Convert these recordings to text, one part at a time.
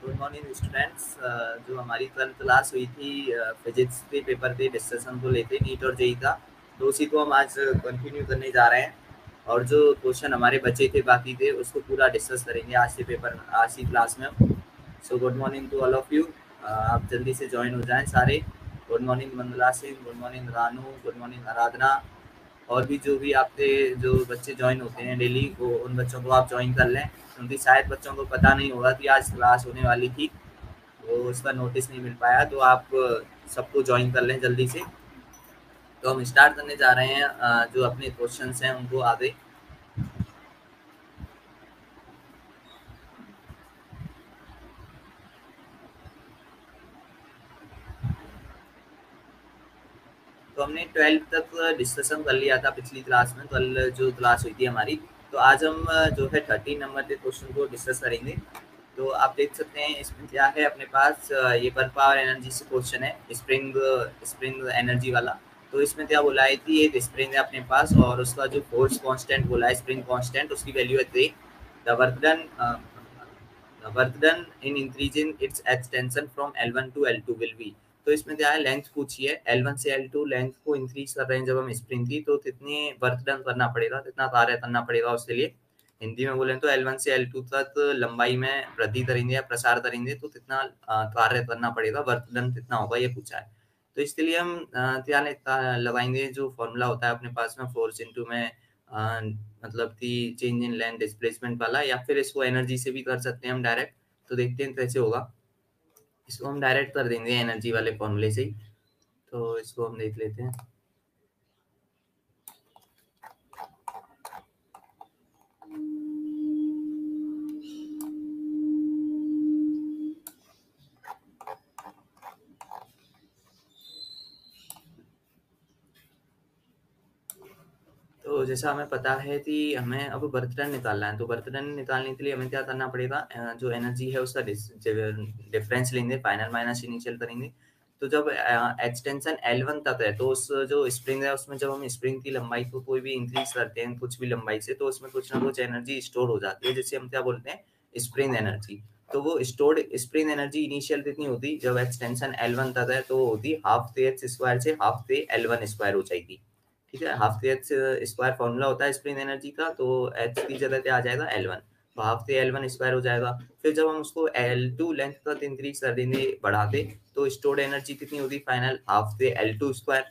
Good morning students जो हमारी कल क्लास हुई थी फिजिक्स के पेपर के डिस्कशन को लेते नीट और जेई का। तो उसी को हम आज कंटिन्यू करने जा रहे हैं। और जो क्वेश्चन हमारे बचे थे, बाकी थे, उसको पूरा डिस्कस करेंगे आज से पेपर आज की क्लास में so good morning to all of you आप जल्दी से ज्वाइन हो जाएँ सारे। Good morning Mandla Singh. Good morning Ranu. Good morning Aradhana. और भी जो भी आपके, जो बच्चे ज्वाइन होते हैं डेली वो, उन बच्चों को आप ज्वाइन कर लें। क्योंकि शायद बच्चों को पता नहीं होगा कि आज क्लास होने वाली थी वो उसका नोटिस नहीं मिल पाया तो आप सबको ज्वाइन कर लें जल्दी से। तो हम स्टार्ट करने जा रहे हैं जो अपने क्वेश्चन हैं, उनको आगे। तो हमने ट्वेल्थ तक डिस्कशन कर लिया था पिछली क्लास में, कल जो क्लास हुई थी हमारी। तो आज हम जो है थर्टीन नंबर के क्वेश्चन को डिस्कस करेंगे। तो आप देख सकते हैं, इसमें क्या है अपने पास ये पर पावर एनर्जी से क्वेश्चन है स्प्रिंग स्प्रिंग एनर्जी वाला। तो इसमें क्या बोला है कि एक स्प्रिंग है अपने पास और उसका जो फोर्स कांस्टेंट बोला है स्प्रिंग कांस्टेंट उसकी वैल्यू है three the work done the work done in increasing its extension from L to L will be तो इसमें क्या है लेंथ पूछी है एल वन से एल टू लेंथ को इंक्रीज कर रहे हैं जब हम स्प्रिंग की तो कितने वर्क डन करना पड़ेगा, कितना कार्य करना पड़ेगा उसके लिए। हिंदी में बोले तो एल वन से एल टू तक लंबाई में वृद्धि करेंगे या प्रसार करेंगे तो कितना कार्य करना पड़ेगा वर्क डन कितना होगा, ये पूछा है। तो इसके लिए हम क्या लगाएँगे, जो फॉर्मूला होता है अपने पास में फोर्स इंटू में मतलब कि चेंज इन लैंड डिस्प्लेसमेंट वाला, या फिर इसको एनर्जी से भी कर सकते हैं हम डायरेक्ट तो देखते हैं कैसे होगा। इसको हम डायरेक्ट कर देंगे एनर्जी वाले फॉर्मूले से ही। तो इसको हम देख लेते हैं। तो जैसा हमें पता है कि हमें अब बर्तन निकालना है तो बर्तन निकालने के लिए हमें क्या करना पड़ेगा? जो एनर्जी है उसका डिफरेंस लेंगे, फाइनल माइनस इनिशियल करेंगे तो जब एक्सटेंशन एल वन तक है तो उस जो स्प्रिंग है, उसमें जब हम स्प्रिंग की लंबाई को कोई भी इंक्रीज करते हैं, कुछ भी लंबाई से तो उसमें कुछ ना कुछ एनर्जी स्टोर हो जाती है, जिसे हम क्या बोलते हैं? Spring energy. तो वो स्टोर्ड स्प्रिंग एनर्जी इनिशियल कितनी होती? जब एक्सटेंशन एल वन तक है तो होती हाफ़ थे एक्स स्क्वायर से हाफ़ थे एल वन स्क्वायर हो जाएगी। ठीक है हाफ़ एच स्क्वायर फॉर्मूला होता है स्प्रिंग एनर्जी का तो एच की जगह पे आ जाएगा? एल वन तो हाफ़ से एल वन स्क्वायर हो जाएगा। फिर जब हम उसको एल टू लेंथ तक इंक्रीज कर देंगे, बढ़ाते तो स्टोर्ड एनर्जी कितनी होगी फाइनल हाफ़ से एल टू स्क्वायर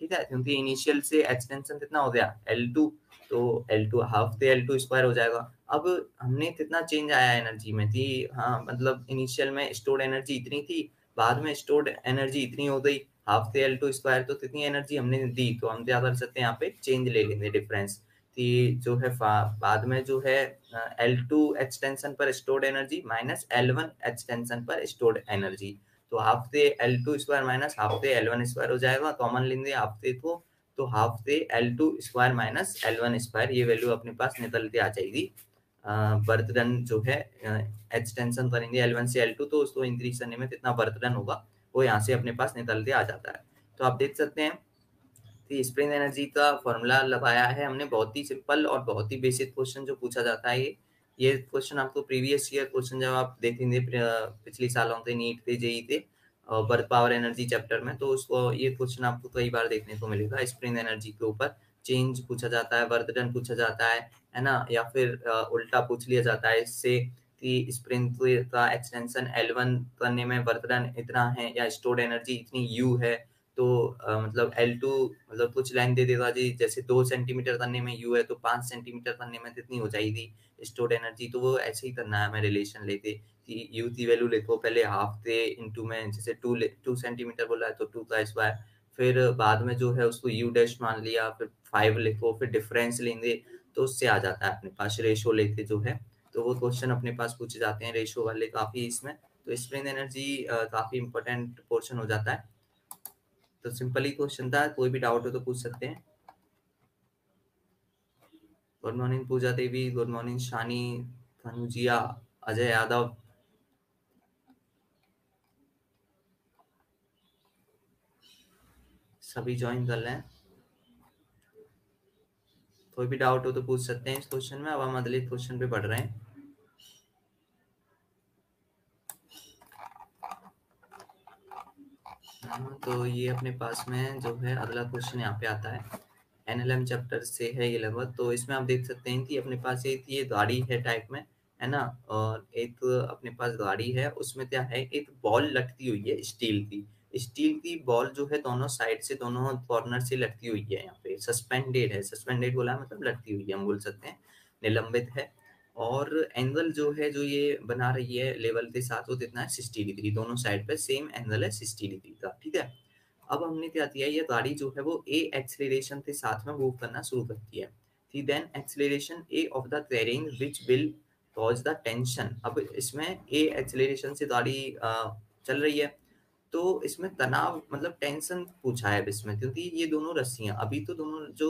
ठीक है, क्योंकि इनिशियल से एक्सटेंशन कितना हो गया? एल टू तो एल टू हाफ़ से एल टू स्क्वायर हो जाएगा। अब हमने कितना चेंज आया एनर्जी में? थी हाँ मतलब इनिशियल में स्टोर्ड एनर्जी इतनी थी, बाद में स्टोर्ड एनर्जी इतनी हो गई। हाफ़ से एल टू स्क्वायर तो कितनी एनर्जी हमने दी तो हम क्या कर सकते हैं यहाँ पे चेंज ले लेंगे डिफरेंस कि जो है बाद में जो है एल टू एक्सटेंशन पर stored energy minus L one extension पर स्टोर्ड एनर्जी तो हाफ़ से L two square minus half से एल वन स्क्वायर हो जाएगा कॉमन लेंगे हाफ़ से तो तो हाफ़ से L two square minus L one square ये वैल्यू अपने पास निकल के आ जाएगी। बर्थ डन जो है एक्सटेंशन करेंगे एल वन से एल टू तो उसको इंक्रीज करने में कितना बर्थ डन होगा। वो यहाँ से अपने पास निकल के आ जाता है। तो आप देख सकते हैं, कि स्प्रिंग एनर्जी का फॉर्मूला लगाया है हमने, बहुत ही सिंपल और बहुत ही बेसिक क्वेश्चन जो पूछा जाता है ये। ये क्वेश्चन आपको प्रीवियस ईयर क्वेश्चन जब आप देखेंगे पिछली सालों से नीट थे जेई थे बर्थ पावर एनर्जी चैप्टर में तो उसको, ये क्वेश्चन आपको कई बार देखने को मिलेगा। स्प्रिंग एनर्जी के ऊपर चेंज पूछा जाता है, वर्धन पूछा जाता है है ना? या फिर उल्टा पूछ लिया जाता है, इससे कि स्प्रिंग का एक्सटेंशन L1 करने में वर्तन इतना है या स्टोर्ड एनर्जी इतनी U है तो आ, मतलब L2 मतलब कुछ लाइन दे देगा जी जैसे दो सेंटीमीटर करने में यू है तो पाँच सेंटीमीटर करने में कितनी हो जाएगी स्टोर्ड एनर्जी तो वो ऐसे ही करना है हमें रिलेशन लेते कि U की वैल्यू लिखो पहले हाफ़ थे इंटू में जैसे टू टू सेंटीमीटर बोला है तो टू का स्क्वायर फिर बाद में जो है उसको यू डैश मान लिया फिर फाइव लिखो फिर डिफरेंस लेंगे तो उससे आ जाता है अपने पास रेशो लेके जो है। तो वो क्वेश्चन अपने पास पूछे जाते हैं रेशो वाले काफ़ी इसमें। तो स्प्रिंग एनर्जी काफ़ी इंपॉर्टेंट पोर्शन हो जाता है। तो सिंपल क्वेश्चन था, कोई भी डाउट हो तो पूछ सकते हैं। Good morning Puja Devi good morning Shani Dhanujiya Ajay Yadav. सभी ज्वाइन कर लें। कोई भी डाउट हो तो पूछ सकते हैं इस क्वेश्चन में। अब हम अगले क्वेश्चन पे पढ़ रहे हैं। तो ये अपने पास में जो है अगला क्वेश्चन यहाँ पे आता है। एनएलएम चैप्टर से है ये लगभग। तो इसमें आप देख सकते हैं कि अपने पास एक ये गाड़ी है टाइप में, है ना? और एक अपने पास गाड़ी है, उसमें क्या है? एक बॉल लटकी हुई है स्टील की। स्टील की बॉल जो है दोनों साइड से, दोनों कॉर्नर से लटकी हुई है यहाँ पे। सस्पेंडेड है। सस्पेंडेड बोला मतलब लटकी हुई है, हम बोल सकते हैं। निलंबित है। और एंगल जो है, जो ये बना रही है लेवल के साथ, वो कितना है? सिक्सटी डिग्री दोनों साइड पे सेम एंगल है सिक्सटी डिग्री का, ठीक है? अब हमने क्या किया, ये गाड़ी जो है, वो ए एक्सलेशन के साथ में मूव करना शुरू करती है। थी then acceleration A of the trailing which will cause the tension अब इसमें ए एक्सलेशन से गाड़ी चल रही है तो इसमें तनाव मतलब टेंशन पूछा है इसमें, क्योंकि ये दोनों रस्सियाँ, अभी तो दोनों जो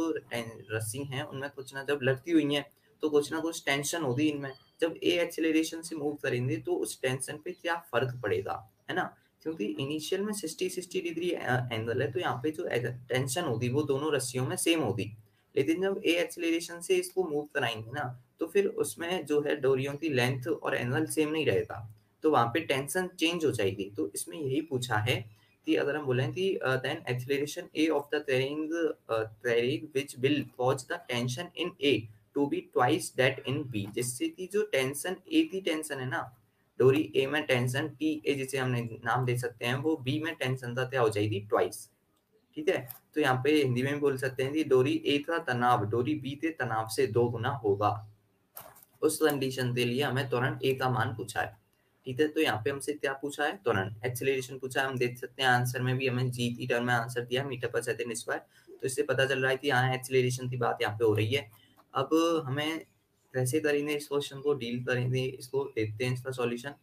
रस्सी हैं, उनमें कुछ ना जब लगती हुई हैं तो कुछ ना कुछ टेंशन होगी इनमें। जब ए एक्सेलरेशन से मूव करेंगे तो उस टेंशन पे क्या फ़र्क पड़ेगा, है ना? क्योंकि इनिशियल में सिक्सटी सिक्सटी डिग्री एंगल है तो यहाँ पे जो टेंशन होगी वो दोनों रस्सियों में सेम होगी लेकिन जब ए एक्सेलरेशन से इसको मूव कराएँगे ना तो फिर उसमें जो है डोरियों की लेंथ और एंगल सेम नहीं रहेगा। तो वहाँ पे टेंशन चेंज हो जाएगी। तो इसमें यही पूछा है कि अगर हम बोलें कि then acceleration A of the trailing trailing which will cause the tension in A to be twice that in B जिससे कि जो टेंशन ए की टेंशन है ना, डोरी ए में टेंशन टी ए जिसे हमने नाम दे सकते हैं, वो बी में टेंशन था क्या हो जाएगी ट्वाइस ठीक है? तो यहाँ पे हिंदी में बोल सकते हैं डोरी ए का तनाव, डोरी बी के तनाव से दो गुना होगा। उस कंडीशन के लिए हमें तुरंत ए का मान पूछा है। ठीक है? तो यहाँ पे हमसे क्या पूछा है? तुरंत एक्सेलरेशन पूछा है, हम देख सकते हैं आंसर में भी हमें जी की टर्म में आंसर दिया मीटर पर सेकेंड स्क्वायर तो इससे पता चल रहा है कि यहाँ एक्सेलरेशन की बात यहाँ पे हो रही है। अब हमें कैसे करेंगे, इस क्वेश्चन को डील करेंगे, इसको देखते हैं इसका सॉल्यूशन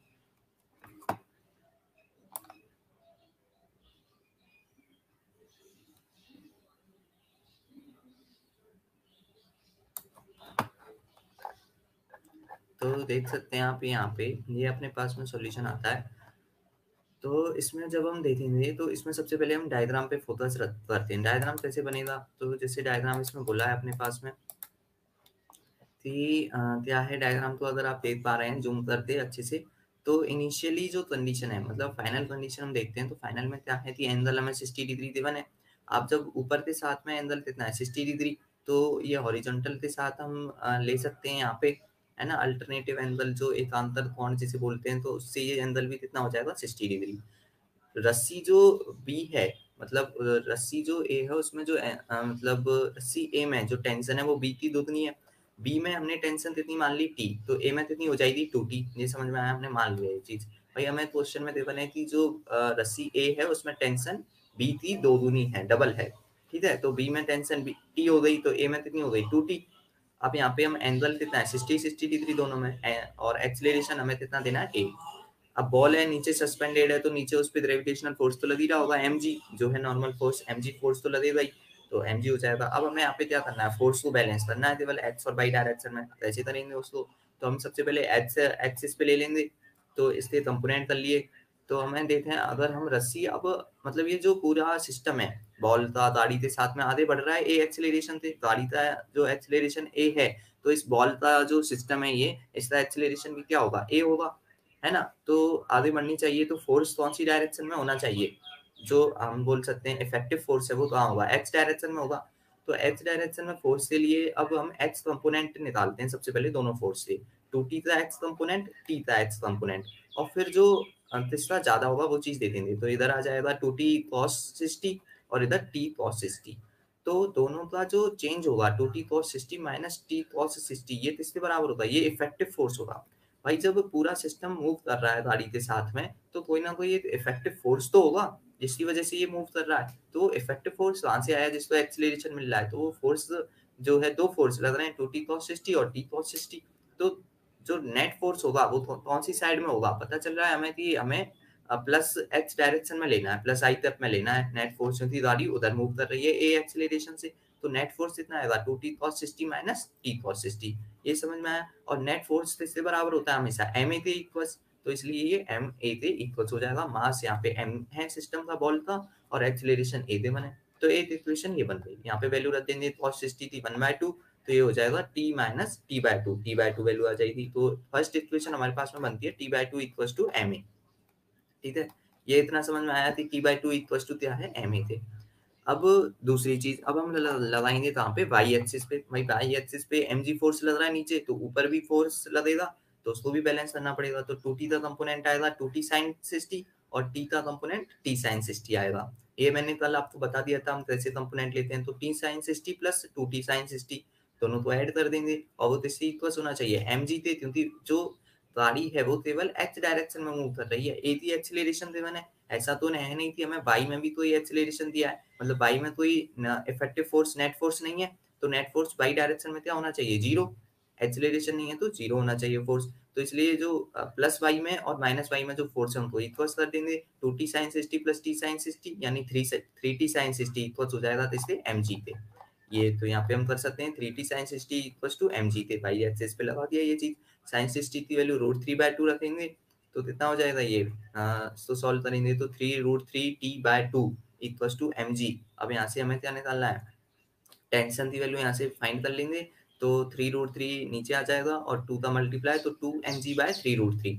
तो देख सकते हैं आप यहाँ पे, ये अपने पास में सॉल्यूशन आता है. तो इसमें जब हम देखेंगे तो इसमें सबसे पहले हम डायग्राम पे फोकस करते हैं। डायग्राम कैसे बनेगा? तो जैसे डायग्राम इसमें बोला है अपने पास में कि क्या है डायग्राम तो अगर आप देख पा रहे हैं जूम करते अच्छे से तो इनिशियली जो कंडीशन है मतलब फाइनल कंडीशन हम देखते हैं तो फाइनल में क्या है कि एंगल हमें सिक्सटी डिग्री दिवन है। आप जब ऊपर के साथ में एंगल कितना है सिक्सटी डिग्री तो ये हॉरिजॉन्टल के साथ हम ले सकते हैं यहाँ पे, है ना अल्टरनेटिव एंगल जो एकांतर कोण जिसे बोलते हैं तो उससे ये एंगल भी कितना हो जाएगा सिक्सटी डिग्री रस्सी जो बी है मतलब रस्सी जो ए है, उसमें जो मतलब रस्सी ए में जो टेंशन है, वो बी की दुगनी है। बी में हमने टेंशन कितनी मान ली? टी तो ए में कितनी हो जाएगी टू टी ये समझ में आया? हमने मान लिया ये चीज़। भाई, हमें क्वेश्चन में देखा है कि जो रस्सी ए है, उसमें टेंशन बी की दो गुनी है डबल है। ठीक है? तो बी में टेंशन बी टी हो गई तो ए में कितनी हो गई? टू टी अब यहाँ पे हम एंगल कितना है? सिक्सटी सिक्सटी डिग्री दोनों में और एक्सलेशन हमें कितना देना है? ए अब बॉल है, नीचे सस्पेंडेड है तो नीचे उस पर ग्रेविटेशनल फोर्स तो लगी रहा होगा एम जो है नॉर्मल फोर्स एम फोर्स तो लगेगा ही। तो एम जी हो जाएगा। अब हमें यहाँ पे क्या करना है? फोर्स को बैलेंस करना है केवल एक्स और वाई डायरेक्शन में। कैसे करेंगे उसको। तो हम सबसे पहले एक्स एक्सिस पे ले लेंगे। तो इसके कंपोनेंट कर लिए। तो हमें देखते हैं, अगर हम रस्सी अब मतलब ये जो पूरा सिस्टम है बॉल का, गाड़ी के साथ में आगे बढ़ रहा है ए एक्सिलेशन थे गाड़ी का जो एक्सिलेशन ए है तो इस बॉल का जो सिस्टम है ये, इसका एक्सिलेशन भी क्या होगा? ए होगा। है ना? तो आगे बढ़नी चाहिए तो फोर्स कौन सी डायरेक्शन में होना चाहिए? जो हम बोल सकते हैं इफ़ेक्टिव फोर्स है वो कहाँ होगा? एक्स डायरेक्शन में होगा। तो एक्स डायरेक्शन में फोर्स के लिए अब हम एक्स कंपोनेंट निकालते हैं सबसे पहले दोनों फोर्स से। टू टी का एक्स कंपोनेंट टी का एक्स कंपोनेंट और फिर जो तीसरा ज़्यादा होगा वो चीज़ दे देंगे तो इधर आ जाएगा टू टी कॉस सिक्सटी और इधर टी कॉस सिक्सटी तो दोनों का जो चेंज होगा two T cos sixty minus T cos sixty ये किसके बराबर होगा? ये इफ़ेक्टिव फोर्स होगा। भाई जब पूरा सिस्टम मूव कर रहा है गाड़ी के साथ में तो कोई ना कोई एक इफ़ेक्टिव फोर्स तो होगा। जिसकी वजह से ये मूव कर रहा है। तो इफ़ेक्टिव फोर्स कहाँ से आया जिसको एक्सिलेशन मिल रहा है। तो वो फोर्स जो है, दो फोर्स लग रहे हैं टू टी कॉस सिक्सटी और टी कॉस सिक्सटी तो जो नेट फोर्स होगा, वो कौन सी साइड में होगा? पता चल रहा है हमें कि हमें प्लस एक्स डायरेक्शन में लेना है प्लस आई तक में लेना है। नेट फोर्स क्योंकि गाड़ी उधर मूव कर रही है ए एक्सिलेशन से। तो नेट फोर्स कितना आएगा two T cos sixty minus T cos sixty ये समझ में आया? और नेट फोर्स किससे बराबर होता है हमेशा? एम ए के इक्वल्स तो इसलिए ये एम ए के इक्वल्स हो जाएगा मास यहाँ पे एम है सिस्टम का बॉल का और एक्सिलेशन ए दे बने। तो एक इक्वेशन ये बन गई। यहाँ पे वैल्यू रख देंगे थी वन बाय टू तो ये हो जाएगा T minus T by two T by two value आ जाएगी। तो फ़र्स्ट इक्वेशन हमारे पास में बनती है T by two equal to M A ठीक है? ये इतना समझ में आया थी T by two equal to क्या है? एम ए थे अब दूसरी चीज़, अब हम लगाएँगे कहाँ पे? वाई एक्सिस पे। भाई वाई एक्सिस पे एम जी फोर्स लग रहा है नीचे तो ऊपर भी फोर्स लगेगा। तो उसको भी बैलेंस करना पड़ेगा। तो टू टी का कंपोनेंट आएगा टू टी साइन सिक्सटी और टी का कंपोनेंट टी साइन सिक्सटी आएगा। ये मैंने कल आपको बता दिया था, हम कैसे कंपोनेंट लेते हैं। तो T sine sixty plus two T sine sixty दोनों को ऐड कर देंगे। और वो तो इससे इक्वल होना चाहिए एम जी थे क्योंकि जो गाड़ी है वो केवल एक्स डायरेक्शन में मूव कर रही है। ए थी एक्सिलेशन थे मैंने ऐसा तो है नहीं कि हमें वाई में भी कोई एक्सिलेशन दिया है। मतलब वाई में कोई इफ़ेक्टिव फोर्स नेट फोर्स नहीं है। तो नेट फोर्स बाई डायरेक्शन में क्या होना चाहिए? ज़ीरो एक्सिलेशन नहीं है तो ज़ीरो होना चाहिए फोर्स तो इसलिए जो प्लस वाई में और माइनस वाई में जो फोर्स है, उनको इक्वल्स कर देंगे। Two T sine sixty plus T sine sixty यानी three three T sine sixty equals हो जाएगा तो इसलिए एम जी पे। ये तो यहाँ पे हम कर सकते हैं three T sine sixty equals to M G थे वाई एक्सेस पे लगा दिया ये चीज़। साइन सिक्सटी की value root three by two रखेंगे तो कितना हो जाएगा ये? तो सॉल्व करेंगे तो three root three T by two equals to M G अब यहाँ से हमें क्या निकालना है? टेंशन की वैल्यू यहाँ से फाइंड कर लेंगे। तो थ्री रूट थ्री नीचे आ जाएगा और टू का मल्टीप्लाई तो two M G by three root three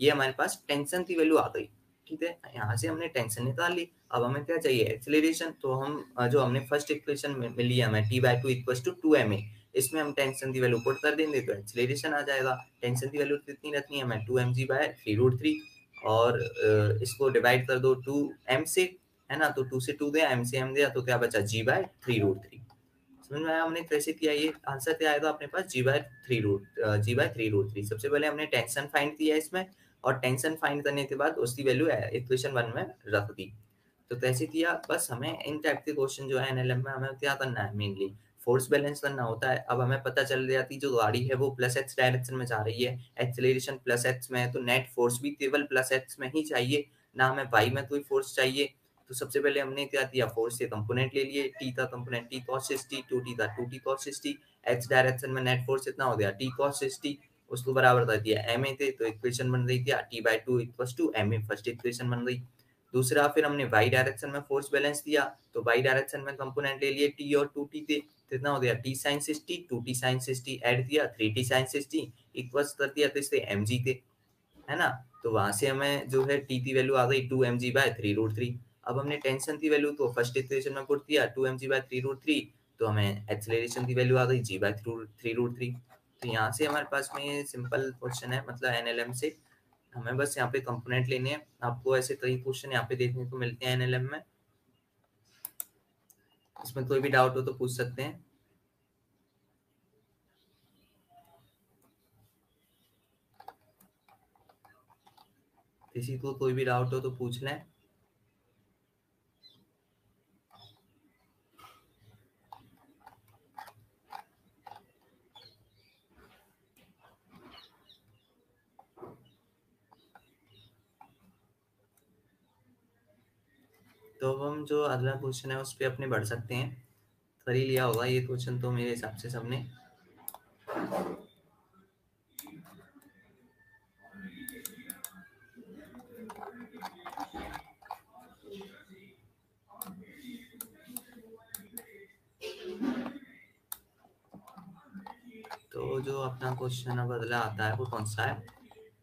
ये हमारे पास टेंशन की वैल्यू आ गई, ठीक है? यहाँ से हमने टेंशन निकाल ली। अब हमें क्या चाहिए? एक्सिलेशन तो हम जो हमने फ़र्स्ट इक्वेशन में लिया हमें T by two equal to two M A इसमें हम टेंशन की वैल्यू पुट कर देंगे तो एक्सिलेशन आ जाएगा। टेंशन की वैल्यू कितनी रखनी है हमें? Two M G by three root three और इसको डिवाइड कर दो टू एम से, है ना? तो टू से टू दिया एम से एम दिया तो क्या बचा? G by three root three समझ में आया? हमने कैसे किया ये आंसर क्या आएगा अपने पास G by three root G by three root three सबसे पहले हमने टेंशन फाइंड किया इसमें, और टेंशन फाइंड करने के बाद उसकी वैल्यू इक्वेशन वन में रख दी। तो कैसे किया? बस हमें इन टाइप के क्वेश्चन जो है एनएलएम में हमें क्या करना है मेनली फोर्स बैलेंस करना होता है। अब हमें पता चल जाती जो गाड़ी है वो प्लस एक्स डायरेक्शन में जा रही है। एक्सेलरेशन प्लस एक्स में है तो नेट फोर्स भी केवल प्लस एक्स में ही चाहिए, ना हमें वाई में कोई फोर्स चाहिए। तो सबसे पहले हमने क्या किया? फोर्स के कंपोनेंट ले लिए। टी का component T cos sixty two T का two T cos sixty X direction में नेट फोर्स इतना हो गया टी कॉस सिक्सटी उसको बराबर कर दिया एम ए थे तो इक्वेशन बन रही थी T by two equal to M A first equation बन गई दूसरा, फिर हमने वाई डायरेक्शन में फोर्स बैलेंस दिया तो वाई डायरेक्शन में कंपोनेंट ले लिए टी और टू टी थे। कितना हो गया T sine sixty two T sine sixty add दिया three T sine sixty equal कर दिया तो इससे एम जी थे। है ना? तो वहाँ से हमें जो है टी की वैल्यू आ गई two M G by three root three अब हमने टेंशन की वैल्यू तो फ़र्स्ट इक्वेशन में पुट दिया two M G by three root three तो हमें एक्सलेशन की वैल्यू आ गई G by three root three तो यहाँ से हमारे पास में सिंपल क्वेश्चन है मतलब एनएलएम से। हमें बस यहाँ पे कंपोनेंट लेने हैं। आपको ऐसे कई क्वेश्चन यहाँ पे देखने को मिलते हैं एनएलएम में। इसमें कोई भी डाउट हो तो पूछ सकते हैं। किसी को कोई भी डाउट हो तो पूछ लें। तो अब हम जो अगला क्वेश्चन है, उस पर अपने बढ़ सकते हैं। कर ही लिया होगा ये क्वेश्चन तो मेरे हिसाब से सबने। तो जो अपना क्वेश्चन अब अगला आता है, वो कौन सा है?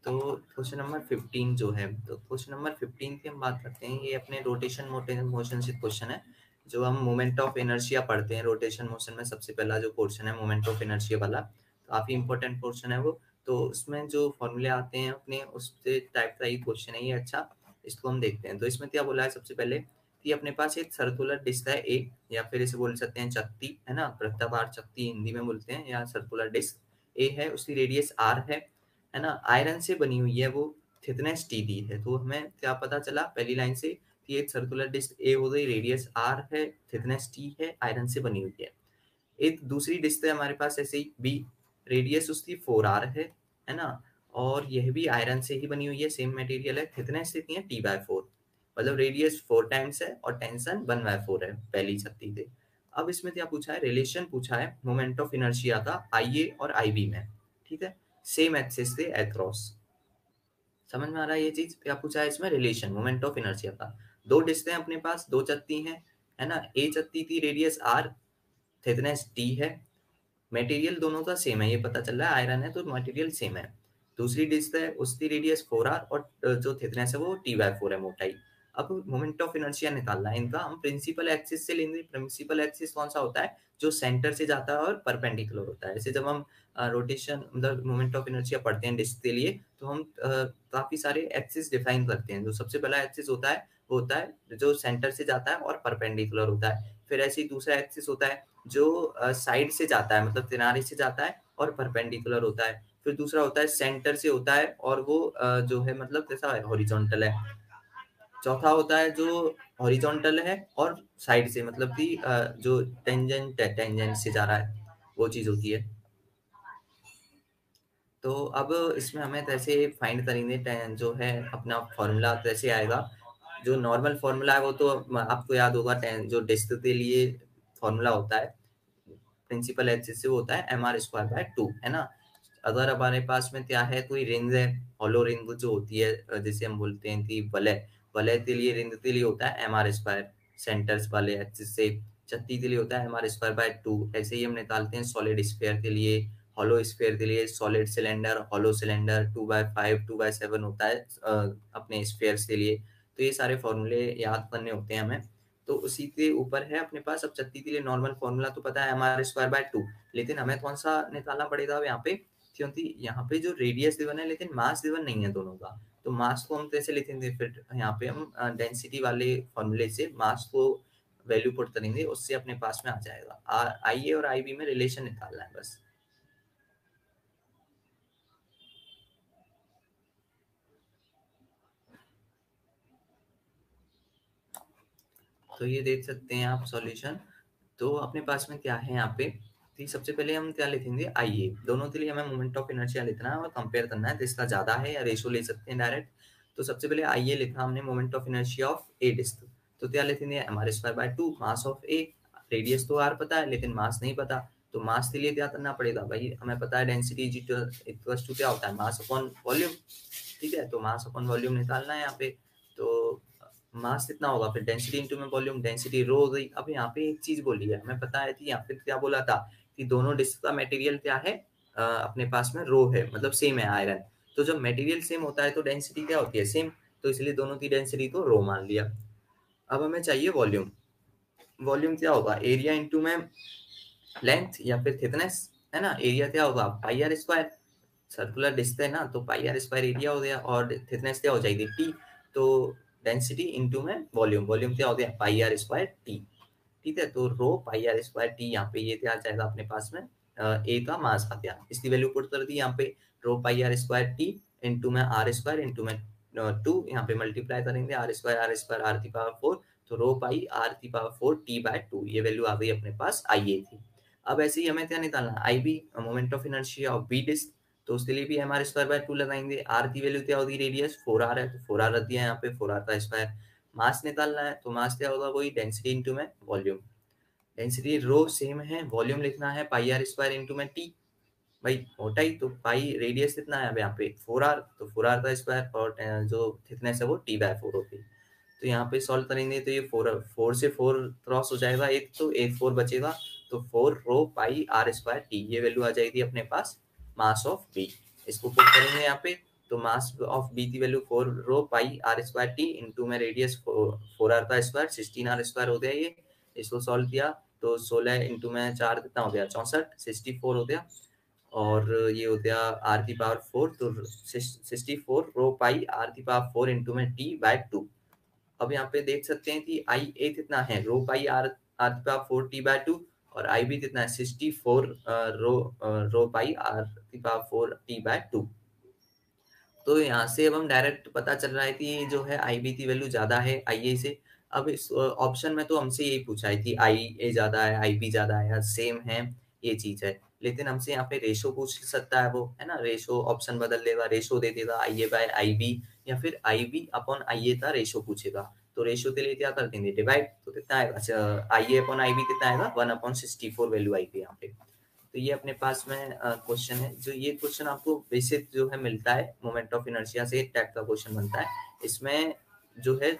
तो क्वेश्चन नंबर फिफ्टीन जो है तो क्वेश्चन नंबर फिफ्टीन की हम बात करते हैं, ये अपने रोटेशन मोशन से क्वेश्चन है, जो हम मोमेंट ऑफ़ एनर्जिया पढ़ते हैं रोटेशन मोशन में सबसे पहला जो पोर्शन है मोमेंट ऑफ़ एनर्जिया वाला काफ़ी इंपॉर्टेंट पोर्शन है वो तो उसमें जो फॉर्मूले आते हैं अपने, उससे टाइप का ही क्वेश्चन है, ये अच्छा इसको हम देखते हैं तो इसमें क्या बोला है सबसे पहले, कि अपने पास एक सर्कुलर डिस्क है ए या फिर इसे बोल सकते हैं चक्ति, है ना वृत्ताकार चक्ति, हिंदी में बोलते हैं, या सर्कुलर डिस्क ए है, उसकी रेडियस आर है है ना? आयरन से बनी हुई है वो थिकनेस टी दी है। तो हमें क्या पता चला? पहली लाइन से कि एक सर्कुलर डिस्क ए हो गई रेडियस आर है थिकनेस टी है आयरन से बनी हुई है। एक दूसरी डिस्क है हमारे पास ऐसे ही बी रेडियस उसकी फोर आर है है ना? और यह भी आयरन से ही बनी हुई है सेम मटेरियल है थिकनेस कितनी है? टी बाय फोर मतलब रेडियस फोर टाइम्स है और टेंशन वन बाय फोर है, पहली छत्ती से। अब इसमें क्या पूछा है? रिलेशन पूछा है मोमेंट ऑफ़ इनर्शिया का आई ए और आई बी में, ठीक है? सेम एक्सिस से एक्रॉस समझ में आ रहा है ये चीज़? क्या पूछा है इसमें रिलेशन मोमेंट ऑफ़ इनर्शिया का। दो डिस्क हैं अपने पास, दो चत्ती हैं, है ना? ए चत्ती थी रेडियस आर थिकनेस टी है। मटेरियल दोनों का सेम है, ये पता चल रहा है आयरन है तो मटेरियल सेम है। दूसरी डिस्क है, उसकी रेडियस फोर आर और जो थिकनेस है वो टी बाय फोर है मोटाई। अब मोमेंट ऑफ़ इनर्शिया निकालना है इनका। हम प्रिंसिपल एक्सिस से लेंगे। प्रिंसिपल एक्सिस कौन सा होता है? जो सेंटर से जाता है और परपेंडिकुलर होता है। जैसे जब हम रोटेशन मतलब मोमेंट ऑफ़ इनर्शिया पढ़ते हैं डिस्क के लिए तो हम काफ़ी सारे एक्सिस डिफाइन करते हैं। जो सबसे पहला एक्सिस होता है, वो होता है जो सेंटर से जाता है और परपेंडिकुलर होता है। फिर ऐसे ही दूसरा एक्सिस होता है जो साइड से जाता है मतलब किनारे से जाता है और परपेंडिकुलर होता है। फिर दूसरा होता है सेंटर से होता है और वो जो है मतलब कैसा है हॉरिजॉन्टल है। चौथा होता है जो हॉरिजॉन्टल है और साइड से मतलब कि जो टेंजेंट है टेंजेंट से जा रहा है, वो चीज़ होती है। तो अब इसमें हमें कैसे फाइंड करेंगे जो है अपना फॉर्मूला कैसे आएगा। जो नॉर्मल फॉर्मूला है, वो तो आपको याद होगा जो डिस्क के लिए फॉर्मूला होता है प्रिंसिपल एक्सिस से होता है M R square by two है ना? अगर हमारे पास में क्या है, कोई रिंग है हॉलो रिंग जो होती है, जिसे हम बोलते हैं कि वलय वलय के लिए रिंग के लिए होता है एम आर स्क्वायर सेंटर्स वाले एक्सिस से छत्ती के लिए होता है M R square by two ऐसे ही हम निकालते हैं सॉलिड स्फेयर के लिए हॉलो स्फेयर के लिए solid cylinder hollow cylinder two by five two by seven होता है अपने स्फेयर के लिए। तो ये सारे फॉर्मूले याद करने होते हैं हमें। तो उसी के ऊपर है अपने पास। अब छत्ती के लिए नॉर्मल फॉर्मूला तो पता है M R square by two लेकिन हमें कौन सा निकालना पड़ेगा अब यहाँ पे? क्योंकि यहाँ पे जो रेडियस दिवन है, लेकिन मास दिवन नहीं है दोनों का। तो मास को हम कैसे लिखेंगे? फिर यहाँ पे हम डेंसिटी वाले फॉर्मूले से मास को वैल्यू पुट करेंगे, उससे अपने पास में आ जाएगा। आई ए और आई बी में रिलेशन निकालना है बस। तो ये देख सकते हैं आप सॉल्यूशन तो अपने पास में क्या है यहाँ पे? तो सबसे पहले हम क्या लिखेंगे आइए। दोनों के लिए हमें मोमेंट ऑफ़ इनर्शिया लिखना है और कंपेयर करना है। तो इसका ज़्यादा है या रेशो ले सकते हैं डायरेक्ट तो सबसे पहले आइए लिखा हमने moment of inertia of a disc तो क्या लिखेंगे M R square by two mass of a radius तो आर पता है, लेकिन मास नहीं पता। तो मास के लिए क्या करना पड़ेगा भाई? हमें पता है डेंसिटी जी टू क्या होता है? मास अपॉन वॉल्यूम ठीक है? तो मास अपॉन वॉल्यूम निकालना है यहाँ पे। तो मास कितना होगा फिर डेंसिटी इंटू में वॉल्यूम डेंसिटी रो हो गई अब यहाँ पे एक चीज़ बोली है हमें पता है कि यहाँ पे क्या बोला था कि दोनों डिस्क का मटेरियल क्या है? आ, अपने पास में रो है मतलब सेम है आयरन तो जब मटेरियल सेम होता है तो डेंसिटी क्या होती है? सेम तो इसलिए दोनों की डेंसिटी को रो मान लिया। अब हमें चाहिए वॉल्यूम वॉल्यूम क्या होगा? एरिया इंटू में लेंथ या फिर थिकनेस है ना? एरिया क्या होगा? Pi R square circular disc है ना? तो पाई आर स्क्वायर एरिया हो गया और थिकनेस क्या हो जाएगी? टी तो डेंसिटी इंटू में वॉल्यूम वॉल्यूम क्या हो? गया पाई आर स्क्वायर टी ठीक है तो rho pi R square T यहाँ पे ये क्या जाएगा अपने पास में? ए का मास आ गया। इसकी वैल्यू पुट कर दी यहाँ पे rho pi R square T into में आर स्क्वायर इंटू में टू यहाँ पे मल्टीप्लाई करेंगे R square R square R the power four तो rho pi R the power four T by two ये वैल्यू आ गई अपने पास आई ए थी। अब ऐसे ही हमें क्या निकालना I B moment of inertia of B disc तो उसके लिए भी M R square by two लगाएँगे। आर की वैल्यू क्या होगी? रेडियस फोर आर है तो फोर आर रख दिया यहाँ पे। फोर आर का स्क्वायर मास निकालना है तो मास क्या होगा? वही डेंसिटी इंटू में वॉल्यूम डेंसिटी रो सेम है वॉल्यूम लिखना है पाई आर स्क्वायर इंटू में टी भाई मोटाई तो पाई रेडियस कितना है यहाँ पे। फोर आर तो फोर आर का स्क्वायर और जो थिकनेस है वो टी बाय फोर होती तो यहाँ पे सॉल्व करेंगे तो ये फोर फोर से फोर क्रॉस हो जाएगा। एक तो एक फोर बचेगा तो four rho pi R square T ये वैल्यू आ जाएगी अपने पास। मास ऑफ़ बी इसको पुट करेंगे यहाँ पे तो मास ऑफ़ बी की value four rho pi R square T into में रेडियस फोर आर का स्क्वायर सिक्सटीन आर स्क्वायर हो गया ये। इसको सॉल्व किया तो सोलह इंटू में चार कितना हो गया? चौसठ सिक्सटी फोर हो गया। और ये हो गया आर की पावर फोर तो sixty four rho pi R की पावर फोर इंटू में टी बाय टू अब यहाँ पे देख सकते हैं कि आई ए कितना है? रो पाई आर आर की power four T by two और आई बी कितना है? Sixty four rho rho pi R की power four T by two तो यहाँ से अब हम डायरेक्ट पता चल रहा है कि जो है आई बी की वैल्यू ज़्यादा है आई ए से। अब इस ऑप्शन में तो हमसे यही पूछा है कि आई ए ज़्यादा है आई बी ज़्यादा है सेम है, ये चीज़ है। लेकिन हमसे यहाँ पे रेशो पूछ सकता है वो, है ना? रेशो ऑप्शन बदल देगा रेशो दे देगा आई ए बाय आई बी या फिर आई बी अपॉन आई ए का रेशो पूछेगा। तो रेशियो के लिए क्या कर देंगे? डिवाइड तो कितना आएगा? अच्छा आई ए अपॉन आई बी कितना आएगा? One upon sixty four value आएगी यहाँ पे। तो ये अपने पास में क्वेश्चन है। जो ये क्वेश्चन आपको बेसिक जो है मिलता है मोमेंट ऑफ़ इनर्शिया से टाइप का क्वेश्चन बनता है। इसमें जो है,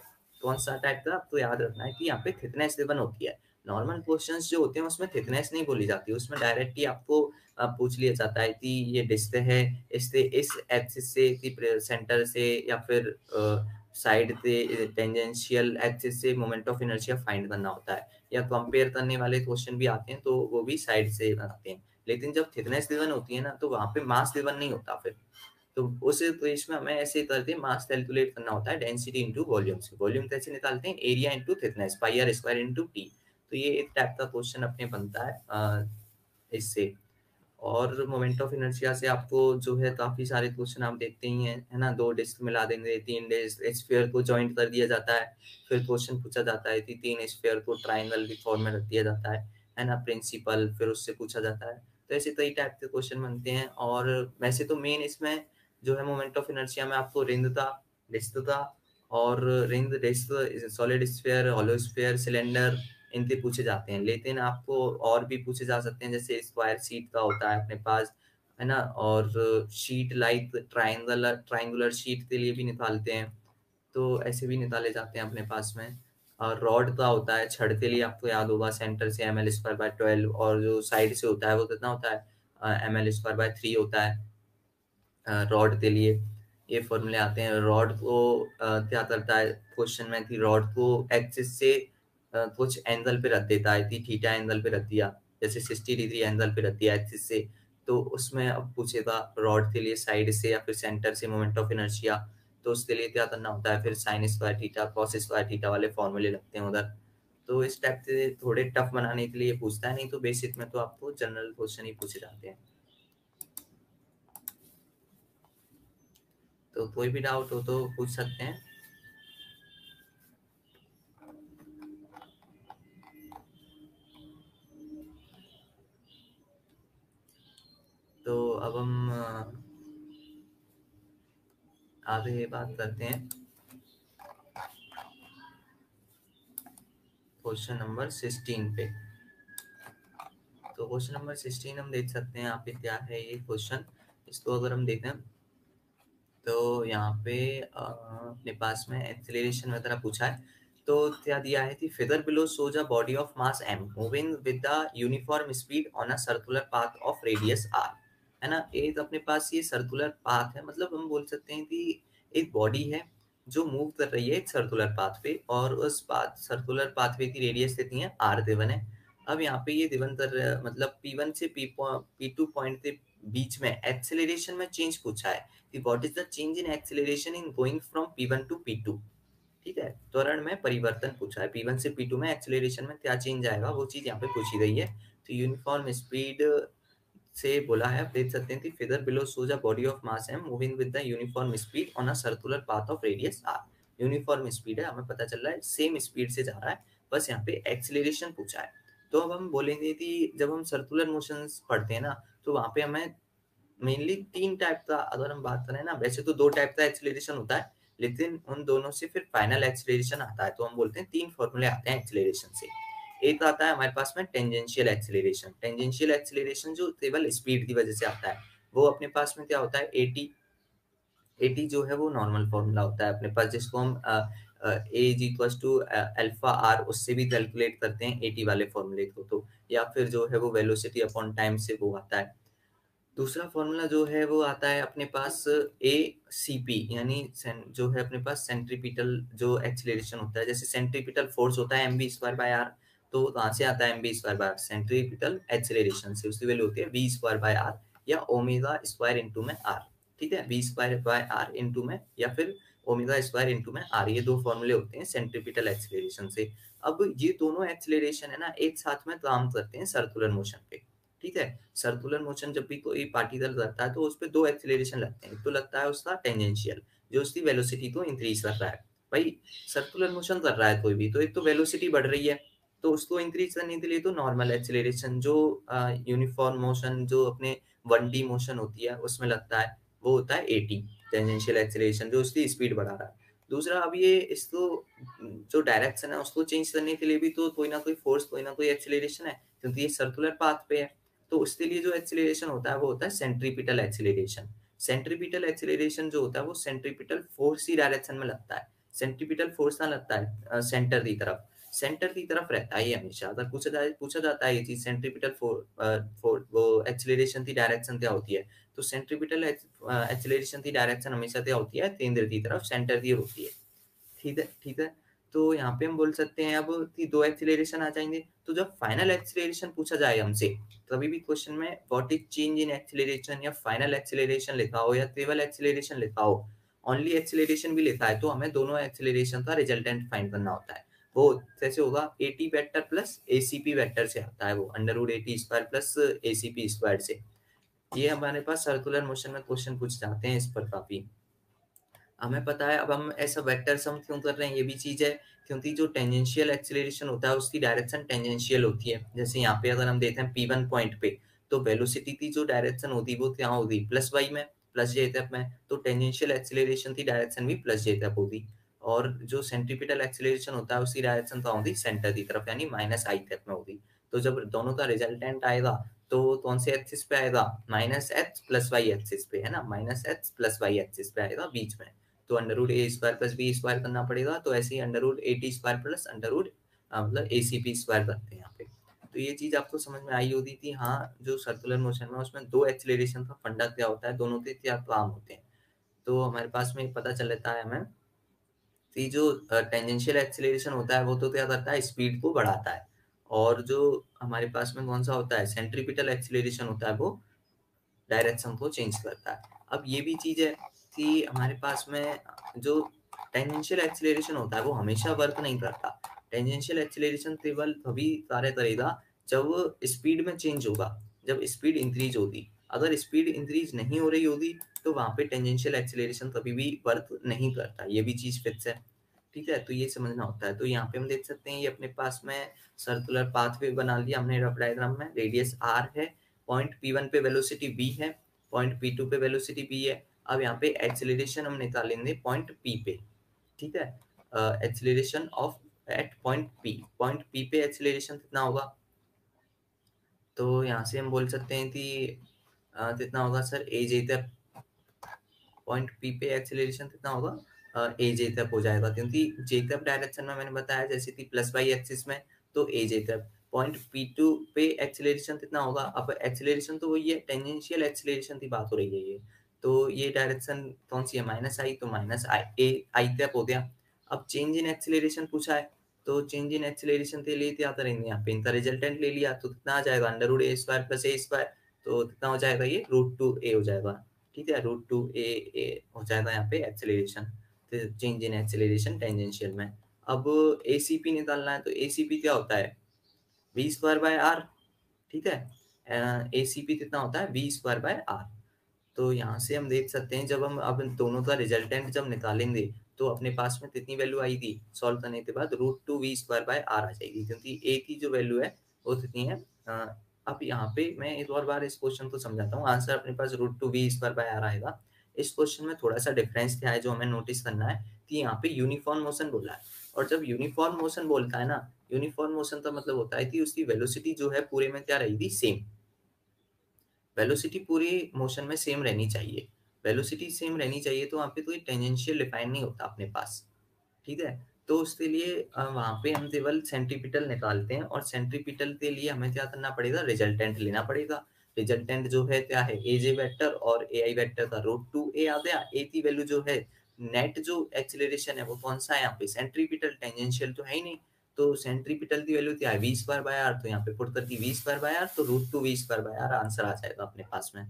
कौन सा टाइप का, आपको याद रखना है कि यहाँ पे थिकनेस गिवन होती है। नॉर्मल क्वेश्चंस जो होते हैं, उसमें थिकनेस नहीं बोली जाती। उसमें डायरेक्टली आपको पूछ लिया जाता है कि ये डिस्क है, इससे इस एक्सिस से सेंटर से, या फिर साइड से टेंजेंशियल एक्सिस से मोमेंट ऑफ़ इनर्शिया फाइंड करना होता है। या कंपेयर करने वाले क्वेश्चन भी आते हैं तो वो भी साइड से बनाते हैं। लेकिन जब थिकनेस गिवन होती है ना तो वहाँ पे मास गिवन नहीं होता फिर। तो उस केस में हमें ऐसे करते हैं मास कैलकुलेट करना होता है डेंसिटी इंटू वॉल्यूम से। वॉल्यूम कैसे निकालते हैं? Area into thickness pi R square into T तो ये एक टाइप का क्वेश्चन अपने बनता है इससे। और मोमेंट ऑफ़ इनर्शिया से आपको जो है काफ़ी सारे क्वेश्चन आप देखते ही हैं, है ना? दो डिस्क मिला देंगे, तीन स्फीयर को ज्वाइंट कर दिया जाता है, फिर क्वेश्चन पूछा जाता है कि तीन स्फीयर को ट्राइंगल की फॉर्म में रख दिया जाता है है ना? प्रिंसिपल फिर उससे पूछा जाता है। तो ऐसे कई टाइप के क्वेश्चन बनते हैं और वैसे तो मेन इसमें जो है मोमेंट ऑफ़ इनर्शिया में आपको रिंदता रिस्तता और रिंद रिस्त solid sphere hollow sphere cylinder इनके पूछे जाते हैं। लेकिन आपको और भी पूछे जा सकते हैं, जैसे स्क्वायर सीट का होता है अपने पास, है ना? और sheet like triangle triangular sheet के लिए भी निकालते हैं। तो ऐसे भी निकाले जाते हैं अपने पास में। और रॉड का होता है छड़ के लिए, आपको याद होगा, सेंटर से M L square by twelve और जो साइड से होता है, वो कितना होता है? M L square by three होता है। रॉड के लिए ये फॉर्मूले आते हैं। रॉड को क्या करता है? क्वेश्चन में कि रॉड को एक्सिस से कुछ एंगल पे रख देता है थीटा एंगल पे रख दिया, जैसे सिक्सटी डिग्री एंगल पे रख दिया एक्सिस से तो उसमें अब पूछेगा रॉड के लिए साइड से या फिर सेंटर से मोमेंट ऑफ़ इनर्शिया तो उसके लिए क्या करना होता है, फिर sine square theta cos square theta वाले फॉर्मूले लगते हैं उधर। तो इस टाइप से थोड़े टफ बनाने के लिए पूछता है, नहीं तो बेसिक में तो आपको जनरल क्वेश्चन ही पूछे जाते हैं। तो कोई भी डाउट हो तो पूछ सकते हैं। तो अब हम आगे बात करते हैं। क्वेश्चन नंबर सिक्सटीन पे। तो क्वेश्चन नंबर सिक्सटीन हम देख सकते हैं यहाँ पे क्या है ये क्वेश्चन। इसको अगर हम देखें तो यहाँ पे अपने पास में एक्सेलरेशन वगैरह पूछा है। तो क्या दिया है कि figure below shows a body of mass M, moving with the uniform speed on a circular path of radius R. है ना? एक अपने पास ये सर्कुलर पाथ है मतलब हम बोल सकते हैं कि एक बॉडी है जो मूव कर रही है सर्कुलर पाथ पे और उस पाथ सर्कुलर पाथवे की रेडियस कितनी है आर दिवन है। अब यहाँ पे ये दिवन कर मतलब पी वन से पी पी टू पॉइंट के बीच में एक्सेलरेशन में चेंज पूछा है कि what is the change in acceleration in going from P one to P two ठीक है? त्वरण में परिवर्तन पूछा है। पी वन से पी टू में एक्सेलरेशन में क्या चेंज आएगा? वो चीज़ यहाँ पे पूछी गई है। तो यूनिफॉर्म स्पीड से बोला है, आप देख सकते हैं कि figure below shows a body of mass है moving with the uniform speed on a circular path of radius R uniform speed है, हमें पता चल रहा है सेम स्पीड से जा रहा है, बस यहाँ पे एक्सिलेशन पूछा है। तो अब हम बोलेंगे कि जब हम सर्कुलर मोशन पढ़ते हैं ना तो वहाँ पे हमें मेनली तीन टाइप का अगर हम बात करें ना, वैसे तो दो टाइप का एक्सिलेशन होता है, लेकिन उन दोनों से फिर फाइनल एक्सिलेशन आता है तो हम बोलते हैं तीन फॉर्मूले आते हैं एक्सिलेशन से। एक आता है हमारे पास में टेंजेंशियल एक्सिलेशन टेंजेंशियल एक्सिलेशन जो केवल स्पीड की वजह से आता है, वो अपने पास में क्या होता है? एटी एटी जो है वो नॉर्मल फॉर्मूला होता है अपने पास, जिसको हम A is equal to alpha R उससे भी कैलकुलेट करते हैं एटी वाले फॉर्मूले को तो या फिर जो है वो वेलोसिटी अपॉन टाइम से वो आता है। दूसरा फॉर्मूला जो है वो आता है अपने पास ए सी पी यानी जो है अपने पास सेंट्रीपिटल जो एक्सिलेशन होता है, जैसे सेंट्रीपिटल फोर्स होता है M B square by R तो कहाँ से आता है? M B square by centripetal acceleration से उसकी वैल्यू होती है वी स्क्वायर बाय आर या ओमेगा स्क्वायर इंटू में आर ठीक है? V square by R into में या फिर ओमेगा स्क्वायर इंटू में आर ये दो फॉर्मूले होते हैं सेंट्रीपिटल एक्सिलेशन से। अब ये दोनों एक्सिलेशन है ना, एक साथ में काम करते हैं सर्कुलर मोशन पे, ठीक है? सर्कुलर मोशन जब भी कोई पार्टिकल करता है तो उस पर दो एक्सिलेशन लगते हैं। एक तो लगता है उसका टेंजेंशियल जो उसकी वेलोसिटी को इंक्रीज कर रहा है। भाई सर्कुलर मोशन कर रहा है कोई भी तो एक तो वेलोसिटी बढ़ रही है तो उसको इंक्रीज करने के लिए तो नॉर्मल एक्सिलेशन जो यूनिफॉर्म मोशन जो अपने वन डी मोशन होती है उसमें लगता है वो होता है एटी टेंजेंशियल एक्सिलेशन जो उसकी स्पीड बढ़ा रहा है। दूसरा अब ये इसको जो डायरेक्शन है उसको चेंज करने के लिए भी तो कोई ना कोई फोर्स कोई ना कोई एक्सिलेशन है क्योंकि ये सर्कुलर पाथ पे है। तो उसके लिए जो एक्सिलेशन होता है वो होता है सेंट्रीपिटल एक्सिलेशन सेंट्रीपिटल एक्सिलेशन जो होता है वो सेंट्रीपिटल फोर्स ही डायरेक्शन में लगता है। सेंट्रीपिटल फोर्स ना लगता है सेंटर की तरफ़। सेंटर की तरफ़ रहता है हमेशा। अगर पूछा जाए पूछा जाता है ये चीज़ सेंट्रीपिटल फोर फोर वो एक्सिलरेशन की डायरेक्शन क्या होती है? तो सेंट्रीपिटल एक्सिलरेशन की डायरेक्शन हमेशा क्या होती है? केंद्र की तरफ़ सेंटर की होती है। ठीक है ठीक है? तो यहाँ पे हम बोल सकते हैं अब कि दो एक्सिलरेशन आ जाएँगे। तो जब फाइनल एक्सिलरेशन पूछा जाए हमसे कभी भी क्वेश्चन में what is change in acceleration या फाइनल एक्सिलरेशन लिखा हो या ट्रिवल एक्सिलरेशन लिखा हो ओनली एक्सिलरेशन भी लिखा है तो हमें दोनों एक्सिलरेशन का रिजल्टेंट फाइंड करना होता है। वो कैसे होगा A T vector plus A C P vector से आता है वो under root A T square plus A C P square से। ये हमारे पास सर्कुलर मोशन में क्वेश्चन पूछ जाते हैं इस पर काफ़ी। हमें पता है, अब हम ऐसा वेक्टर सम क्यों कर रहे हैं, ये भी चीज़ है, क्योंकि जो टेंजेंशियल एक्सिलरेशन होता है, उसकी डायरेक्शन टेंजेंशियल होती है। जैसे यहाँ पे अगर हम देते हैं पी वन पॉइंट पे तो वेलोसिटी की जो डायरेक्शन होती वो क्या होगी प्लस वाई में प्लस जे तक में तो टेंजेंशियल एक्सिलरेशन की डायरेक्शन भी प्लस जे तक होगी और जो सेंट्रीपिटल एक्सिलरेशन होता है उसकी डायरेक्शन तो होगी सेंटर की तरफ़, यानी माइनस आई तक में होगी तो जब दोनों का रिजल्टेंट आएगा तो कौन से एक्सिस पे आएगा? Minus H plus Y axis पे, है ना? Minus H plus Y axis पे आएगा बीच में। तो under root A square plus B square करना पड़ेगा तो ऐसे ही under root A T square plus under root मतलब ए सी पी स्क्वायर करते हैं यहाँ पे। तो ये चीज़ आपको समझ में आई होती थी हाँ जो सर्कुलर मोशन में उसमें दो एक्सिलरेशन का फंडा क्या होता है, दोनों के क्या काम होते हैं। तो हमारे पास में पता चल लेता है हमें कि जो टेंजेंशियल एक्सिलरेशन होता है, वो तो क्या करता है स्पीड को बढ़ाता है। और जो हमारे पास में कौन सा होता है सेंट्रीपिटल एक्सिलरेशन होता है, वो डायरेक्शन को चेंज करता है। अब ये भी चीज़ है कि हमारे पास में जो टेंजेंशियल एक्सिलरेशन होता है, वो हमेशा वर्क नहीं करता। टेंजेंशियल एक्सिलरेशन केवल तभी कार्य करेगा जब स्पीड में चेंज होगा, जब स्पीड इंक्रीज होगी। अगर स्पीड इंक्रीज नहीं हो रही होगी तो वहाँ पे टेंजेंशियल एक्सिलरेशन कभी भी वर्क नहीं करता। ये भी चीज़ फिक्स है। ठीक है? तो ये समझना होता है। तो यहाँ पे हम देख सकते हैं, ये अपने पास में सर्कुलर पाथवे बना लिया हमने रफ डायग्राम में। रेडियस आर है। पॉइंट पी वन पे वेलोसिटी बी है। पॉइंट पी टू पे वेलोसिटी बी है। अब यहाँ पे एक्सिलरेशन हम निकालेंगे पॉइंट पी पे। ठीक है? Acceleration of at point P point P पे एक्सिलरेशन कितना होगा? तो यहाँ से हम बोल सकते हैं कि कितना होगा सर ए जे तक पॉइंट पी पे एक्सिलरेशन कितना होगा ए जे तक हो जाएगा। क्योंकि जे तक डायरेक्शन में मैंने बताया, जैसे कि प्लस वाई एक्सिस में तो ए जे तक। पॉइंट पी टू पे एक्सिलरेशन कितना होगा। अब एक्सिलरेशन तो वही है टेंजेंशियल एक्सिलरेशन की बात हो रही है ये। तो ये डायरेक्शन कौन सी है? माइनस आई तो माइनस आई ए आई तक हो गया। अब चेंज इन एक्सिलरेशन पूछा है तो चेंज इन एक्सिलरेशन के लिए क्या करेंगे यहाँ पे। इनका रिजल्टेंट ले लिया तो कितना आ जाएगा? Under root A square plus A square तो कितना हो जाएगा ये? रूट टू ए हो जाएगा। ठीक है? रूट टू ए ए हो जाएगा यहाँ पे acceleration change in acceleration tangential में। अब ए सी पी निकालना है तो ए सी पी क्या होता है? वी स्क्वायर बाय आर ठीक है? ए सी पी कितना होता है? वी स्क्वायर बाय आर तो यहाँ से हम देख सकते हैं, जब हम अब दोनों का रिजल्टेंट जब निकालेंगे तो अपने पास में कितनी वैल्यू आई थी सॉल्व करने के बाद root two V square by R आ जाएगी। क्योंकि ए की जो वैल्यू है, वो कितनी है? अब यहाँ पे मैं एक और बार इस क्वेश्चन को समझाता हूँ। आंसर अपने पास root two V square by R आएगा। इस क्वेश्चन में थोड़ा सा डिफरेंस क्या है जो हमें नोटिस करना है कि यहाँ पे यूनिफॉर्म मोशन बोला है। और जब यूनिफॉर्म मोशन बोलता है ना यूनिफॉर्म मोशन का मतलब होता है कि उसकी वेलोसिटी जो है पूरे में क्या रहेगी? सेम वेलोसिटी पूरी मोशन में सेम रहनी चाहिए। वेलोसिटी सेम रहनी चाहिए तो वहाँ पे कोई टेंजेंशियल डिफाइन नहीं होता अपने पास। ठीक है? तो उसके लिए वहाँ पे हम केवल सेंट्रीपिटल निकालते हैं और सेंट्रीपिटल के लिए हमें क्या करना पड़ेगा? रिजल्टेंट लेना पड़ेगा। रिजल्टेंट जो है क्या है? ए जे वेक्टर और ए आई वैक्टर का रूट टू ए आ गया। ए की वैल्यू जो है नेट जो एक्सिलरेशन है वो कौन सा है यहाँ पे? सेंट्रीपिटल टेंजेंशियल तो है ही नहीं। तो सेंट्रीपिटल की वैल्यू क्या है? वी स्क्वायर बाय आर तो यहाँ पे पुट करती वी स्क्वायर बाय आर तो root two V square by R answer आ जाएगा अपने पास में।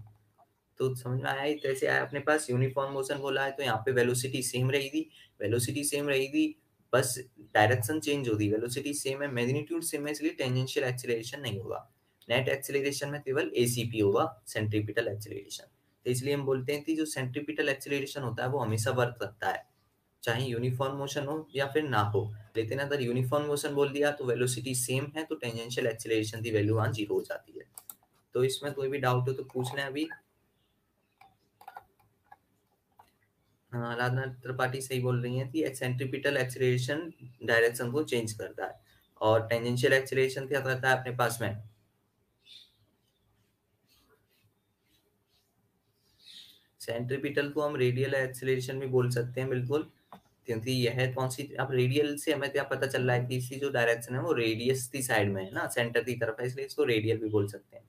तो समझ में आया? कैसे आया अपने पास। यूनिफॉर्म मोशन बोला है तो यहाँ पे वेलोसिटी सेम रहेगी। वेलोसिटी सेम रहेगी। बस डायरेक्शन चेंज होगी वेलोसिटी सेम है मैग्नीट्यूड सेम है, इसलिए टेंजेंशियल एक्सिलरेशन नहीं होगा। नेट एक्सिलरेशन में केवल एसीपी होगा सेंट्रीपिटल एक्सिलरेशन तो इसलिए हम बोलते हैं कि जो सेंट्रीपिटल एक्सिलरेशन होता है, वो हमेशा वर्क करता है। चाहे यूनिफॉर्म मोशन हो या फिर ना हो। लेकिन अगर यूनिफॉर्म मोशन बोल दिया तो वेलोसिटी सेम है तो टेंजेंशियल एक्सिलरेशन की वैल्यू वहाँ ज़ीरो हो जाती है। तो इसमें कोई भी डाउट हो तो पूछ लें अभी। आराधना त्रिपाठी सही बोल रही हैं कि सेंट्रीपिटल एक्सिलरेशन डायरेक्शन को चेंज करता है और टेंजेंशियल एक्सिलरेशन क्या करता है अपने पास में? सेंट्रीपिटल को हम रेडियल एक्सिलरेशन भी बोल सकते हैं, बिल्कुल। क्योंकि यह कौन सी, अब रेडियल से हमें क्या पता चल रहा है कि इसकी जो डायरेक्शन है वो रेडियस की साइड में है ना सेंटर की तरफ़ है, इसलिए इसको रेडियल भी बोल सकते हैं।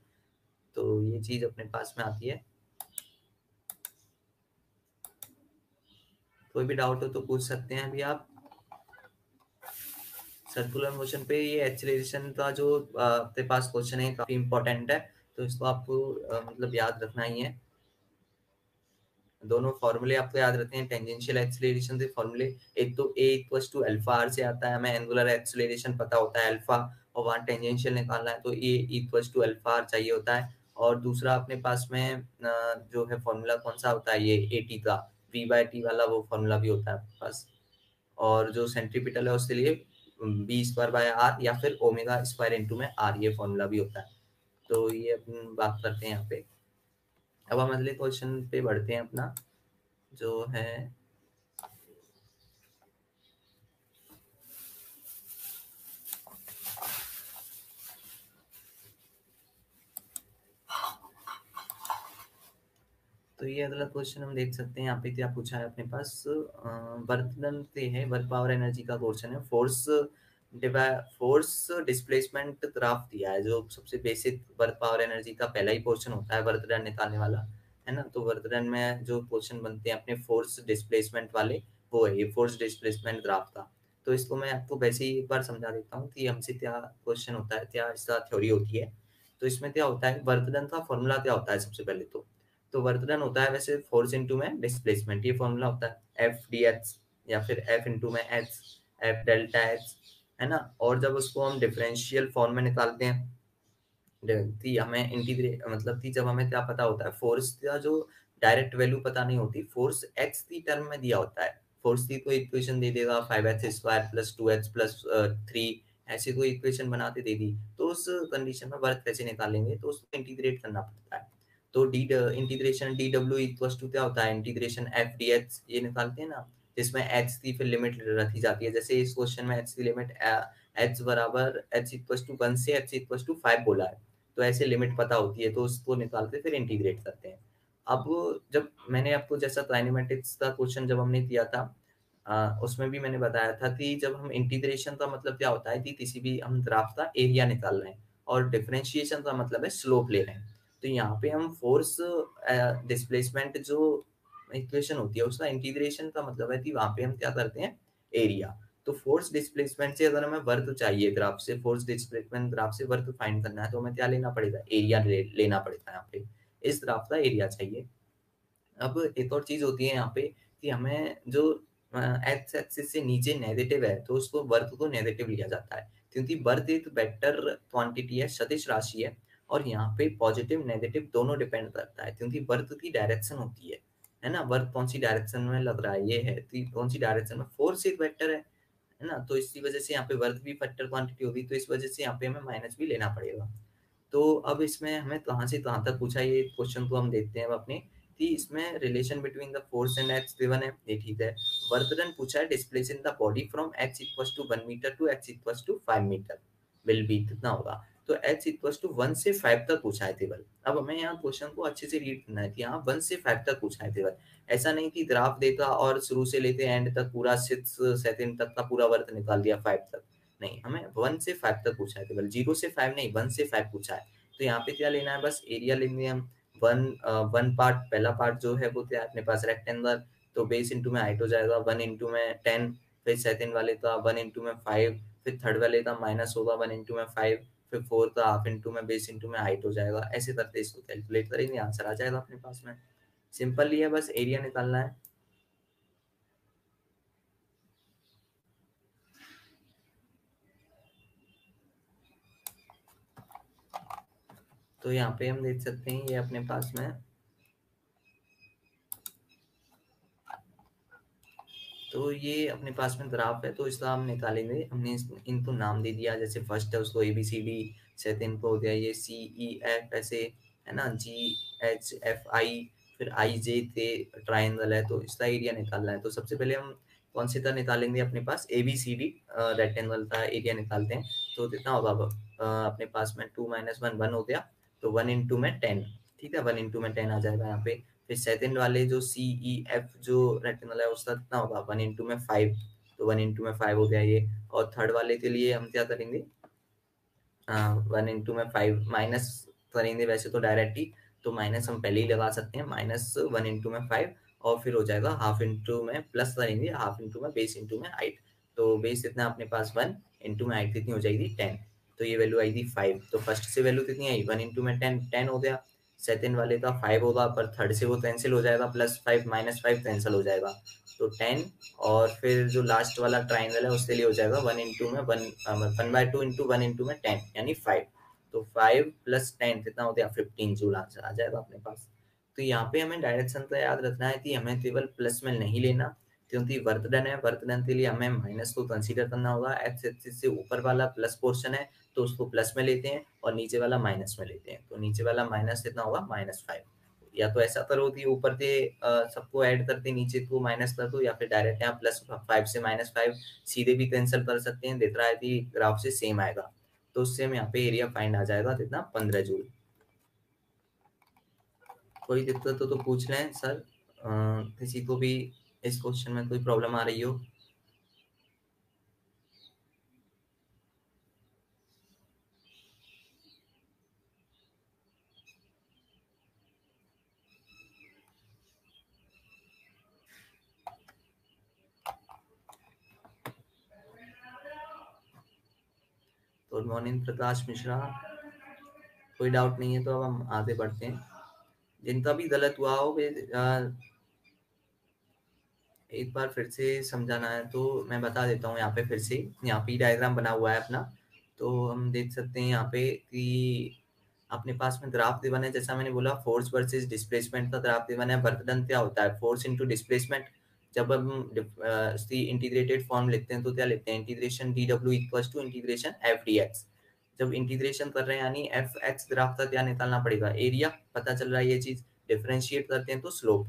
तो ये चीज़ अपने पास में आती है। कोई भी डाउट हो तो पूछ सकते हैं अभी आप। सर्कुलर मोशन पे ये एक्सेलरेशन का जो आपके पास क्वेश्चन है काफ़ी इंपॉर्टेंट है। तो इसको आपको मतलब याद रखना ही है। दोनों फॉर्मूले आपको याद रखते हैं टेंजेंशियल एक्सेलरेशन से फॉर्मूले एक तो A equals to alpha R से आता है, हमें एंगुलर एक्सेलरेशन पता होता है अल्फ़ा और वहाँ टेंजेंशियल निकालना है तो A equals to alpha R चाहिए होता है। और दूसरा अपने पास में जो है फॉर्मूला कौन सा होता है, ये ए टी का। वी बाय टी वाला वो फॉर्मूला भी होता है आपके पास। और जो सेंट्रीपिटल है उसके लिए बी स्क्वायर बाय आर या फिर ओमेगा स्क्वायर इंटू में आर ये फॉर्मूला भी होता है। तो ये अपन बात करते हैं यहाँ पे। अब हम अगले क्वेश्चन पे बढ़ते हैं अपना, जो है तो ये अगला क्वेश्चन हम देख सकते हैं। यहाँ पे क्या पूछा है अपने पास? वर्क से है, वर्क पावर एनर्जी का क्वेश्चन है। फोर्स फोर्स डिस्प्लेसमेंट ग्राफ दिया है, जो सबसे बेसिक वर्क पावर एनर्जी का पहला ही क्वेश्चन होता है वर्क डन निकालने वाला, है ना? तो वर्क डन में जो क्वेश्चन बनते हैं अपने फोर्स डिस्प्लेसमेंट वाले, वो है ये फोर्स डिस्प्लेसमेंट ग्राफ का। तो इसको मैं आपको वैसे ही एक बार समझा देता हूँ कि हमसे क्या क्वेश्चन होता है, क्या इसका थ्योरी होती है। तो इसमें क्या होता है? वर्क डन का फॉर्मूला क्या होता है सबसे पहले तो? तो वर्क डन होता है वैसे फोर्स इंटू में डिस्प्लेसमेंट ये फॉर्मूला होता है। एफ़ डी एच या फिर एफ़ इंटू में एच एफ़ डेल्टा एच है ना? और जब उसको हम डिफरेंशियल फॉर्म में निकालते हैं थी हमें इंटीग्रेट मतलब थी जब हमें क्या पता होता है फोर्स का जो डायरेक्ट वैल्यू पता नहीं होती फोर्स एक्स की टर्म में दिया होता है। फोर्स की कोई इक्वेशन दे देगा five H square plus two H plus three ऐसी कोई इक्वेशन बनाते दे दी। तो उस कंडीशन में वर्क कैसे निकालेंगे? तो उसको इंटीग्रेट करना पड़ता है। तो D integration D W equal to क्या होता है? इंटीग्रेशन एफ़ डी एच ये निकालते हैं ना जिसमें एच की फिर लिमिट रखी जाती है। जैसे इस क्वेश्चन में एच की लिमिट एच बराबर एच इक्वल टू वन से एच इक्वल टू फाइव बोला है। तो ऐसे लिमिट पता होती है तो उसको निकाल के फिर इंटीग्रेट करते हैं। अब जब मैंने आपको जैसा काइनेमेटिक्स का क्वेश्चन जब हमने दिया था आ, उसमें भी मैंने बताया था कि जब हम इंटीग्रेशन का मतलब क्या होता है कि किसी भी हम ग्राफ का एरिया निकाल रहे हैं और डिफरेंशिएशन का मतलब है स्लोप ले रहे हैं। तो यहाँ पे हम फोर्स डिस्प्लेसमेंट जो इक्वेशन होती है उसका इंटीग्रेशन का मतलब है कि वहाँ पे हम क्या करते हैं? एरिया तो फोर्स डिस्प्लेसमेंट से अगर हमें वर्क चाहिए ग्राफ से फोर्स डिस्प्लेसमेंट ग्राफ से वर्क फाइंड करना है तो हमें क्या लेना पड़ेगा? एरिया ले, लेना पड़ेगा यहाँ पे। इस ग्राफ का एरिया चाहिए। अब एक और चीज़ होती है यहाँ पे कि हमें जो एक्स एक्सिस से नीचे नेगेटिव है तो उसको वर्क को नेगेटिव लिया जाता है। क्योंकि वर्क एक वेक्टर क्वांटिटी है सदिश राशि है। और यहाँ पे पॉजिटिव नेगेटिव दोनों डिपेंड करता है, क्योंकि वर्क की डायरेक्शन होती है है ना? वर्क कौन सी डायरेक्शन में लग रहा है? ये है तो कौन सी डायरेक्शन में? फोर्स एक वेक्टर है है ना? तो इसी वजह से यहाँ पे वर्क भी फैक्टर क्वांटिटी होगी तो इस वजह से यहाँ पे हमें माइनस भी लेना पड़ेगा। तो अब इसमें हमें कहाँ से कहाँ तक पूछा ये क्वेश्चन को हम देखते हैं अब अपने, कि इसमें relation between the force and X given है, ये ठीक है। वर्क डन पूछा है displace in the body from X equals to one metre to X equals to five metre will be कितना होगा? तो एच इक्वल टू वन से फाइव तक पूछा है टेबल अब हमें यहाँ क्वेश्चन को अच्छे से रीड करना है कि यहाँ वन से फाइव तक पूछा है टेबल ऐसा नहीं कि ग्राफ देता और शुरू से लेते एंड तक पूरा सिक्स सेकंड तक का पूरा वर्क निकाल दिया फाइव तक। नहीं, हमें वन से फाइव तक पूछा है टेबल ज़ीरो से फाइव नहीं वन से फाइव पूछा है। तो यहाँ पे क्या लेना है? बस एरिया लेंगे हम। वन वन पार्ट पहला पार्ट जो है वो क्या अपने पास रेक्टेंगल तो बेस इंटू में हाइट हो जाएगा। वन इंटू में टेन फिर सेकंड वाले का वन इंटू में फाइव फिर थर्ड वाले का माइनस होगा। वन इंटू में फाइव फिर फोर का हाफ़ इंटू में, बेस इंटू में हाइट हो जाएगा। ऐसे करते इसको कैलकुलेट करेंगे आंसर आ जाएगा अपने पास में। सिंपल ही है, बस एरिया निकालना है। तो यहाँ पे हम देख सकते हैं, ये अपने पास में तो ये अपने पास में ग्राफ है तो इसका हम निकालेंगे। हमने इनको नाम दे दिया, जैसे फ़र्स्ट है, उसको A B C D second को हो गया, ये सी ई एफ़ ऐसे, है ना? जी एच एफ़ आई फिर आई जे ते ट्राइंगल है तो इसका एरिया निकालना है। तो सबसे पहले हम कौन से का निकालेंगे अपने पास? A B C D rectangle का एरिया निकालते हैं। तो कितना होगा अपने पास में टू माइनस वन वन हो गया तो वन इंटू में टेन ठीक है? वन इंटू में टेन आ जाएगा यहाँ पे। फिर सेकंड वाले जो सी ई एफ़ जो रेक्टेंगल है, उसका कितना होगा? वन इंटू में फाइव तो वन इंटू में फाइव हो गया ये। और थर्ड वाले के लिए हम क्या करेंगे? वन इंटू में फाइव माइनस करेंगे वैसे तो डायरेक्ट ही तो माइनस हम पहले ही लगा सकते हैं। माइनस वन इंटू में फाइव और फिर हो जाएगा हाफ़ इंटू में प्लस करेंगे। हाफ़ इंटू में बेस इंटू में हाइट तो बेस कितना अपने पास? वन इंटू में हाइट कितनी हो जाएगी? टेन तो ये वैल्यू आएगी फाइव तो फ़र्स्ट से वैल्यू कितनी आई? वन इंटू में टेन टेन हो गया। सेकेंड वाले का फाइव होगा, पर थर्ड से वो कैंसिल हो जाएगा plus five minus five cancel हो जाएगा। तो टेन और फिर जो लास्ट वाला ट्राइंगल है, उसके लिए हो जाएगा वन इंटू में one one by two into one into में टेन यानी फाइव तो फाइव प्लस टेन कितना हो? गया फिफ्टीन जूल आंसर आ जाएगा अपने पास। तो यहाँ पे हमें डायरेक्शन तो याद रखना है कि हमें केवल प्लस में नहीं लेना, क्योंकि वर्तडन है वर्तडन के लिए हमें माइनस को कंसीडर करना होगा। एक्स एक्सिस से ऊपर वाला प्लस पोर्शन है तो उसको प्लस में लेते हैं और नीचे वाला माइनस में लेते हैं। तो नीचे वाला माइनस कितना होगा? Minus five. या तो ऐसा करो कि ऊपर से सबको ऐड करते नीचे को माइनस कर दो, या फिर डायरेक्ट यहाँ प्लस फाइव से माइनस फाइव सीधे भी कैंसिल कर सकते हैं, देख रहा है कि ग्राफ से सेम आएगा। तो हम यहाँ पे एरिया फाइंड आ जाएगा कितना पंद्रह जूल। कोई दिक्कत हो तो पूछ लें, सर। किसी को भी इस क्वेश्चन में कोई प्रॉब्लम आ रही हो गुड मॉर्निंग प्रकाश मिश्रा। कोई डाउट नहीं है तो अब हम आगे बढ़ते हैं। जिनका भी गलत हुआ हो, वे एक बार फिर से समझाना है तो मैं बता देता हूँ यहाँ पे फिर से। यहाँ पे डायग्राम बना हुआ है अपना। तो हम देख सकते हैं यहाँ पे कि अपने पास में ग्राफ दिवन है। जैसा मैंने बोला फोर्स वर्सेस डिस्प्लेसमेंट का ग्राफ दिवन है। बर्तन क्या होता है? फोर्स इंटू डिस्प्लेसमेंट जब हम इंटीग्रेटेड फॉर्म लिखते हैं तो क्या लिखते हैं? Integration D W equal to integration F D X जब इंटीग्रेशन कर रहे हैं, यानी एफ़ एक्स ग्राफ का क्या निकालना पड़ेगा? एरिया पता चल रहा है ये चीज़। डिफ्रेंशिएट करते हैं तो स्लोप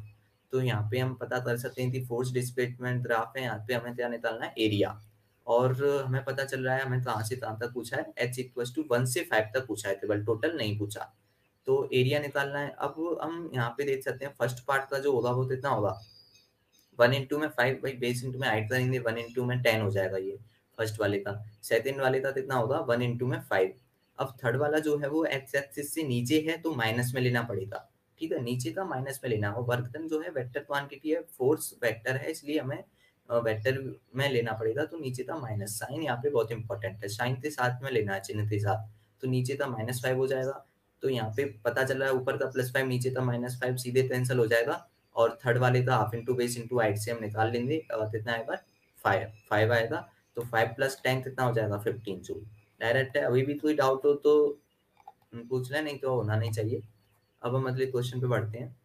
तो यहाँ पे हम पता कर सकते हैं कि फोर्स डिस्प्लेसमेंट ग्राफ है, यहाँ पे हमें क्या निकालना है? एरिया और हमें पता चल रहा है, हमें कहाँ से कहाँ तक पूछा है? एच इक्वल टू वन से फाइव तक पूछा है, केवल टोटल नहीं पूछा। तो एरिया निकालना है। अब हम यहाँ पे देख सकते हैं फ़र्स्ट पार्ट का जो होगा, वो कितना होगा? वन इंटू में फाइव बाई बेस इंटू में हाइट करेंगे वन इंटू में टेन हो जाएगा ये फ़र्स्ट वाले का। सेकेंड वाले का कितना होगा? वन इंटू में फाइव अब थर्ड वाला जो है वो एक्स एक्सिस से नीचे है तो माइनस में लेना पड़ेगा। ठीक है? नीचे का माइनस में लेना। और वर्क जो है वेक्टर क्वांटिटी है फोर्स वेक्टर है, इसलिए हमें वेक्टर में लेना पड़ेगा तो नीचे का माइनस साइन यहाँ पे बहुत इंपॉर्टेंट है। साइन के साथ में लेना है चिन्ह के साथ। तो नीचे का माइनस फाइव हो जाएगा। तो यहाँ पे पता चल रहा है ऊपर का प्लस फाइव नीचे का माइनस फाइव सीधे कैंसिल हो जाएगा। और थर्ड वाले का half into base into height से हम निकाल लेंगे कितना आएगा? फाइव फाइव आएगा तो फाइव प्लस टेन कितना हो जाएगा? फिफ्टीन जूल डायरेक्ट है। अभी भी कोई डाउट हो तो पूछ लें नहीं तो होना नहीं चाहिए। अब हम अगले क्वेश्चन पे बढ़ते हैं।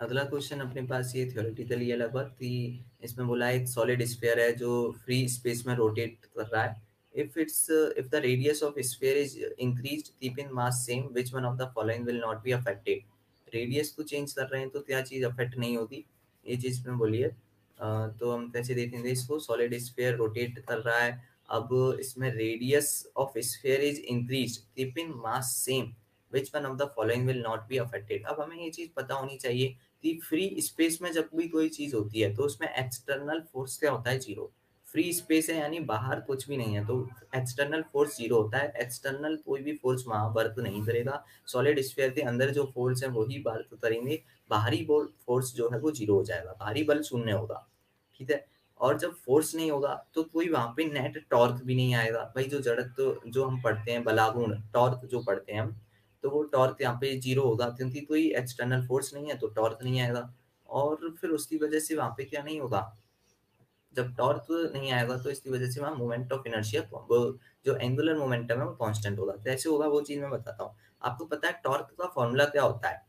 अगला क्वेश्चन अपने पास ये थियोरेटिकली है लगभग कि इसमें बोला एक सॉलिड स्फीयर है जो फ्री स्पेस में रोटेट कर रहा है। It's uh, if the radius of sphere is increased keep in mass same which one of the following will not be affected? Radius को चेंज कर रहे हैं तो क्या चीज़ अफेक्ट नहीं होती ये चीज़ में बोलिए। तो हम कैसे देखेंगे इसको? सॉलिड स्फीयर रोटेट कर रहा है। अब इसमें radius of sphere is increase keeping mass same which one of the following will not be affected अब हमें ये चीज़ पता होनी चाहिए कि फ्री स्पेस में जब भी कोई चीज़ होती है तो उसमें एक्सटर्नल फोर्स क्या होता है? ज़ीरो फ्री स्पेस है, यानी बाहर कुछ भी नहीं है तो एक्सटर्नल फोर्स ज़ीरो होता है। एक्सटर्नल कोई भी फोर्स वहाँ वर्क नहीं करेगा। सॉलिड स्फीयर के अंदर जो फोर्स है, वही वर्क करेंगे बाहरी फोर्स जो है, वो ज़ीरो हो जाएगा। बाहरी बल शून्य होगा। ठीक है? और जब फोर्स नहीं होगा तो कोई वहाँ पे नेट टॉर्क भी नहीं आएगा। भाई, जो जड़त तो जो हम पढ़ते हैं, बलागुण टॉर्क जो पढ़ते हैं हम तो वो टॉर्क यहाँ पे ज़ीरो होगा, क्योंकि कोई एक्सटर्नल फोर्स नहीं है तो टॉर्क नहीं आएगा। और फिर उसकी वजह से वहाँ पे क्या नहीं होगा? जब टॉर्क नहीं आएगा तो इसकी वजह से वहाँ मोमेंट ऑफ़ इनर्शिया जो एंगुलर मोमेंटम है, वो कांस्टेंट होगा। कैसे होगा, वो चीज़ मैं बताता हूँ। आपको पता है टॉर्क का फॉर्मूला क्या होता है?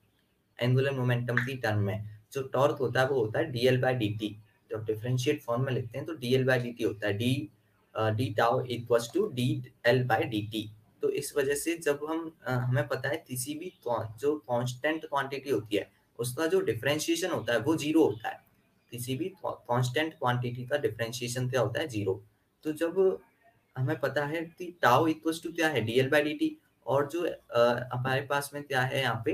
एंगुलर मोमेंटम की टर्म में। जो टॉर्क होता है, वो होता है डीएल बाय डी टी जब डिफरेंशिएट फॉर्म में लिखते हैं तो डीएल बाय डी टी होता है। D D tau equals to D L by D T तो इस वजह से जब हम हमें पता है किसी भी जो कांस्टेंट क्वांटिटी होती है, उसका जो डिफरेंशिएशन होता है, वो ज़ीरो होता है। किसी भी कांस्टेंट क्वांटिटी का डिफरेंशिएशन क्या होता है? ज़ीरो तो जब हमें पता है कि टाउ इक्वल टू क्या है? डीएल बाई डी और जो हमारे पास में क्या है यहाँ पे?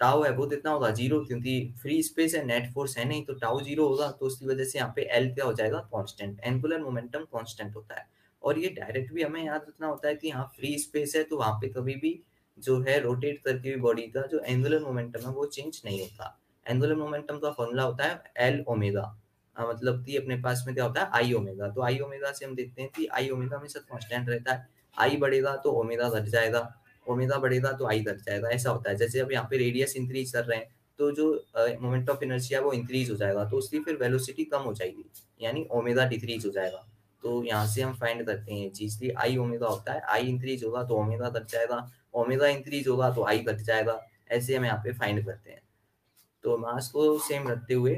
टाउ है, वो कितना होगा? ज़ीरो क्योंकि फ्री स्पेस है नेट फोर्स है नहीं तो टाउ ज़ीरो होगा तो उसकी वजह से यहाँ पे एल क्या हो जाएगा? कांस्टेंट एंगुलर मोमेंटम कांस्टेंट होता है। और ये डायरेक्ट भी हमें याद रखना होता है कि यहाँ फ्री स्पेस है तो वहाँ पे कभी भी जो है रोटेट करके भी बॉडी का जो एंगुलर मोमेंटम है, वो चेंज नहीं होता। एंगुलर मोमेंटम का फॉर्मूला होता है एल ओमेगा। मतलब कि अपने पास में क्या होता है आई ओमेगा। तो आई ओमेगा से हम देखते हैं कि आई ओमेगा हमेशा कांस्टेंट रहता है। आई बढ़ेगा तो ओमेगा घट जाएगा। ओमेगा बढ़ेगा तो आई घट जाएगा। ऐसा होता है। जैसे अब यहाँ पे रेडियस इंक्रीज कर रहे हैं तो जो मोमेंट ऑफ़ इनर्शिया वो इंक्रीज हो जाएगा तो उसकी फिर वेलोसिटी कम हो जाएगी। यानी ओमेगा डिक्रीज हो जाएगा। तो यहाँ से हम फाइंड करते हैं चीज़ की आई ओमेगा होता है। आई इंक्रीज होगा तो ओमेगा घट जाएगा। ओमेगा इंक्रीज होगा तो आई घट जाएगा। ऐसे हम यहाँ पे फाइंड करते हैं। तो मास को सेम रखते हुए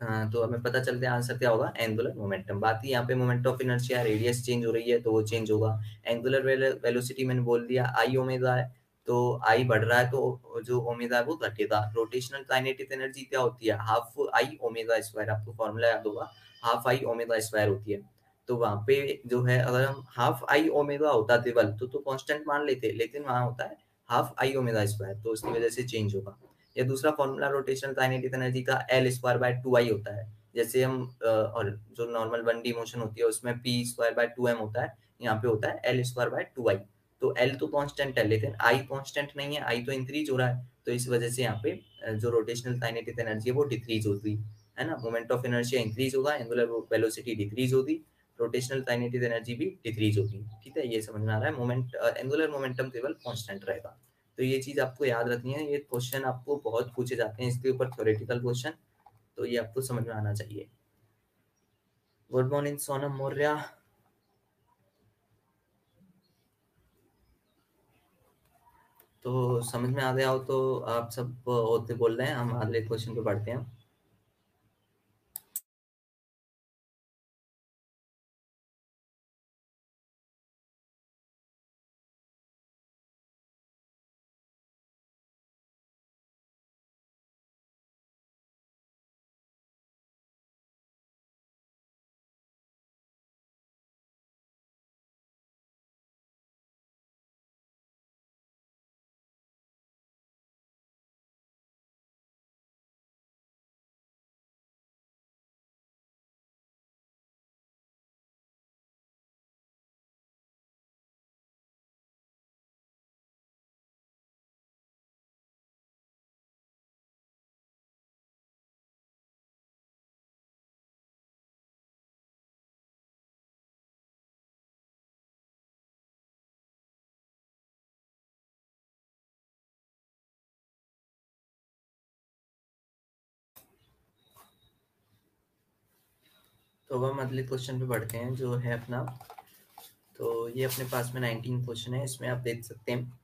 तो हमें पता चलता है आंसर क्या होगा? एंगुलर मोमेंटम बात ही यहाँ पे moment of inertia radius change हो रही है तो वो चेंज होगा। एंगुलर वेलोसिटी मैंने बोल दिया। आई ओमेगा है। तो आई बढ़ रहा है तो जो ओमेगा है वो घटेगा रोटेशनल काइनेटिक एनर्जी क्या होती है? हाफ़ आई ओमेगा स्क्वायर आपको फॉर्मूला याद होगा। हाफ़ आई ओमेगा स्क्वायर होती है। तो वहाँ पे जो है, अगर हम हाफ़ आई ओमेगा होता टेबल तो तो कांस्टेंट मान लेते, लेकिन वहाँ होता है हाफ़ आई ओमेगा स्क्वायर तो उसकी वजह से चेंज होगा। या दूसरा फॉर्मूला रोटेशनल काइनेटिक एनर्जी का L square by two I होता है। जैसे हम और जो नॉर्मल वन डी मोशन होती है, उसमें P square by two M होता है, यहाँ पे होता है L square by two I तो एल तो कांस्टेंट है, लेकिन आई कांस्टेंट नहीं है आई तो इंक्रीज हो रहा है। तो इस वजह से यहाँ पे जो रोटेशनल काइनेटिक एनर्जी है, वो डिक्रीज होती, है ना? मोमेंट ऑफ़ एनर्जी इंक्रीज होगा एंगुलर वेलोसिटी डिक्रीज होगी रोटेशनल काइनेटिक एनर्जी भी डिक्रीज होगी ठीक है? ये समझ में आ रहा है? मोमेंट एंगुलर मोमेंटम केवल कांस्टेंट रहेगा। तो ये चीज़ आपको याद रखनी है, ये क्वेश्चन आपको बहुत पूछे जाते हैं, इसके ऊपर थ्योरेटिकल क्वेश्चन तो ये आपको समझ में आना चाहिए। गुड मॉर्निंग सोनम मौर्य तो समझ में आ गया हो तो आप सब होते बोल रहे हैं, हम अगले क्वेश्चन पे बढ़ते हैं। तो अब हम अगले क्वेश्चन पे बढ़ते हैं, जो है अपना। तो ये अपने पास में नाइनटीन क्वेश्चन है, इसमें आप देख सकते हैं।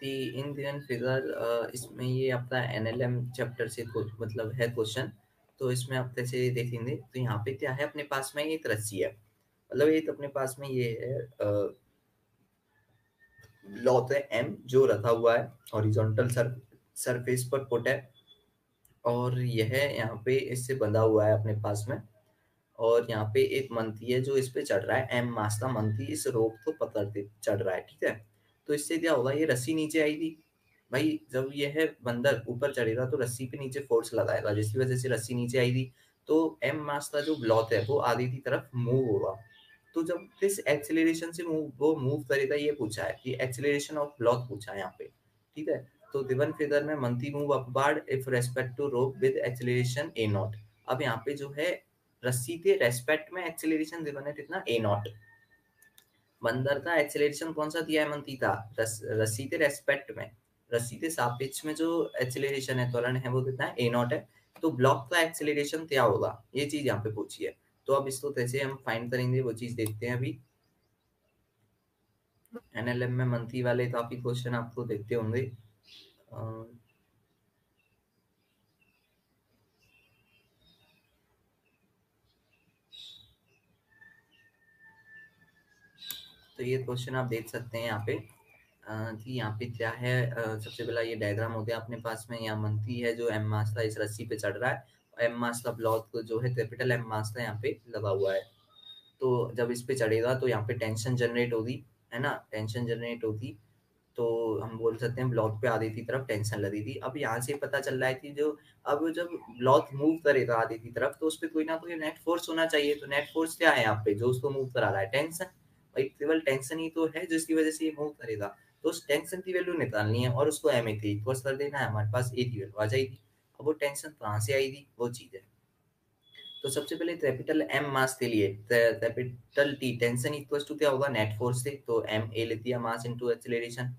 कि इन गिवन फिगर इसमें ये आपका एनएलएम चैप्टर से मतलब है क्वेश्चन तो इसमें आप कैसे देखेंगे तो यहाँ पे क्या है, अपने पास में एक रस्सी है। मतलब एक अपने पास में ये है लॉथ है एम जो रखा हुआ है हॉरिजॉन्टल सर सरफेस पर पुट है। और यह यहाँ पे इससे बंधा हुआ है अपने पास में। और यहाँ पे एक मंथी है जो इस पे चढ़ रहा है एम मास का मंथी, इस रोप को पकड़ते चढ़ रहा है, ठीक है? तो इससे क्या होगा, ये रस्सी नीचे थी भाई, जब ये है बंदर ऊपर चढ़ेगा तो रस्सी पे नीचे फोर्स लगाएगा, जिसकी वजह से रस्सी नीचे थी तो एम मास का जो ब्लॉक है, वो आगे की तरफ़ मूव होगा। तो जब किस एक्सेलरेशन से मूव वो मूव करेगा, ये पूछा है कि एक्सेलरेशन ऑफ़ ब्लॉक पूछा है यहाँ पे, ठीक है? तो गिवन फिगर में monkey move upward if respect to rope with acceleration A naught अब यहाँ पे जो है रस्सी के रेस्पेक्ट में एक्सेलरेशन है कितना ए नॉट बंदर का एक्सेलरेशन कौन सा दिया है का रस, रस्सी के रेस्पेक्ट में रस्सी के सापेक्ष में जो एक्सेलरेशन है त्वरण है वो कितना है? ए नॉट है। तो ब्लॉक का एक्सेलरेशन क्या होगा? ये चीज़ यहाँ पे पूछी है। तो अब इसको कैसे हम फाइंड करेंगे? वो चीज़ देखते हैं अभी। एनएलएम में मंथी वाले काफ़ी क्वेश्चन आपको देखते होंगे। तो ये क्वेश्चन आप देख सकते हैं यहाँ पे थी यहाँ पे क्या है सबसे पहला ये डायग्राम हो गया अपने पास में, यहाँ मंथली है जो एम मास था इस रस्सी पे चढ़ रहा है एम मास का ब्लॉक जो है कैपिटल एम मास था यहाँ पे लगा हुआ है। तो जब इस पे चढ़ेगा तो यहाँ पे टेंशन जनरेट होगी, है ना? टेंशन जनरेट होगी तो हम बोल सकते हैं ब्लॉक पे आधी की तरफ़ टेंशन लगी थी। अब यहाँ से पता चल रहा है कि जो, अब जब ब्लॉक मूव करेगा आधी की तरफ़ तो उस पर कोई ना कोई नेट फोर्स होना चाहिए। तो नेट फोर्स क्या है यहाँ पे? जो उसको मूव करा रहा है टेंशन भाई, केवल टेंशन ही तो है जिसकी वजह से ये मूव करेगा। तो उस टेंशन की वैल्यू निकालनी है और उसको एम ए थी इक्वल कर देना है। हमारे पास ए की वैल्यू आ जाएगी। अब वो टेंशन कहाँ से आई थी वो चीज़ है। तो सबसे पहले कैपिटल एम मास के लिए capital T tension equal to क्या होगा? नेट फोर्स से। तो एम ए लेती है mass into acceleration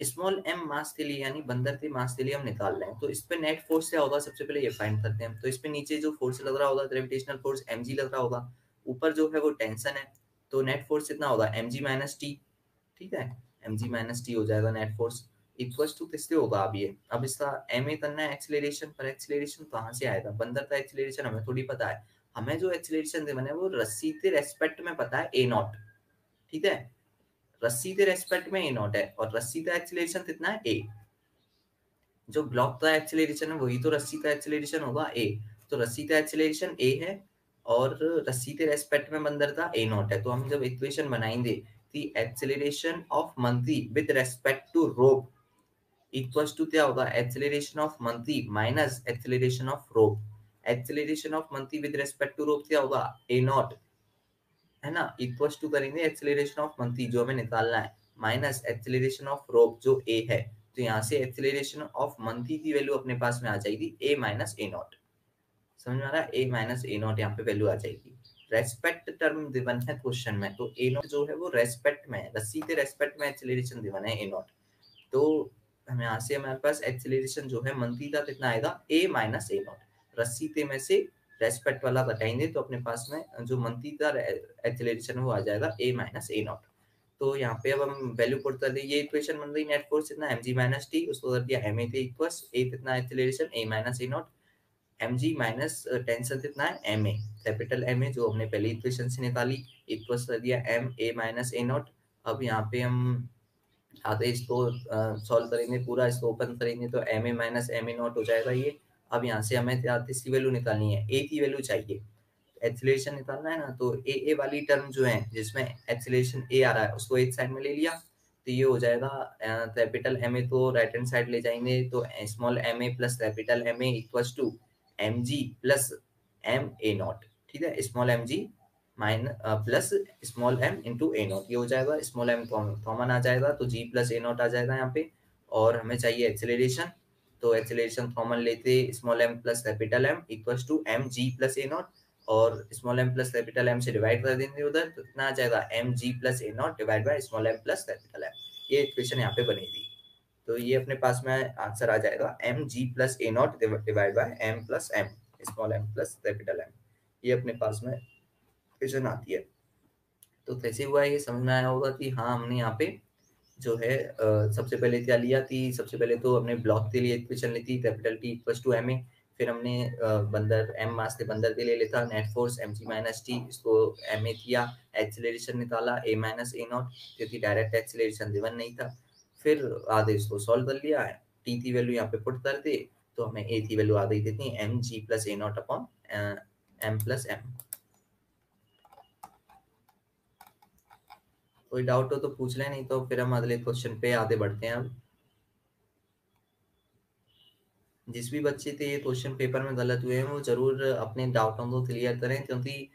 small M mass के लिए, यानी बंदर के मास के लिए हम निकाल रहे हैं। तो इस पे नेट फोर्स क्या होगा? सबसे पहले ये फाइंड करते हैं तो इस पे नीचे जो फोर्स लग रहा होगा ग्रेविटेशनल फोर्स एम लग रहा होगा, ऊपर जो है वो टेंशन है। तो नेट फोर्स कितना होगा एम जी माइनस टी ठीक है? एम जी माइनस टी हो जाएगा नेट फोर्स इक्वल टू किससे होगा अब ये? अब इसका एम ए करना है एक्सिलेशन पर एक्सिलेशन कहाँ से आएगा? बंदर का एक्सिलेशन हमें थोड़ी पता है। हमें जो एक्सिलेशन देना है, वो रस्सी के रेस्पेक्ट में पता है ए नॉट ठीक है? रस्सी के रेस्पेक्ट में ए नॉट है, और रस्सी का एक्सिलेशन कितना है? ए जो ब्लॉक का एक्सिलेशन है, वही तो रस्सी का एक्सिलेशन होगा ए तो रस्सी का एक्सिलेशन ए है और रस्सी के रेस्पेक्ट में अंदर था ए नॉट है। तो हम जब इक्वेशन बनाएँगे थी acceleration of monthly with respect to rope equals to क्या होगा? Acceleration of monthly minus acceleration of rope acceleration of monthly with respect to rope क्या होगा? ए नॉट है ना? इक्वल्स टू करेंगे एक्सेलरेशन ऑफ़ मंथली जो हमें निकालना है। माइनस एक्सेलरेशन ऑफ़ रोप जो ए है। तो यहाँ से एक्सेलरेशन ऑफ़ मंथली की वैल्यू अपने पास में आ जाएगी ए माइनस ए नॉट समझ में आ रहा है? ए माइनस ए नॉट यहाँ पे वैल्यू आ जाएगी। रेस्पेक्ट टर्म गिवन है क्वेश्चन में तो ए नॉट जो है वो रेस्पेक्ट में है। के रेस्पेक्ट में एक्सेलरेशन गिवन है ए नॉट तो हम यहाँ से हमारे पास एक्सेलरेशन जो है मंथली का कितना आएगा ए माइनस ए नॉट रस्सी ते में से रेस्पेक्ट वाला बताएँगे तो अपने पास में जो मंथली का एक्सेलरेशन वो आ जाएगा ए माइनस ए नॉट तो यहाँ पे अब हम वैल्यू पुट कर दें। ये इक्वेशन बन रही नेट फोर्स कितना एम जी माइनस टी उसको कर दिया M A T equals A कितना acceleration A minus A naught M G minus tension कितना है? M A capital M A जो हमने पहली इक्वेशन से निकाली इक्वल्स कर दिया M A minus A naught अब यहाँ पे हम आते इसको सॉल्व करेंगे, पूरा इसको ओपन करेंगे तो M A minus M A naught हो जाएगा ये। अब यहाँ से हमें इसकी वैल्यू निकालनी है। ए की वैल्यू चाहिए। एक्सिलेशन निकालना है ना तो ए ए वाली टर्म जो है, जिसमें एक्सिलेशन ए आ रहा है, उसको एक साइड में ले लिया तो ये हो जाएगा कैपिटल एम ए तो राइट हैंड साइड ले जाएँगे तो small M A plus capital M A equals to M G plus M A naught ठीक है? Small M G mine plus small M into A naught ये हो जाएगा। स्मॉल एम कॉमन आ जाएगा तो जी प्लस ए नॉट आ जाएगा यहाँ पे। और हमें चाहिए एक्सेलरेशन तो एक्सेलरेशन कॉमन लेते small M plus capital M equals to M G plus A naught और small M plus capital M से डिवाइड कर देंगे उधर तो कितना आ जाएगा M G plus A naught divide by small M plus capital M ये इक्वेशन यहाँ पे बनेगी। तो ये अपने पास में आंसर आ जाएगा M G plus A naught divide by M plus M small M plus capital M ये अपने पास में इक्वेशन आती है। तो कैसे हुआ ये समझ में आया होगा कि हाँ हमने यहाँ पे जो है आ, सबसे पहले क्या लिया थी सबसे पहले तो हमने ब्लॉक के लिए इक्वेशन ली थी capital T equal to M A फिर हमने बंदर एम मास के बंदर के लिए लेता net force M G minus T इसको एम ए किया एक्सिलेशन निकाला ए माइनस ए नॉट क्योंकि डायरेक्ट एक्सिलेशन गिवन नहीं था। फिर आधे इसको सॉल्व कर लिया है टी की वैल्यू यहाँ पे पुट कर दे तो हमें ए की वैल्यू आ गई कितनी? M G plus A naught upon M plus M कोई डाउट हो तो पूछ ले, नहीं तो फिर हम अगले क्वेश्चन पे आगे बढ़ते हैं अब। जिस भी बच्चे थे ये क्वेश्चन पेपर में गलत हुए हैं, वो ज़रूर अपने डाउटों को क्लियर करें, क्योंकि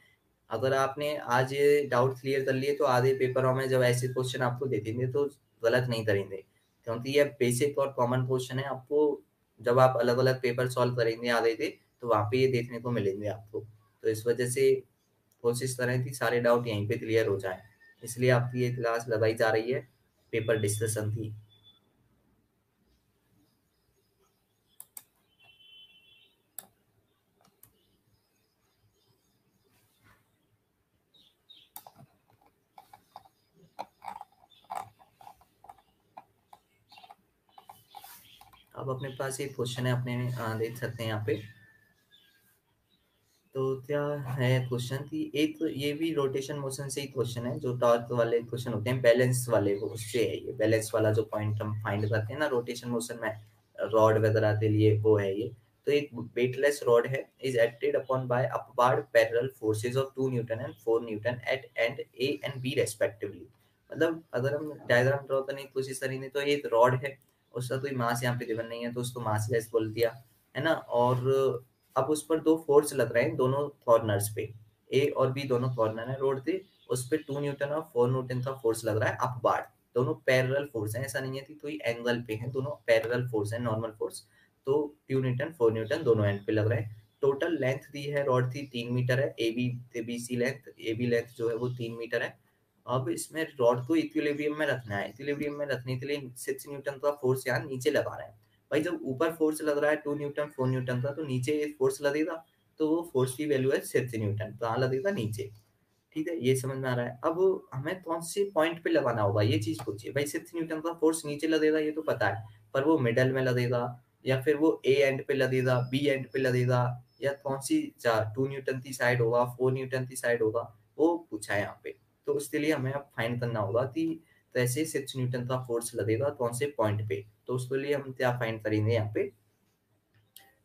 अगर आपने आज ये डाउट क्लियर कर लिए तो आधे पेपरों में जब ऐसे क्वेश्चन आपको दे देंगे तो गलत नहीं करेंगे, क्योंकि ये बेसिक और कॉमन क्वेश्चन है। आपको जब आप अलग अलग पेपर सॉल्व करेंगे आधे थे तो वहाँ पे ये देखने को मिलेंगे आपको। तो इस वजह से कोशिश करें कि सारे डाउट यहीं पे क्लियर हो जाए। इसलिए आपकी ये क्लास लगाई जा रही है पेपर डिस्कशन थी अब अपने पास एक क्वेश्चन है, अपने देख सकते हैं यहाँ पे। तो क्या है क्वेश्चन कि एक तो ये भी रोटेशन मोशन से ही क्वेश्चन है, जो टॉर्क वाले क्वेश्चन होते हैं बैलेंस वाले, वो उससे है ये। बैलेंस वाला जो पॉइंट हम फाइंड करते हैं ना रोटेशन मोशन में रॉड वगैरह के लिए वो है ये। तो एक वेटलेस रॉड है is acted upon by upward parallel forces of 2 newton and 4 newton at end A and B respectively मतलब अगर हम डायग्राम ड्रॉ करने की कोशिश करेंगे तो एक रॉड है। उसका कोई मास यहाँ पे गिवन नहीं है तो उसको मासलेस बोल दिया, है ना? और अब उस पर दो फोर्स लग रहे हैं दोनों कॉर्नर्स पे। ए और बी दोनों कॉर्नर है रोड पे, उस पर टू न्यूटन और फोर न्यूटन का फोर्स लग रहा है अपवार्ड दोनों पैरेलल फोर्स है, ऐसा नहीं है कि कोई एंगल पे है, दोनों पैरेलल फोर्स है नॉर्मल फोर्स तो टू न्यूटन फोर न्यूटन दोनों एंड पे लग रहे हैं। टोटल लेंथ दी है रॉड थी तीन मीटर है A B B C length A B length जो है वो तीन मीटर है। अब इसमें रॉड को इक्विलिब्रियम में रखना है। इक्विलिब्रियम में रखने के लिए सिक्स न्यूटन का फोर्स यहाँ नीचे लगा रहे हैं। भाई, जब ऊपर फोर्स लग रहा है टू न्यूटन फोर न्यूटन का तो नीचे फोर्स लगेगा तो वो फोर्स की वैल्यू है सिक्स न्यूटन कहाँ लगेगा नीचे। ठीक है, ये समझ में आ रहा है। अब हमें कौन से पॉइंट पे लगाना होगा? ये चीज़ पूछिए। भाई सिक्स न्यूटन का फोर्स नीचे लगेगा, ये तो पता है, पर वो मिडल में लगेगा, या फिर वो ए एंड पे लगेगा बी एंड पे लगेगा, या कौन सी टू न्यूटन की साइड होगा फोर न्यूटन की साइड होगा, वो पूछा है यहाँ पे। तो उसके लिए हमें अब फाइंड करना होगा कि कैसे सिक्स न्यूटन का फोर्स लगेगा कौन से पॉइंट पे? तो उसके लिए हम क्या फाइंड करेंगे यहाँ पे?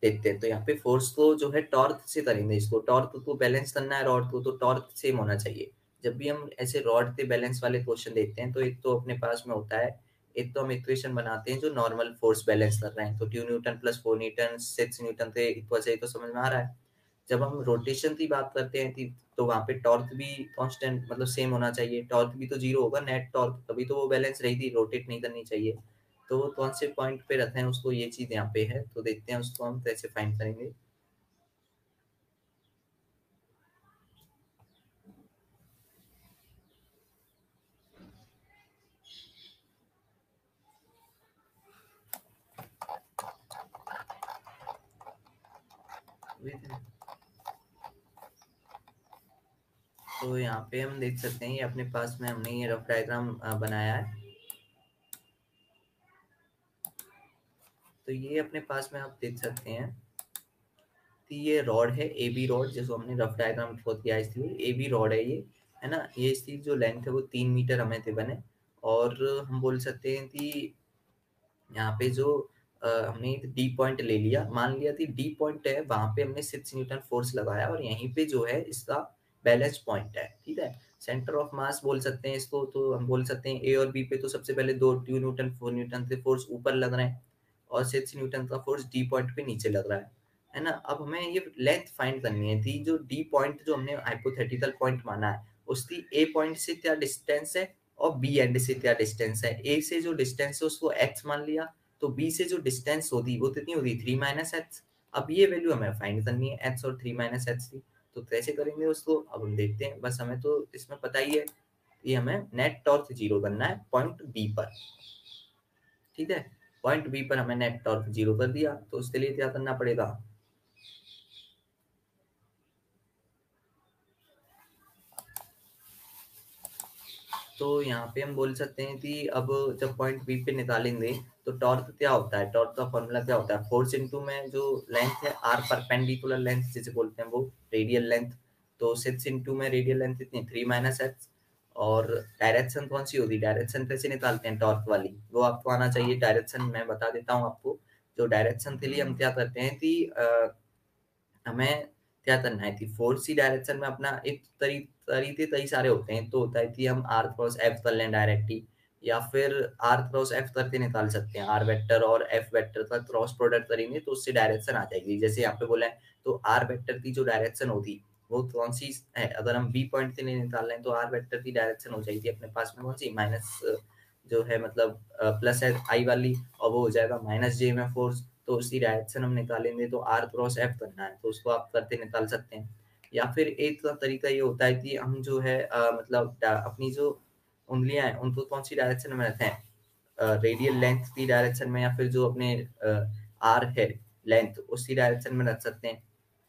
देखते हैं तो यहाँ पे फोर्स को जो है टॉर्क से करेंगे इसको। टॉर्क को बैलेंस करना है रॉड को तो टॉर्क सेम होना चाहिए। जब भी हम ऐसे रॉड के बैलेंस वाले क्वेश्चन देखते हैं तो एक तो अपने पास में होता है, एक तो हम इक्वेशन बनाते हैं जो नॉर्मल फोर्स बैलेंस कर रहे हैं। तो two newton plus four newton six newton थे इक्वल से तो समझ में आ रहा है। जब हम रोटेशन की बात करते हैं तो वहाँ पे टॉर्क भी कांस्टेंट मतलब सेम होना चाहिए। टॉर्क भी तो ज़ीरो होगा नेट टॉर्क तभी तो वो बैलेंस रही थी रोटेट नहीं करनी चाहिए। तो वो कौन से पॉइंट पे रखते हैं, उसको ये चीज़ यहाँ पे है तो देखते हैं, उसको हम कैसे फाइंड करेंगे। तो यहाँ पे हम देख सकते हैं ये अपने पास में हमने ये रफ डायग्राम बनाया है। तो ये अपने पास में आप देख सकते हैं कि ये रॉड है ए बी रॉड जिसको हमने रफ डायग्राम ड्रॉ किया इसलिए। ए बी रॉड है ये है ना? ये इसकी जो लेंथ है वो तीन मीटर हमें थे बने। और हम बोल सकते हैं कि यहाँ पे जो आ, हमने डी पॉइंट ले लिया। मान लिया थी डी पॉइंट है वहाँ पे हमने सिक्स न्यूटन फोर्स लगाया और यहीं पे जो है इसका बैलेंस पॉइंट है, ठीक है? सेंटर ऑफ़ मास बोल सकते हैं इसको तो हम बोल सकते हैं ए और बी पे तो सबसे पहले दो टू न्यूटन फोर न्यूटन से फोर्स ऊपर लग रहे हैं और सिक्स न्यूटन का फोर्स डी पॉइंट पे नीचे लग रहा है है ना? अब हमें ये लेंथ फाइंड करनी है, थी जो डी पॉइंट जो हमने हाइपोथेटिकल पॉइंट माना है, उसकी ए पॉइंट से क्या डिस्टेंस है और बी एंड से क्या डिस्टेंस है? ए से जो डिस्टेंस है उसको एक्स मान लिया तो बी से जो डिस्टेंस होती, वो कितनी होती? थ्री माइनस एक्स अब ये वैल्यू हमें फाइंड करनी है एक्स और थ्री माइनस एक्स की। तो कैसे करेंगे उसको? अब हम देखते हैं। बस हमें तो इसमें पता ही है कि हमें नेट टॉर्क ज़ीरो करना है पॉइंट बी पर। ठीक है? पॉइंट बी पर हमें नेट टॉर्क ज़ीरो कर दिया तो उसके लिए क्या करना पड़ेगा? तो यहाँ पे हम बोल सकते हैं कि अब जब पॉइंट बी पे निकालेंगे तो टॉर्क क्या होता है? टॉर्क का फॉर्मूला क्या होता है? फोर्स इंटू में जो लेंथ है आर परपेंडिकुलर लेंथ जिसे बोलते हैं वो रेडियल लेंथ तो सिक्स इंटू में रेडियल लेंथ इतनी थ्री माइनस एक्स और डायरेक्शन कौन सी होती है डायरेक्शन कैसे निकालते हैं टॉर्क वाली। वो आपको आना चाहिए डायरेक्शन मैं बता देता हूँ आपको। जो डायरेक्शन के लिए हम क्या करते हैं कि हमें क्या करना है कि फोर्स सी डायरेक्शन में अपना एक तरी, तरीके कई सारे होते हैं तो होता है कि हम आर क्रॉस एफ़ कर लें डायरेक्टली या फिर आर क्रॉस एफ़ करके निकाल सकते हैं आर वेक्टर और एफ़ वेक्टर का क्रॉस प्रोडक्ट करेंगे तो उससे डायरेक्शन आ जाएगी। जैसे यहाँ पे बोला है तो आर वेक्टर की जो डायरेक्शन होती, वो कौन सी है? अगर हम बी पॉइंट से नहीं निकाल रहे तो आर वेक्टर की डायरेक्शन हो जाएगी अपने पास में कौन सी? माइनस जो है मतलब प्लस है आई वाली, और वो हो जाएगा माइनस जे में फोर्स तो उसकी डायरेक्शन हम निकालेंगे तो आर क्रॉस एफ़ करना है तो उसको आप करते निकाल सकते हैं। या फिर एक तरीका ये होता है कि हम जो है आ, मतलब अपनी जो उंगलियाँ हैं उनको कौन सी डायरेक्शन में रखते हैं? रेडियल लेंथ की डायरेक्शन में या फिर जो अपने आर है लेंथ उसकी डायरेक्शन में रख सकते हैं।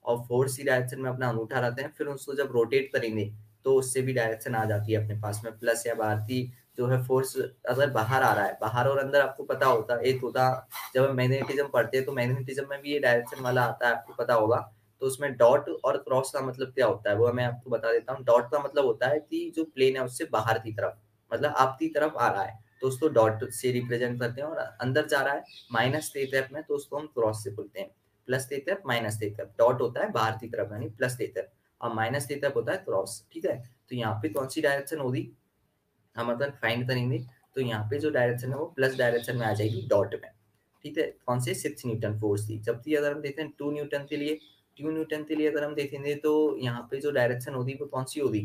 और फोर्स की डायरेक्शन में अपना अंगूठा रखते हैं फिर उसको जब रोटेट करेंगे तो उससे भी डायरेक्शन आ जाती है अपने पास में प्लस या बाहर की जो है फोर्स अगर बाहर आ रहा है, बाहर और अंदर आपको पता होता, एक होता, जब हम मैग्नेटिज्म पढ़ते हैं तो मैग्नेटिज्म में भी ये डायरेक्शन वाला आता है, आपको पता होगा। तो उसमें डॉट और क्रॉस का मतलब क्या होता है, वो मैं आपको बता देता हूँ। डॉट का मतलब होता है कि जो प्लेन है, उससे बाहर की तरफ़ मतलब आपकी तरफ़ आ रहा है। तो उसको डॉट से रिप्रेजेंट करते हैं और अंदर जा रहा है माइनस तेतर में तो उसको हम क्रॉस से बोलते हैं। प्लस तेतर माइनस तेतर डॉट होता है बाहर की तरफ़, यानी प्लस तेतर और माइनस तेतर होता है क्रॉस ठीक है? तो यहाँ पे कौन सी डायरेक्शन होगी? हम अगर फाइंड करेंगे तो यहाँ पे जो डायरेक्शन है वो प्लस डायरेक्शन में आ जाएगी डॉट में। ठीक है? कौन से? सिक्स न्यूटन फोर्स थी जबकि अगर हम देखते हैं टू न्यूटन के लिए टू न्यूटन के लिए अगर हम देखेंगे तो यहाँ पे जो डायरेक्शन होगी वो कौन सी होगी?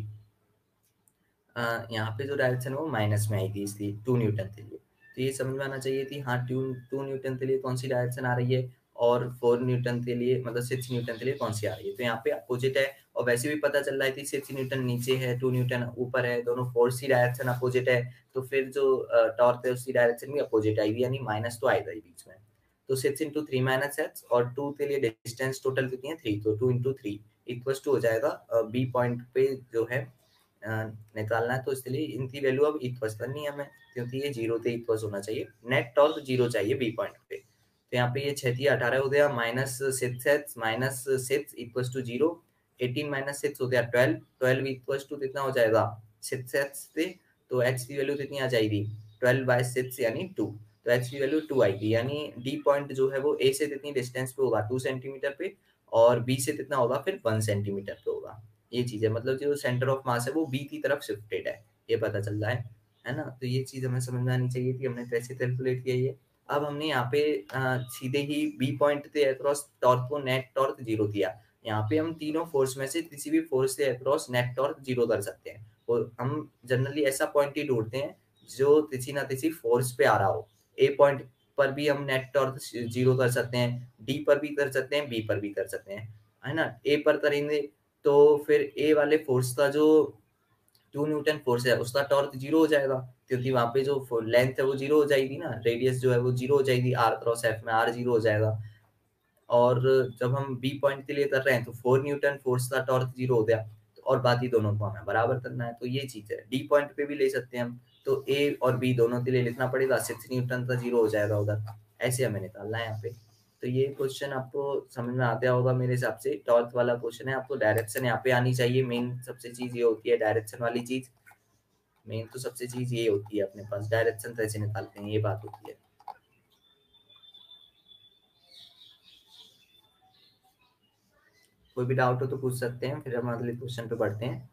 यहाँ पे जो डायरेक्शन वो माइनस में आई थी इसलिए टू न्यूटन के लिए। तो ये समझ में आना चाहिए थी हाँ टू टू न्यूटन के लिए कौन सी डायरेक्शन आ रही है और फोर न्यूटन के लिए मतलब सिक्स न्यूटन के लिए कौन सी आ रही है। तो यहाँ पे अपोजिट है। और वैसे भी पता चल रहा है कि सिक्स न्यूटन नीचे है टू न्यूटन ऊपर है, दोनों फोर्स की डायरेक्शन अपोजिट है तो फिर जो टॉर्क है उसकी डायरेक्शन भी अपोजिट आएगी यानी माइनस तो आएगा ही बीच में। तो six into three minus X और टू के लिए डिस्टेंस टोटल कितनी है? थ्री तो two into three equal to हो जाएगा। बी पॉइंट पे जो है निकालना है तो इसलिए इनकी वैल्यू अब इक्वस करनी है हमें, क्योंकि ये ज़ीरो से इक्वस होना चाहिए। नेट टॉर्क ज़ीरो चाहिए बी पॉइंट पे। तो यहाँ पे ये छह अठारह हो गया minus six X minus six equals to zero eighteen minus six हो गया, ट्वेल्व ट्वेल्व इक्वस टू कितना हो जाएगा? सिक्स एक्स से तो एक्स की वैल्यू कितनी आ जाएगी? ट्वेल्व बाय सिक्स यानी टू तो एक्स की वैल्यू टू आएगी। यानी डी पॉइंट जो है वो ए से कितनी डिस्टेंस पे होगा? टू सेंटीमीटर पे, और बी से कितना होगा? फिर वन सेंटीमीटर पे होगा। ये चीज़ है मतलब जो सेंटर ऑफ़ मास है वो बी की तरफ़ शिफ्टेड है। ये पता चल रहा है है ना? तो ये चीज़ हमें समझ आनी चाहिए थी, हमने कैसे कैलकुलेट किया ये। अब हमने यहाँ पे सीधे ही बी पॉइंट को नेट टॉर्क ज़ीरो दिया। यहाँ पे हम तीनों फोर्स में से किसी भी फोर्स से अक्रॉस नेट टॉर्क ज़ीरो कर सकते हैं। और हम जनरली ऐसा पॉइंट ही ढूंढते हैं जो किसी ना किसी फोर्स पे आ रहा हो। ए पॉइंट पर भी हम नेट टॉर्क ज़ीरो कर सकते हैं डी पर भी कर सकते हैं बी पर भी कर सकते हैं, है ना? ए पर करेंगे तो फिर ए वाले फोर्स का जो टू न्यूटन फोर्स है, उसका टॉर्क ज़ीरो हो जाएगा, क्योंकि वहाँ पे जो लेंथ है वो ज़ीरो हो जाएगी ना रेडियस जो है वो ज़ीरो हो जाएगी आर क्रॉस एफ़ में आर ज़ीरो हो जाएगा। और जब हम बी पॉइंट के लिए कर रहे हैं तो फोर न्यूटन फोर्स का टॉर्क ज़ीरो हो गया तो और बाकी दोनों को हमें बराबर करना है तो ये चीज़ है। डी पॉइंट पे भी ले सकते हैं हम तो ए और बी दोनों के लिए लिखना पड़ेगा सिक्स न्यूटन का ज़ीरो हो जाएगा उधर, ऐसे हमें निकालना है यहाँ पे। तो ये क्वेश्चन आपको समझ में आता होगा मेरे हिसाब से टॉर्थ वाला क्वेश्चन है, आपको डायरेक्शन यहाँ पे आनी चाहिए मेन सबसे चीज़ ये होती है डायरेक्शन वाली चीज़। मेन तो सबसे चीज़ ये होती है अपने पास डायरेक्शन कैसे निकालते हैं, ये बात होती है। कोई भी डाउट हो तो पूछ सकते हैं, फिर हम अगले क्वेश्चन पे बढ़ते हैं।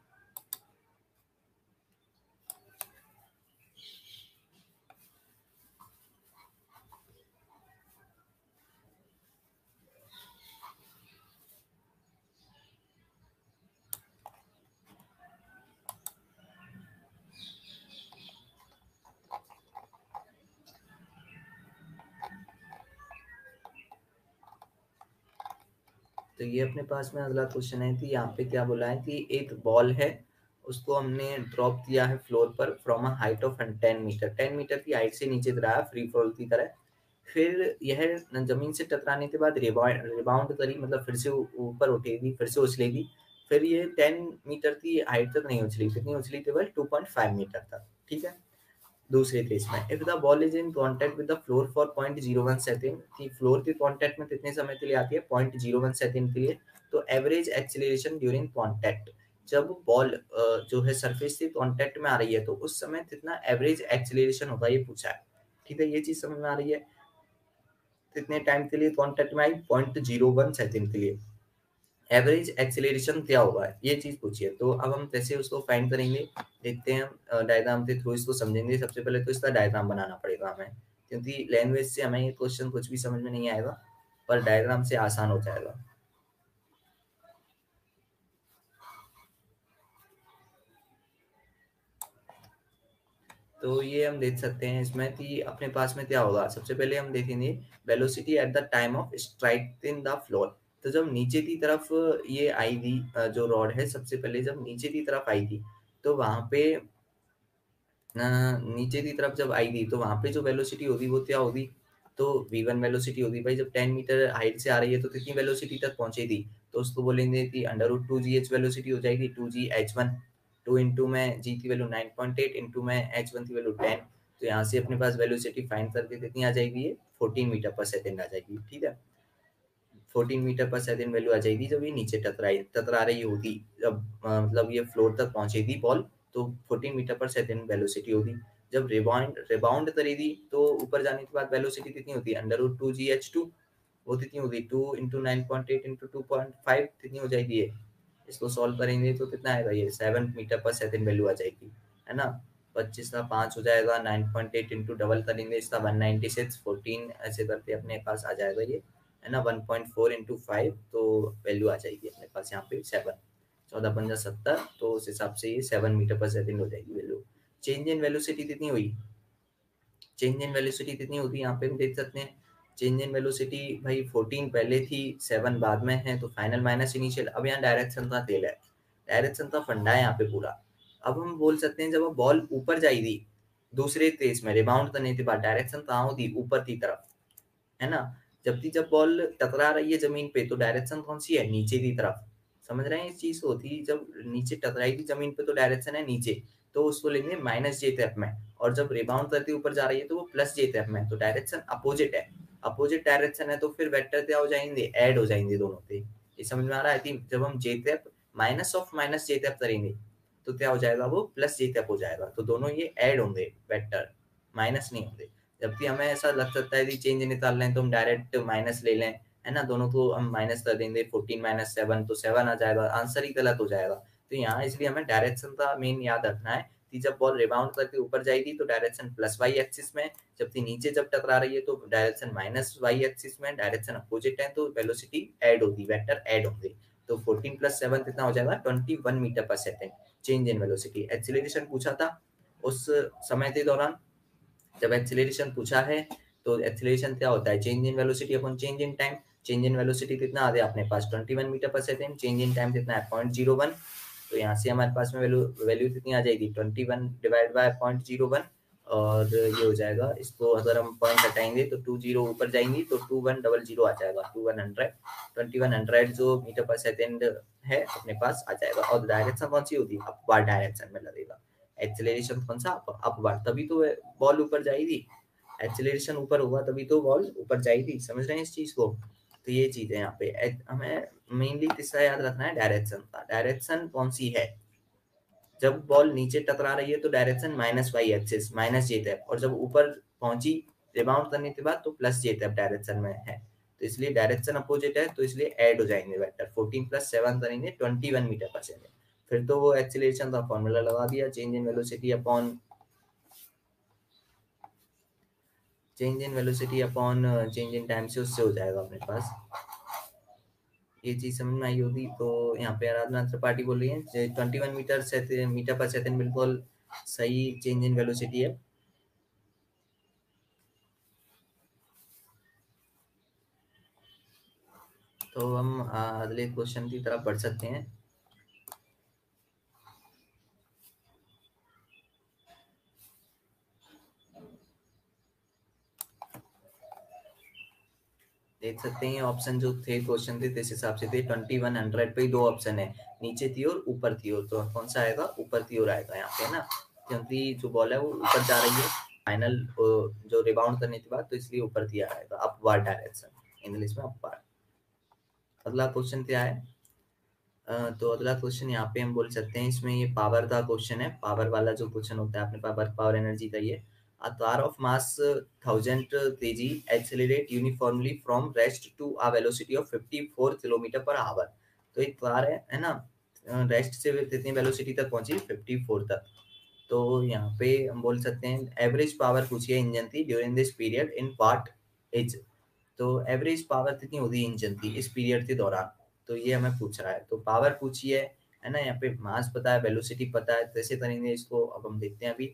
तो ये अपने पास में अगला क्वेश्चन है कि यहाँ पे क्या बोला है कि एक बॉल है, उसको हमने ड्रॉप किया है फ्लोर पर from a height of ten metre ten metre की हाइट से नीचे गिराया फ्री फॉल की तरह। फिर यह ज़मीन से टकराने के बाद रिबाउंड करी मतलब फिर से ऊपर उठेगी, फिर से उछलेगी। फिर ये टेन मीटर की हाइट तक नहीं उछली कितनी उछली केवल टू पॉइंट फाइव मीटर तक, ठीक है? दूसरे केस में। If the ball is in contact with the floor for point zero one second कि फ्लोर के कांटेक्ट में कितने समय के लिए आती है? पॉइंट ज़ीरो वन सेकेंड के लिए। तो एवरेज एक्सीलरेशन ड्यूरिंग कांटेक्ट जब बॉल जो है सरफेस से कांटेक्ट में आ रही है तो उस समय कितना एवरेज एक्सीलरेशन होगा, ये पूछा है। ठीक है, ये चीज़ समझ में आ रही है? कितने टाइम के लिए कांटेक्ट में आई? पॉइंट ज़ीरो वन सेकेंड के लिए। एवरेज एक्सेलरेशन क्या होगा? ये चीज़ पूछिए। तो अब हम कैसे उसको फाइंड करेंगे? देखते हैं डायग्राम के थ्रू इसको समझेंगे। सबसे पहले तो इसका डायग्राम बनाना पड़ेगा हमें, क्योंकि लैंग्वेज से हमें ये क्वेश्चन कुछ भी समझ में नहीं आएगा, पर डायग्राम से आसान हो जाएगा। तो ये हम देख सकते हैं इसमें कि अपने पास में क्या होगा। सबसे पहले हम देखेंगे velocity at the time of strike in the floor तो जब नीचे की तरफ़ ये आई थी जो रॉड है सबसे पहले जब नीचे की तरफ़ आई थी तो वहाँ पे नीचे की तरफ़ जब आई थी तो वहाँ पे जो वेलोसिटी होगी वो क्या होगी? तो वी वन वेलोसिटी होगी भाई। जब टेन मीटर हाइट से आ रही है तो कितनी वेलोसिटी तक पहुंचेगी? तो उसको बोलेंगे कि under root two G H velocity हो जाएगी two G H one two into में जी की value nine point eight into में एच वन की वैल्यू टेन तो यहाँ से अपने पास वेलोसिटी फाइंड करके कितनी आ जाएगी? ये फोर्टीन मीटर पर सेकेंड आ जाएगी। ठीक है? 14 मीटर पर सेकंड वैल्यू आ जाएगी जब ये नीचे टकराई टकरा रही होती जब मतलब ये फ्लोर तक पहुंचेगी बॉल तो 14 मीटर पर सेकंड वेलोसिटी होगी। जब रिबाउंड रिबाउंड करेगी तो ऊपर जाने के बाद वेलोसिटी कितनी होती? है under two g h two, वो कितनी होगी? Two into nine point eight into two point five कितनी हो जाएगी ये? इसको सॉल्व करेंगे तो कितना आएगा ये? Seven metre per second value आ जाएगी, है ना? पच्चीस का पाँच हो जाएगा nine point eight into double करेंगे, इसका वन नाइनटी सिक्स फोर्टीन ऐसे करते अपने पास आ जाएगा ये। है ना one point four into five तो वैल्यू आ जाएगी अपने पास यहाँ पे सेवन चौदह पंजा सत्तर तो उस हिसाब से ये सेवन मीटर पर सेकेंड हो जाएगी वैल्यू चेंज इन वेलोसिटी कितनी हुई? चेंज इन वेलोसिटी कितनी होती है यहाँ पे भी देख सकते हैं। चेंज इन वेलोसिटी भाई 14 पहले थी 7 बाद में है तो फाइनल माइनस इनिशियल अब यहाँ डायरेक्शन का तेल है। डायरेक्शन का फंडा है यहाँ पे पूरा। अब हम बोल सकते हैं जब बॉल ऊपर जाएगी, दूसरे तेज में रिबाउंड करने के बाद डायरेक्शन कहाँ होती? ऊपर की तरफ़। है ना? जबकि जब बॉल टकरा रही है ज़मीन पे तो डायरेक्शन कौन सी है? नीचे की तरफ़। समझ रहे हैं इस चीज़ होती जब नीचे टकराई थी ज़मीन पे तो डायरेक्शन है नीचे। तो उसको लेंगे माइनस जे तैप में। और जब रिबाउंड करती ऊपर जा रही है तो वो प्लस जे तैप में तो डायरेक्शन अपोजिट है। अपोजिट डायरेक्शन है तो फिर वेक्टर क्या हो जाएँगे? ऐड हो जाएँगे दोनों पे। ये समझ में आ रहा है? जब हम j cap minus of minus j cap करेंगे तो क्या हो जाएगा वो? प्लस जे तैप हो जाएगा। तो दोनों ये ऐड होंगे वेक्टर माइनस नहीं होंगे। जबकि हमें ऐसा लग सकता है कि चेंज निकाल लें तो हम डायरेक्ट माइनस ले लें, है ना? दोनों को हम माइनस कर देंगे फोर्टीन माइनस सेवन तो सेवन आ जाएगा आंसर ही गलत हो जाएगा। तो यहाँ इसलिए हमें डायरेक्शन का मेन याद रखना है कि जब बॉल रिबाउंड करके ऊपर जाएगी तो डायरेक्शन प्लस वाई एक्सिस में, जबकि नीचे जब टकरा रही है तो डायरेक्शन माइनस वाई एक्सिस में डायरेक्शन अपोजिट है तो वेलोसिटी ऐड होगी वेक्टर ऐड होंगे। तो 14 प्लस सेवन कितना हो जाएगा? 21 metre per second change in velocity acceleration पूछा था, उस समय के दौरान जब एक्सीलरेशन पूछा है तो एक्सीलरेशन क्या होता है? Change in velocity upon change in time change in velocity कितना आ गया? अपने पास 21 metre per second change in time कितना है? पॉइंट ज़ीरो वन तो यहाँ से हमारे पास में वैल्यू वैल्यू कितनी आ जाएगी? 21 divide by point zero one और ये हो जाएगा, इसको अगर हम पॉइंट हटाएँगे तो टू ज़ीरो ऊपर जाएँगी तो टू वन डबल ज़ीरो आ जाएगा। Two one hundred twenty one hundred जो मीटर पर सेकेंड है, अपने पास आ जाएगा। और डायरेक्शन कौन सी होती है अपवार डायरेक्शन में लगेगा। एक्सेलरेशन कौन सा? अपवार तभी तो बॉल ऊपर जाएगी। एक्सेलरेशन ऊपर होगा तभी तो बॉल ऊपर जाएगी। समझ रहे हैं इस चीज़ को? तो ये चीज़ है यहाँ पे हमें मेनली किसका याद रखना है? डायरेक्शन का। डायरेक्शन कौन सी है? जब बॉल नीचे टकरा रही है तो direction minus y axis minus j cap और जब ऊपर पहुँची रिबाउंड करने के बाद तो प्लस जे तैप डायरेक्शन में है। तो इसलिए डायरेक्शन अपोजिट है तो इसलिए ऐड हो जाएँगे वेक्टर 14 प्लस सेवन करेंगे 21 मीटर पर सेकेंड फिर तो वो एक्सीलरेशन का फॉर्मूला लगा दिया change in velocity upon change in velocity upon change in time से उससे हो जाएगा अपने पास। ये चीज़ समझ में आई होगी तो यहाँ पे आराधना त्रिपाठी बोल रही है twenty one metre metre per second बिल्कुल सही चेंज इन वेलोसिटी है। तो हम अगले क्वेश्चन की तरफ़ बढ़ सकते हैं। देख सकते हैं ऑप्शन जो थे क्वेश्चन थे इस हिसाब से थे ट्वेंटी वन हंड्रेड पे दो ऑप्शन है, नीचे थी और ऊपर थी और तो कौन सा आएगा? ऊपर थी और आएगा यहाँ पे ना? क्योंकि जो बॉल है वो ऊपर जा रही है फाइनल जो रिबाउंड करने के बाद तो इसलिए ऊपर दिया आएगा अपवार्ड डायरेक्शन इंग्लिश में अपवार्ड अगला क्वेश्चन क्या है? तो अगला क्वेश्चन यहाँ पे हम बोल सकते हैं, इसमें ये पावर का क्वेश्चन है पावर वाला जो क्वेश्चन होता है अपने पावर पावर एनर्जी का ये a car of mass 1000 kg, accelerate uniformly from rest to a velocity of 54 km per hour. तो एक कार है है ना? रेस्ट से कितनी वेलोसिटी तक पहुँची 54 तक। तो यहाँ पे हम बोल सकते हैं एवरेज पावर पूछिए इंजन थी during this period in watt as तो एवरेज पावर कितनी होती है इंजन थी इस पीरियड के दौरान? तो ये हमें पूछ रहा है। तो पावर पूछिए, है ना? यहाँ पे मास पता है वेलोसिटी पता है कैसे करेंगे इसको। अब हम देखते हैं अभी।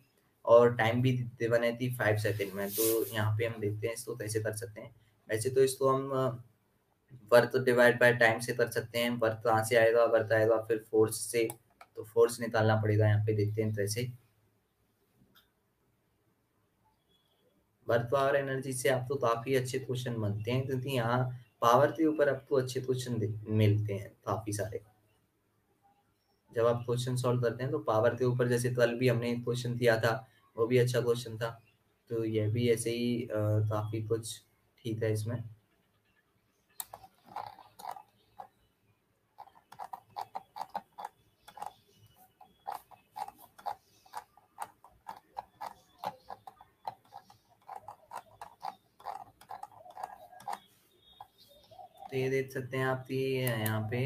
और टाइम भी गिवन है थी फाइव सेकेंड में। तो यहाँ पे हम देखते हैं इसको कैसे कर सकते हैं। वैसे तो इसको हम वर्थ डिवाइड बाय टाइम से कर सकते हैं। वर्थ कहाँ से आएगा? वर्थ आएगा फिर फोर्स से। तो फोर्स निकालना पड़ेगा यहाँ पे, देखते हैं कैसे वर्थ पावर एनर्जी से आप तो काफ़ी अच्छे क्वेश्चन बनते हैं, क्योंकि यहाँ पावर के ऊपर आपको अच्छे क्वेश्चन मिलते हैं काफ़ी सारे। जब आप क्वेश्चन सॉल्व करते हैं तो पावर के ऊपर, जैसे कल भी हमने क्वेश्चन दिया था वो भी अच्छा क्वेश्चन था। तो यह भी ऐसे ही काफ़ी कुछ ठीक है इसमें। तो ये देख सकते हैं आप ये यहाँ पे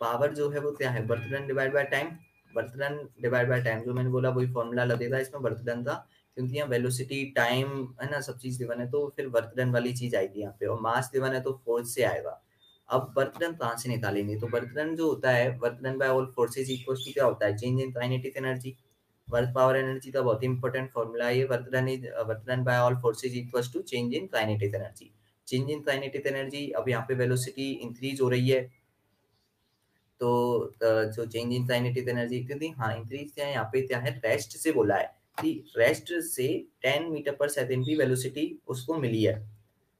पावर जो है वो क्या है? Birth divide by time birth done divide by time जो मैंने बोला वही फॉर्मूला लगेगा, इसमें बर्थ डन था क्योंकि यहाँ वेलोसिटी टाइम है ना, सब चीज़ दिवन है तो फिर बर्थ डन वाली चीज़ आएगी यहाँ पे, और मास दिवन है तो फोर्स से आएगा। अब बर्थ डन कहाँ से निकालेंगे? तो बर्थ डन जो होता है birth done by all forces equal to क्या होता है? Change in kinetic energy work power energy का बहुत इंपॉर्टेंट फॉर्मूला है work done is work done by all forces equal to change in kinetic energy change in kinetic energy अब यहाँ पे velocity increase हो रही है तो जो चेंज इन काइनेटिक एनर्जी क्योंकि हाँ इंक्रीज क्या है यहाँ पे क्या है रेस्ट से बोला है। कि रेस्ट से 10 मीटर पर सेकंड की वेलोसिटी उसको मिली है।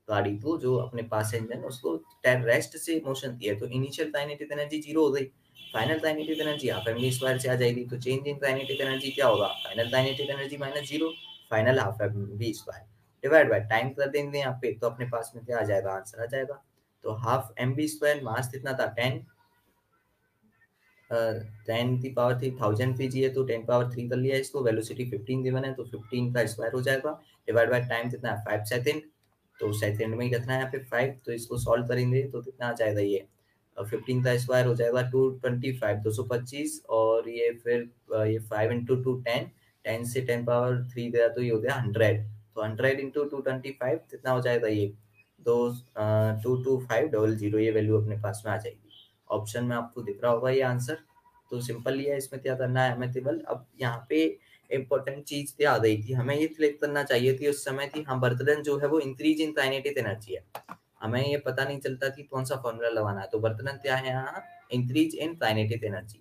गाड़ी को, जो अपने पास इंजन उसको रेस्ट से मोशन दिया तो इनिशियल काइनेटिक एनर्जी ज़ीरो हो गई। Final kinetic energy half m square से आ जाएगी। तो चेंज इन काइनेटिक एनर्जी क्या होगा? Final kinetic energy minus zero final half m v square divide by time कर देंगे यहाँ पे तो अपने पास में क्या आ जाएगा? आंसर आ जाएगा। तो half m v square mass कितना था? टेन टेन की power three thousand k g है तो टेन पावर थ्री कर लिया इसको वेलोसिटी फिफ्टीन गिवन है तो फिफ्टीन का स्क्वायर हो जाएगा डिवाइड बाय टाइम कितना है फाइव सेकेंड तो सेकेंड में ही कितना है यहाँ पे फाइव तो इसको सॉल्व करेंगे तो कितना आ जाएगा ये फिफ्टीन का स्क्वायर हो जाएगा टू ट्वेंटी फाइव दो सौ पच्चीस, और ये फिर ये five into two ten ten से टेन पावर थ्री गया तो ये हो गया हंड्रेड तो hundred into two twenty five कितना हो जाएगा ये, दो two two five double zero ये वैल्यू अपने पास में आ जाएगी। ऑप्शन में आपको दिख रहा होगा ये आंसर तो सिंपल ही है, इसमें क्या करना है, हमें केवल अब यहाँ पे इंपॉर्टेंट चीज़ क्या आ गई थी। हमें ये सिलेक्ट करना चाहिए थी उस समय थी हाँ बर्तन जो है वो इंक्रीज इन काइनेटिक एनर्जी है। हमें ये पता नहीं चलता कि कौन सा फॉर्मूला लगाना है। तो बर्तन क्या है यहाँ? इंक्रीज इन काइनेटिक एनर्जी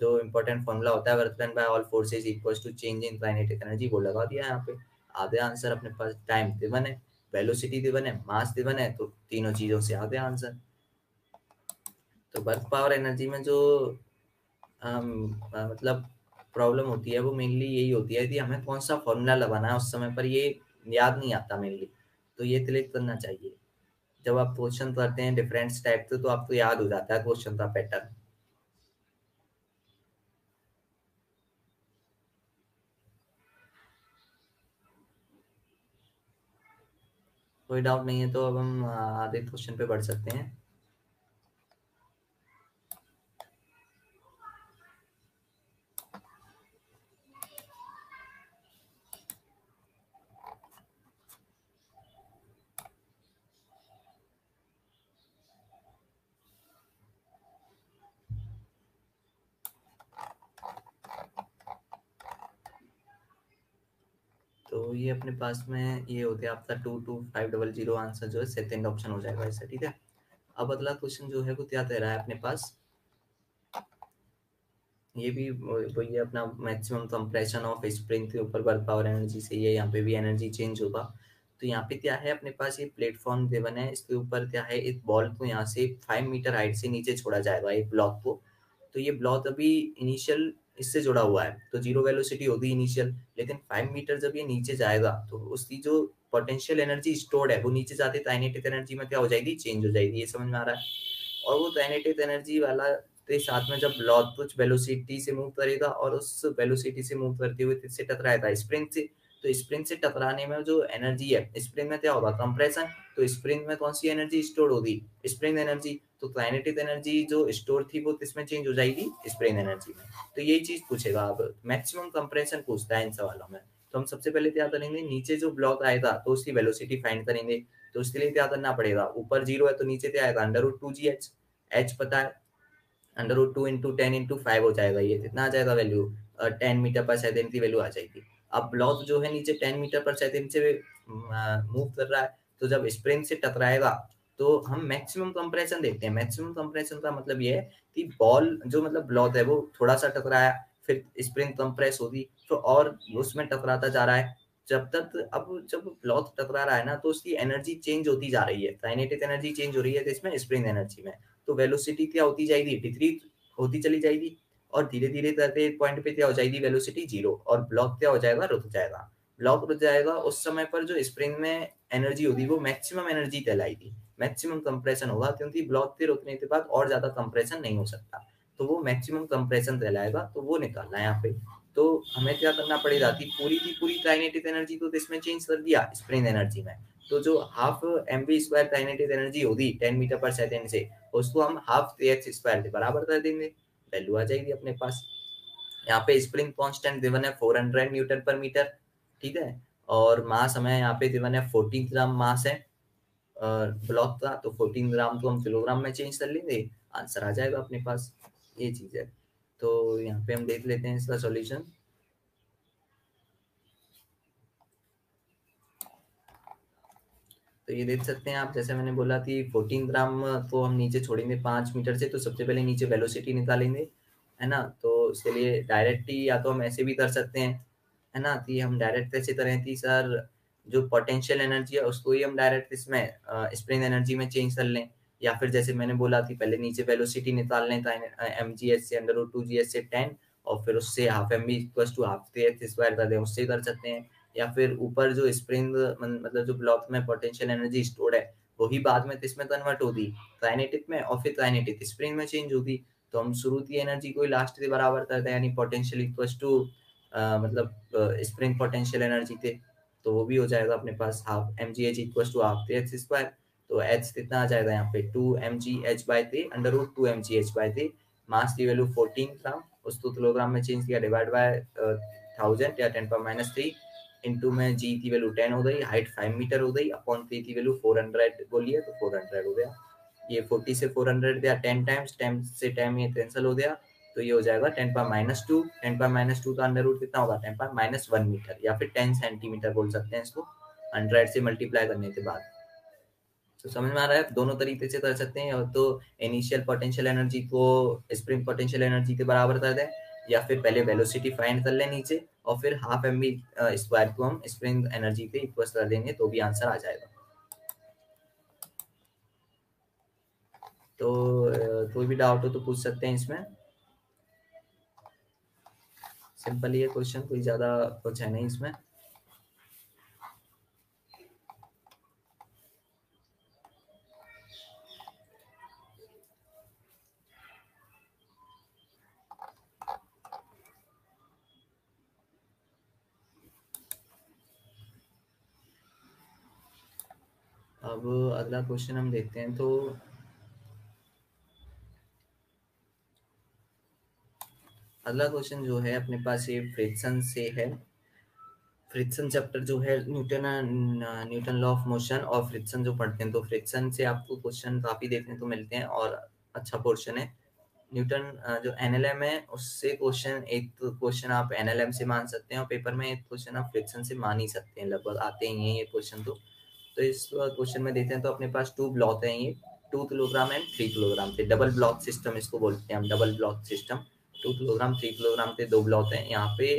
जो इंपॉर्टेंट फॉर्मूला होता है work done by all forces equals to change in kinetic energy वो लगा दिया यहाँ पे। आधे आंसर अपने पास टाइम दिवन है वेलोसिटी दिवन है मास दिवन है तो तीनों चीज़ों से आधे आंसर तो वर्क पावर एनर्जी में जो आ, मतलब प्रॉब्लम होती है वो मेनली यही होती है कि हमें कौन सा फॉर्मूला लगाना है उस समय पर ये याद नहीं आता मेनली तो ये क्लिक करना चाहिए। जब आप क्वेश्चन करते हैं डिफरेंट टाइप से तो आपको याद हो जाता है क्वेश्चन का पैटर्न कोई डाउट नहीं है तो अब हम आधे क्वेश्चन पे बढ़ सकते हैं तो ये अपने पास में ये हो गया आपका two two five double zero answer जो है सेकेंड ऑप्शन हो जाएगा ऐसा, ठीक है? अब अगला क्वेश्चन जो है वो क्या दे रहा है अपने पास। ये भी वही अपना मैक्सिमम कंप्रेशन ऑफ़ स्प्रिंग के ऊपर वर्क पावर एनर्जी से ये यहाँ पे भी एनर्जी चेंज होगा। तो यहाँ पे क्या है अपने पास, ये प्लेटफॉर्म देवन है, इसके ऊपर क्या है इस बॉल को यहाँ से फाइव मीटर हाइट से नीचे छोड़ा जाएगा, एक ब्लॉक को। तो ये ब्लॉक अभी इनिशियल इससे जुड़ा हुआ है। तो ज़ीरो वेलोसिटी होगी इनिशियल लेकिन फाइव मीटर जब ये नीचे जाएगा तो उसकी जो पोटेंशियल एनर्जी स्टोर्ड है, वो नीचे जाते काइनेटिक एनर्जी में क्या हो जाएगी? चेंज हो जाएगी, ये समझ में आ रहा है? और वो काइनेटिक एनर्जी वाला के साथ में जब ब्लॉक कुछ वेलोसिटी से मूव करेगा, और उस वेलोसिटी से मूव करते हुए से टकराएगा स्प्रिंग से। तो स्प्रिंग से टकराने में जो एनर्जी है, स्प्रिंग में क्या होगा? कंप्रेशन। तो स्प्रिंग में कौन सी एनर्जी स्टोर होगी? Spring energy. तो काइनेटिक एनर्जी जो स्टोर थी वो किसमें चेंज हो जाएगी? स्प्रिंग एनर्जी में। तो यही चीज़ पूछेगा अब। मैक्सिमम कंप्रेशन पूछता है इन सवालों में। तो हम सबसे पहले क्या करेंगे? नीचे जो ब्लॉक आएगा तो उसकी वेलोसिटी फाइंड करेंगे। तो उसके लिए क्या करना पड़ेगा? ऊपर ज़ीरो है तो नीचे क्या आएगा? Under root two g h. H पता है? Under root two into ten into five हो जाएगा ये। कितना आ जाएगा value? Ten metre per second की वैल्यू आ जाएगी। अब ब्लॉक जो है नीचे टेन मीटर पर सेकेंड से मूव कर रहा है तो जब स्प्रिंग से टकराएगा तो हम मैक्सिमम कंप्रेशन देखते हैं। मैक्सिमम कंप्रेशन का मतलब ये है कि बॉल जो मतलब ब्लॉक है, वो थोड़ा सा टकराया, फिर स्प्रिंग कंप्रेस होगी तो और उसमें टकराता जा रहा है। जब तक अब जब ब्लॉक टकरा रहा है ना तो उसकी एनर्जी चेंज होती जा रही है। काइनेटिक एनर्जी चेंज हो रही है तो इसमें स्प्रिंग एनर्जी में। तो वेलोसिटी क्या होती जाएगी? डिक्रीज होती चली जाएगी। और धीरे धीरे करके एक पॉइंट पे क्या हो जाएगी वेलोसिटी ज़ीरो और ब्लॉक क्या हो जाएगा, रुक जाएगा। ब्लॉक रुक जाएगा, उस समय पर जो स्प्रिंग में एनर्जी होगी, वो मैक्सिमम एनर्जी कहलाएगी। मैक्सिमम कंप्रेशन होगा, क्योंकि ब्लॉक के रुकने के बाद और ज़्यादा कंप्रेशन नहीं हो सकता। तो वो मैक्सिमम कंप्रेशन कहलाएगा तो वो निकालना है यहाँ पे। तो हमें क्या करना पड़ेगा कि पूरी की पूरी काइनेटिक एनर्जी को इसमें चेंज कर दिया स्प्रिंग एनर्जी में। तो जो half m v square kinetic energy होगी टेन मीटर पर सेकेंड से, उसको हम हाफ़ एक्स स्क्वायर से बराबर कर देंगे। वैल्यू आ जाएगी अपने पास। यहाँ पे स्प्रिंग कांस्टेंट दिवन है 400 न्यूटन पर मीटर ठीक है? और मास हमें यहाँ पे दिवन है 14 ग्राम मास है। ब्लॉक का तो 14 ग्राम को हम किलोग्राम में चेंज कर लेंगे। आंसर आ जाएगा अपने पास। ये चीज़ है। तो यहाँ पे हम देख लेते हैं इसका सॉल्यूशन तो ये देख सकते हैं आप, जैसे मैंने बोला थी 14 ग्राम तो हम नीचे छोड़ेंगे पाँच मीटर से तो सबसे पहले नीचे वेलोसिटी निकालेंगे, है ना? तो इसके लिए डायरेक्ट ही या तो हम ऐसे भी कर सकते हैं, है ना? कि हम डायरेक्ट कैसे करें थी सर, जो पोटेंशियल एनर्जी है, उसको ही हम डायरेक्ट इसमें स्प्रिंग एनर्जी में चेंज कर लें। या फिर जैसे मैंने बोला थी पहले नीचे वेलोसिटी निकाल लें एम जी एस से अंडर टू जी एस से टेन और फिर उससे half m v equal to half square कर दें, उससे कर सकते हैं। या फिर ऊपर जो स्प्रिंग मतलब जो ब्लॉक में पोटेंशियल एनर्जी स्टोर्ड है, वही बाद में इसमें कन्वर्ट होती काइनेटिक में और फिर काइनेटिक स्प्रिंग में चेंज होती तो हम शुरू की एनर्जी को लास्ट के बराबर करते हैं यानी पोटेंशियल इक्वल टू मतलब स्प्रिंग पोटेंशियल एनर्जी थे तो वो भी हो जाएगा अपने पास half m g h equal to half t x square तो एच कितना आ जाएगा यहाँ पे? Two m g h by three under root two m g h by three mass की वैल्यू फोर्टीन ग्राम उसको किलोग्राम में चेंज किया डिवाइड बाय थाउज़ेंड या ten per minus three into में जी की वैल्यू टेन हो गई height five metre हो गई अपॉन थ्री की वैल्यू फोर हंड्रेड बोलिए तो फोर हंड्रेड हो गया। ये फोर्टी से फोर हंड्रेड दिया टेन टाइम्स टेन से टेन ये कैंसिल हो गया तो ये हो जाएगा ten per minus two ten per minus two का अंडर रूट कितना होगा ten per minus one metre या फिर टेन सेंटीमीटर बोल सकते हैं इसको हंड्रेड से मल्टीप्लाई करने के बाद। तो समझ में आ रहा है? दोनों तरीके से कर सकते हैं और तो इनिशियल पोटेंशियल एनर्जी को स्प्रिंग पोटेंशियल एनर्जी के बराबर कर दें, या फिर पहले वेलोसिटी फाइंड कर लें नीचे और फिर हाफ़ एम बी स्क्वायर को हम स्प्रिंग एनर्जी के इक्वल कर लेंगे तो भी आंसर आ जाएगा। तो कोई भी डाउट हो तो पूछ सकते हैं इसमें। सिंपल ये क्वेश्चन कोई ज़्यादा कुछ है नहीं इसमें। अब अगला क्वेश्चन हम देखते हैं तो अगला क्वेश्चन जो है, अपने पास ये फ्रिक्शन से है। फ्रिक्शन चैप्टर जो है Newton Newton law of motion और फ्रिक्शन जो पढ़ते हैं तो फ्रिक्शन से आपको क्वेश्चन काफ़ी देखने को मिलते हैं और अच्छा पोर्शन है। न्यूटन जो एनएलएम है, उससे क्वेश्चन एक क्वेश्चन आप एनएलएम से मान सकते हैं और पेपर में एक क्वेश्चन आप फ्रिक्शन से मान ही सकते हैं, लगभग आते ही हैं ये क्वेश्चन तो। तो इस क्वेश्चन में देखते हैं तो अपने पास टू ब्लॉक है ये। Two kilogram and three kilogram थे। डबल ब्लॉक सिस्टम इसको बोलते हैं हम double block system two kilogram three kilogram के दो ब्लॉक हैं। यहाँ पे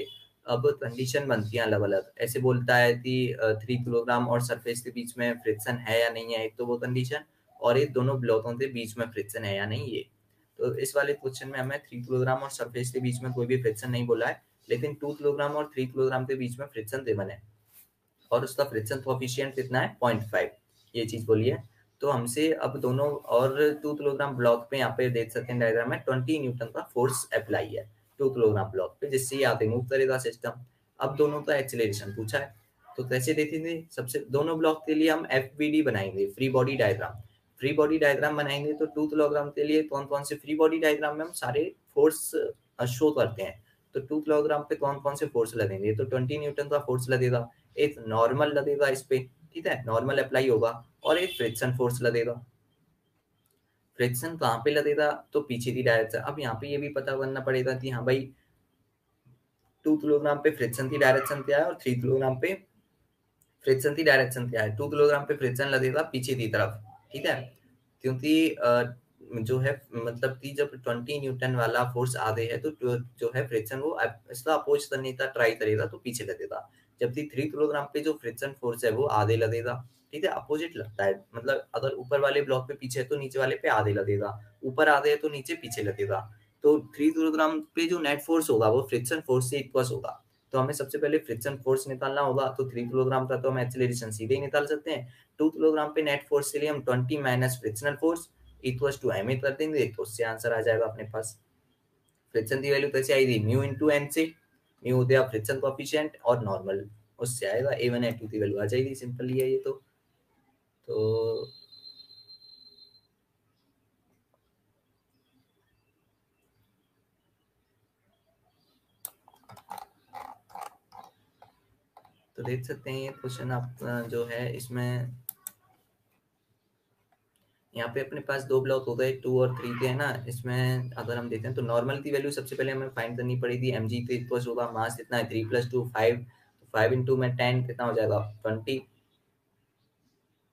अब कंडीशन बनती है अलग अलग ऐसे बोलता है कि थ्री किलोग्राम और सरफेस के बीच में फ्रिक्शन है या नहीं है एक तो वो कंडीशन और एक दोनों ब्लॉकों के बीच में फ्रिक्शन है या नहीं ये। तो इस वाले क्वेश्चन में हमें थ्री किलोग्राम और सरफेस के बीच में कोई भी फ्रिक्शन नहीं बोला है, लेकिन टू किलोग्राम और थ्री किलोग्राम के बीच में फ्रिक्शन देवन है। और उसका फ्रिक्शन कोफिशियंट कितना है? पॉइंट फाइव ये चीज़ बोली है तो हमसे अब दोनों और टू किलोग्राम ब्लॉक पे यहाँ पे देख सकते हैं डायग्राम में ट्वेंटी न्यूटन का फोर्स अप्लाई है टू किलोग्राम ब्लॉक पे, जिससे ये आगे मूव करेगा सिस्टम अब दोनों का एक्सिलेशन पूछा है। तो कैसे देखेंगे? सबसे, दोनों ब्लॉक के लिए हम एफबीडी बनाएँगे free body diagram free body diagram बनाएँगे तो टू किलोग्राम के लिए कौन कौन से फ्री बॉडी डायग्राम में हम सारे फोर्स शो करते हैं? तो टू किलोग्राम पे कौन कौन से फोर्स लगेंगे? तो ट्वेंटी न्यूटन का फोर्स लगेगा। एक नॉर्मल लगेगा इस पे, ठीक है? नॉर्मल अप्लाई होगा और एक फ्रिक्शन फोर्स लगेगा। फ्रिक्शन कहाँ पे लगेगा? तो पीछे की डायरेक्शन अब यहाँ पे ये भी पता करना पड़ेगा कि हाँ भाई टू किलोग्राम पे फ्रिक्शन की डायरेक्शन क्या है और थ्री किलोग्राम पे फ्रिक्शन की डायरेक्शन क्या है? टू किलोग्राम पे फ्रिक्शन लगेगा पीछे की तरफ़, ठीक है? क्योंकि जो है मतलब कि जब 20 न्यूटन वाला फोर्स आधे है तो जो है फ्रिक्शन वो इसका अपोज करने का ट्राई करेगा तो पीछे लगेगा। जबकि थ्री किलोग्राम पे जो फ्रिक्शन फोर्स है वो आधे लगेगा ठीक है? अपोजिट लगता है मतलब अगर ऊपर वाले ब्लॉक पे पीछे है तो नीचे वाले पे आधे लगेगा ऊपर आधे है तो नीचे पीछे लगेगा तो थ्री किलोग्राम पे जो नेट फोर्स होगा, वो फ्रिक्शन फोर्स से इक्वल होगा। तो हमें सबसे पहले फ्रिक्शन फोर्स निकालना होगा तो थ्री किलोग्राम का तो हम एक्सिलेशन सीधे ही निकाल सकते हैं। टू किलोग्राम पे नेट फोर्स के लिए हम twenty minus frictional force equal to m a कर देंगे तो उससे आंसर आ जाएगा अपने पास। फ्रिक्शन की वैल्यू कैसे आएगी? म्यू इंटू एन से। म्यू हो गया फ्रिक्शन कोफिशिएंट और नॉर्मल उससे आएगा ए वन ए टू की वैल्यू आ जाएगी सिंपल ही है ये तो। तो तो देख सकते हैं ये क्वेश्चन आप जो है इसमें यहाँ पे अपने पास दो ब्लॉक हो गए टू और थ्री के है ना? इसमें अगर हम देखते हैं तो नॉर्मल की वैल्यू सबसे पहले हमें फाइंड करनी पड़ी थी एम जी तो होगा मास कितना है three plus two five five into में टेन कितना हो जाएगा? ट्वेंटी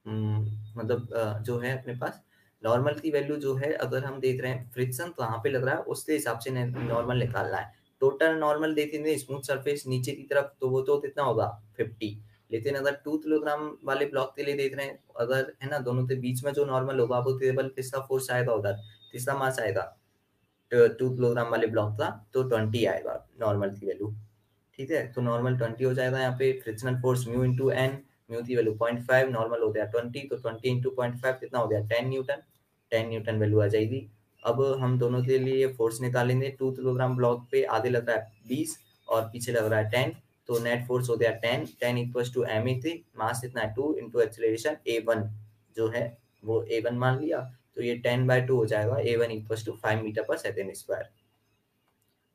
हम्म, मतलब जो है अपने पास नॉर्मल की वैल्यू जो है अगर हम देख रहे हैं फ्रिक्शन तो यहाँ पे लग रहा है उसके हिसाब से नॉर्मल निकालना है। टोटल नॉर्मल देखेंगे स्मूथ सरफेस नीचे की तरफ़ तो वो तो कितना होगा? फिफ्टी लेकिन अगर टू किलोग्राम वाले ब्लॉक के लिए देख रहे हैं, अगर है ना, दोनों के बीच में जो नॉर्मल होगा वो केवल तीसरा फोर्स आएगा उधर, तीसरा मास आएगा टू किलोग्राम वाले ब्लॉक का तो ट्वेंटी आएगा नॉर्मल की वैल्यू ठीक है? तो नॉर्मल ट्वेंटी हो जाएगा यहाँ पे frictional force mu into n mu की वैल्यू पॉइंट फाइव नॉर्मल हो गया ट्वेंटी तो ट्वेंटी इंटू पॉइंट फाइव कितना हो गया? Ten newton ten newton value आ जाएगी। अब हम दोनों के लिए फोर्स निकालेंगे टू किलोग्राम ब्लॉक पे आधे लग रहा है बीस और पीछे लग रहा है टेन तो नेट फोर्स हो गया ten ten equal to m a थी मास कितना है two into acceleration a one जो है, वो ए वन मान लिया तो ये टेन बाय टू हो जाएगा a one equal to five metre per second square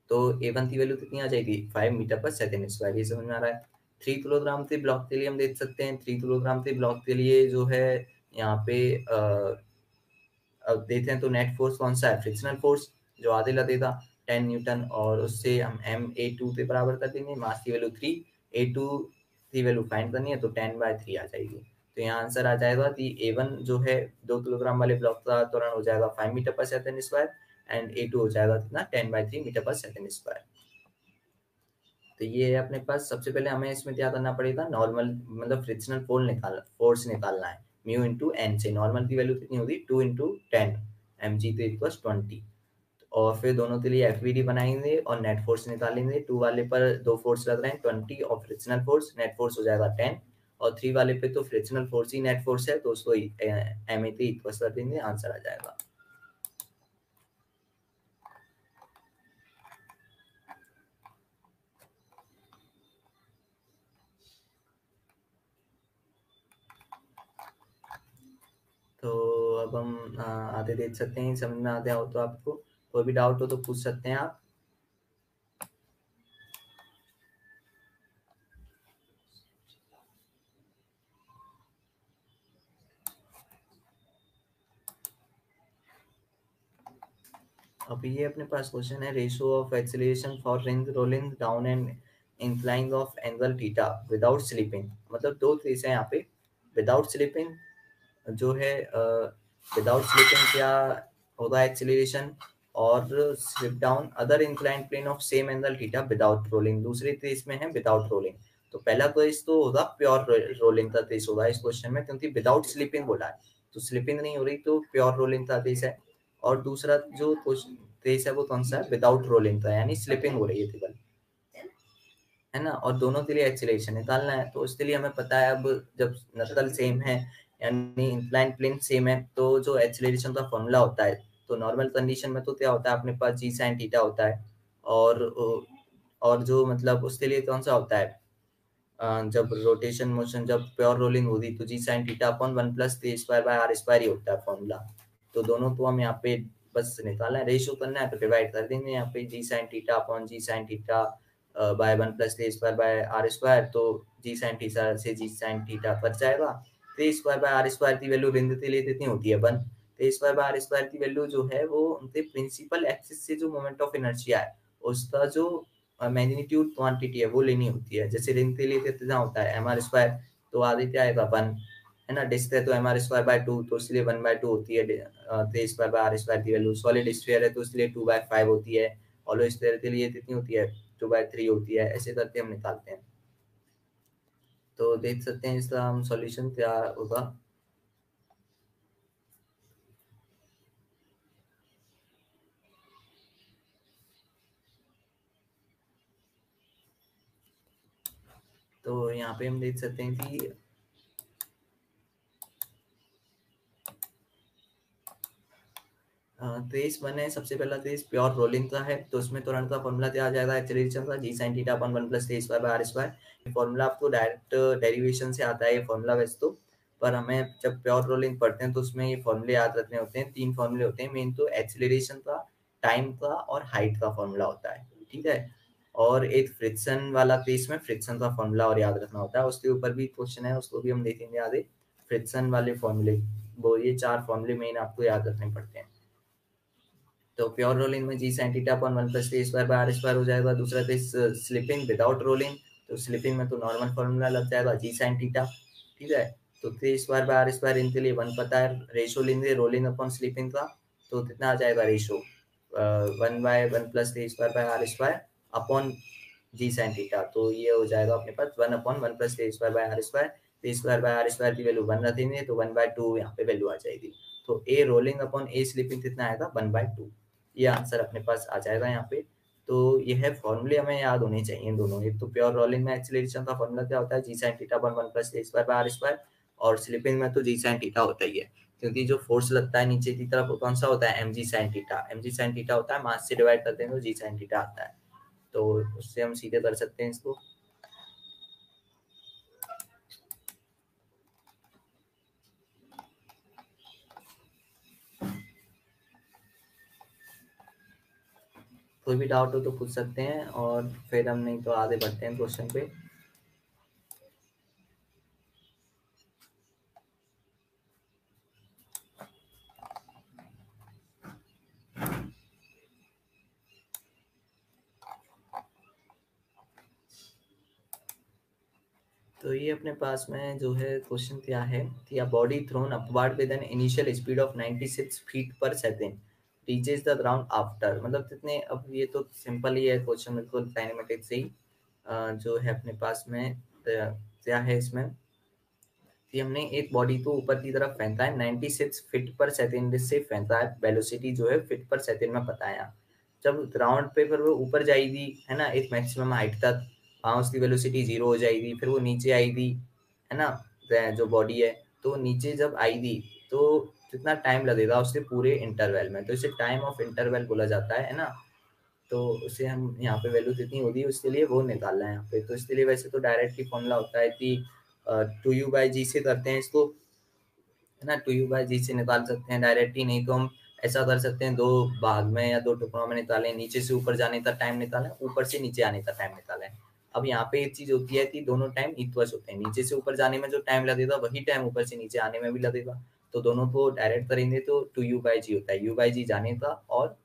तो ए वन की वैल्यू कितनी आ जाएगी? Five metre per second square ये समझ में आ रहा है? थ्री किलोग्राम के ब्लॉक के लिए हम देख सकते हैं थ्री किलोग्राम के ब्लॉक के लिए जो है, यहाँ पे अब देखते हैं तो नेट फोर्स कौन सा है? फ्रिक्शनल फोर्स जो आधे लगेगा टेन न्यूटन और उससे हम एम ए टू के बराबर कर देंगे, मास की वैल्यू थ्री ए टू की वैल्यू फाइंड करनी है तो टेन बाय थ्री आ जाएगी। तो यहाँ आंसर आ जाएगा कि ए वन जो है दो किलोग्राम वाले ब्लॉक का त्वरण हो जाएगा five metre per second square and a two हो जाएगा कितना? Ten by three metre per second square तो ये है अपने पास। सबसे पहले हमें इसमें क्या करना पड़ेगा? नॉर्मल मतलब फ्रिक्शनल फोर्स निकालना फोर्स निकालना है। म्यू इंटू एन से नॉर्मल की वैल्यू कितनी होगी? Two into ten m g तो इक्वल ट्वेंटी और फिर दोनों के लिए एफ़ बनाएँगे और नेट फोर्स निकालेंगे। टू वाले पर दो फोर्स लग रहे हैं ट्वेंटी और फ्रिक्शनल फोर्स नेट फोर्स हो जाएगा टेन और थ्री वाले पे तो फ्रिक्शनल फोर्स ही नेट फोर्स है तो उसको एम ए इक्वल कर देंगे आंसर आ जाएगा। तो अब हम आते देख सकते हैं, समझ में आते हो तो आपको। कोई भी डाउट हो तो पूछ सकते हैं आप। अभी ये अपने पास क्वेश्चन है ratio of acceleration for ring rolling down and incline of angle theta without slipping मतलब दो केस है यहाँ पे विदाउट स्लीपिंग जो है विदाउट स्लिपिंग क्या होगा एक्सिलेशन और slip down other incline plane of same angle theta without rolling दूसरे केस में है विदाउट रोलिंग तो पहला केस तो होगा प्योर रोलिंग का केस होगा इस क्वेश्चन में, क्योंकि विदाउट स्लिपिंग बोला है। तो स्लिपिंग नहीं हो रही तो प्योर रोलिंग का केस है। और दूसरा जो केस है वो कौन सा है? विदाउट रोलिंग का, यानी स्लिपिंग हो रही है केवल। है ना? और दोनों के लिए एक्सिलेशन निकालना है। तो इसके लिए हमें पता है अब जब नकल सेम है, यानी इंक्लाइन प्लेन सेम है तो जो एक्सेलरेशन का फॉर्मूला होता है तो नॉर्मल कंडीशन में तो क्या होता है, अपने पास जी साइन थीटा होता है और और जो मतलब उसके लिए कौन सा होता है? जब रोटेशन मोशन जब प्योर रोलिंग होगी तो g sine theta upon one plus t square by r square ही होता है फॉर्मूला तो दोनों तो हम यहाँ पे बस निकालना है रेशियो करना है तो डिवाइड कर देंगे यहाँ पे g sine theta upon g sine theta by one plus t square by r square तो जी साइन थीटा से जी साइन थीटा कट जाएगा. तो स्क्वायर बाय आर स्क्वायर की वैल्यू बिंदु के लिए कितनी होती है? वन तो स्क्वायर बाय आर स्क्वायर की वैल्यू जो है वो उनके प्रिंसिपल एक्सिस से जो मोमेंट ऑफ़ इनर्शिया है उसका जो मैग्नीट्यूड क्वांटिटी है वो लेनी होती है। जैसे रिंग के लिए कितना होता है एम आर स्क्वायर तो आधे क्या आएगा वन है ना? डिस्क है तो m r square by two तो इसलिए वन बाय टू होती है तो स्क्वायर बाय आर स्क्वायर की वैल्यू सॉलिड स्फीयर है तो इसलिए टू बाय फाइव होती है ऑलो स्फीयर के लिए कितनी होती है? टू बाय थ्री होती है, ऐसे करके हम निकालते हैं। तो देख सकते हैं इसका हम सॉल्यूशन क्या होगा। तो यहाँ पे हम देख सकते हैं कि तेईस बने, सबसे पहला तेईस प्योर रोलिंग का है तो उसमें तुरंत का फॉर्मूला आ जाएगा एक्चुअली का g sine theta upon one plus तेईस बाय आर स्क्वायर फॉर्मूला आपको डायरेक्ट डेरिवेशन से आता है ये फॉर्मूला वैसे तो पर हमें जब प्योर रोलिंग पढ़ते हैं तो उसमें ये फॉर्मूले याद रखने होते हैं, तीन फॉर्मूले होते हैं। मेन तो एक्सिलेशन का टाइम का और हाइट का फॉर्मूला होता है, ठीक है? और एक फ्रिक्शन वाला केस में फ्रिक्शन का फॉर्मूला और याद रखना होता है। उसके ऊपर भी क्वेश्चन है, उसको भी हम देखेंगे आगे। फ्रिक्शन वाले फॉर्मूले वो ये चार फॉर्मूले मेन आपको याद रखने पड़ते हैं। तो प्योर रोलिंग में g sine theta upon one plus t square by r square हो जाएगा। दूसरा केस स्लिपिंग विदाउट रोलिंग तो स्लिपिंग में तो नॉर्मल फॉर्मूला लग जाएगा जी साइन थीटा ठीक है? तो three square by r square इनके लिए वन पता है रेशो लेंगे रोलिंग अपॉन स्लीपिंग का तो कितना आ जाएगा ratio one by one plus three square by r square upon g sine theta तो ये हो जाएगा अपने पास one upon one plus square by r square three square by r square की वैल्यू वन रखेंगे तो वन बाय टू यहाँ पे वैल्यू आ जाएगी। तो a rolling upon a slipping कितना आएगा? वन बाय टू ये आंसर अपने पास आ जाएगा यहाँ पे। तो यह फॉर्मूले हमें याद होने चाहिए दोनों। एक तो प्योर रोलिंग में एक्सिलेशन का फॉर्मूला क्या होता है? G sine theta one one plus square by r square और स्लिपिंग में तो जी साइन थीटा होता ही है। क्योंकि जो फोर्स लगता है नीचे की तरफ़ कौन सा होता है? M g sine theta m g sine theta होता है, मास से डिवाइड करते हैं तो जी साइन थीटा आता है। तो उससे हम सीधे कर सकते हैं इसको। कोई भी डाउट हो तो पूछ सकते हैं और फिर हम नहीं तो आगे बढ़ते हैं क्वेश्चन पे। तो ये अपने पास में जो है क्वेश्चन क्या है कि a body thrown upward with an initial speed of 96 feet per second reaches the ground after मतलब कितने अब ये तो सिंपल ही है क्वेश्चन बिल्कुल काइनेमेटिक से ही। जो है अपने पास में क्या है इसमें? कि हमने एक बॉडी को ऊपर की तरफ़ फेंका है 96 फीट पर सेकेंड से फेंका है वेलोसिटी जो है फीट पर सेकेंड में है जब ग्राउंड पे पर वो ऊपर जाएगी, है ना, एक मैक्सिमम हाइट तक वहाँ उसकी वेलोसिटी ज़ीरो हो जाएगी, फिर वो नीचे आई आएगी, है ना जो बॉडी है तो नीचे जब आई आएगी तो कितना टाइम लगेगा उसके पूरे इंटरवल में? तो इसे टाइम ऑफ़ इंटरवल बोला जाता है ना? तो उसे हम यहाँ पे वैल्यू कितनी होगी, उसके लिए वो निकालना है यहाँ पे। तो इसके लिए वैसे तो डायरेक्ट ही फॉर्मूला होता है कि टू यू बाई जी से करते हैं इसको, है ना? टू यू बाई जी से निकाल सकते हैं डायरेक्ट ही, नहीं तो हम ऐसा कर सकते हैं, दो भाग में या दो टुकड़ों में निकालें, नीचे से ऊपर जाने का टाइम निकालें, ऊपर से नीचे आने का टाइम निकालें। अब यहाँ पे एक चीज़ होती है कि दोनों टाइम इक्वल्स होते हैं। नीचे से ऊपर जाने में जो टाइम लगेगा वही टाइम ऊपर से नीचे आने में भी लगेगा। तो दोनों को डायरेक्ट करेंगे तो टू यू बाई जी होता है। यू बाई जी जाने का और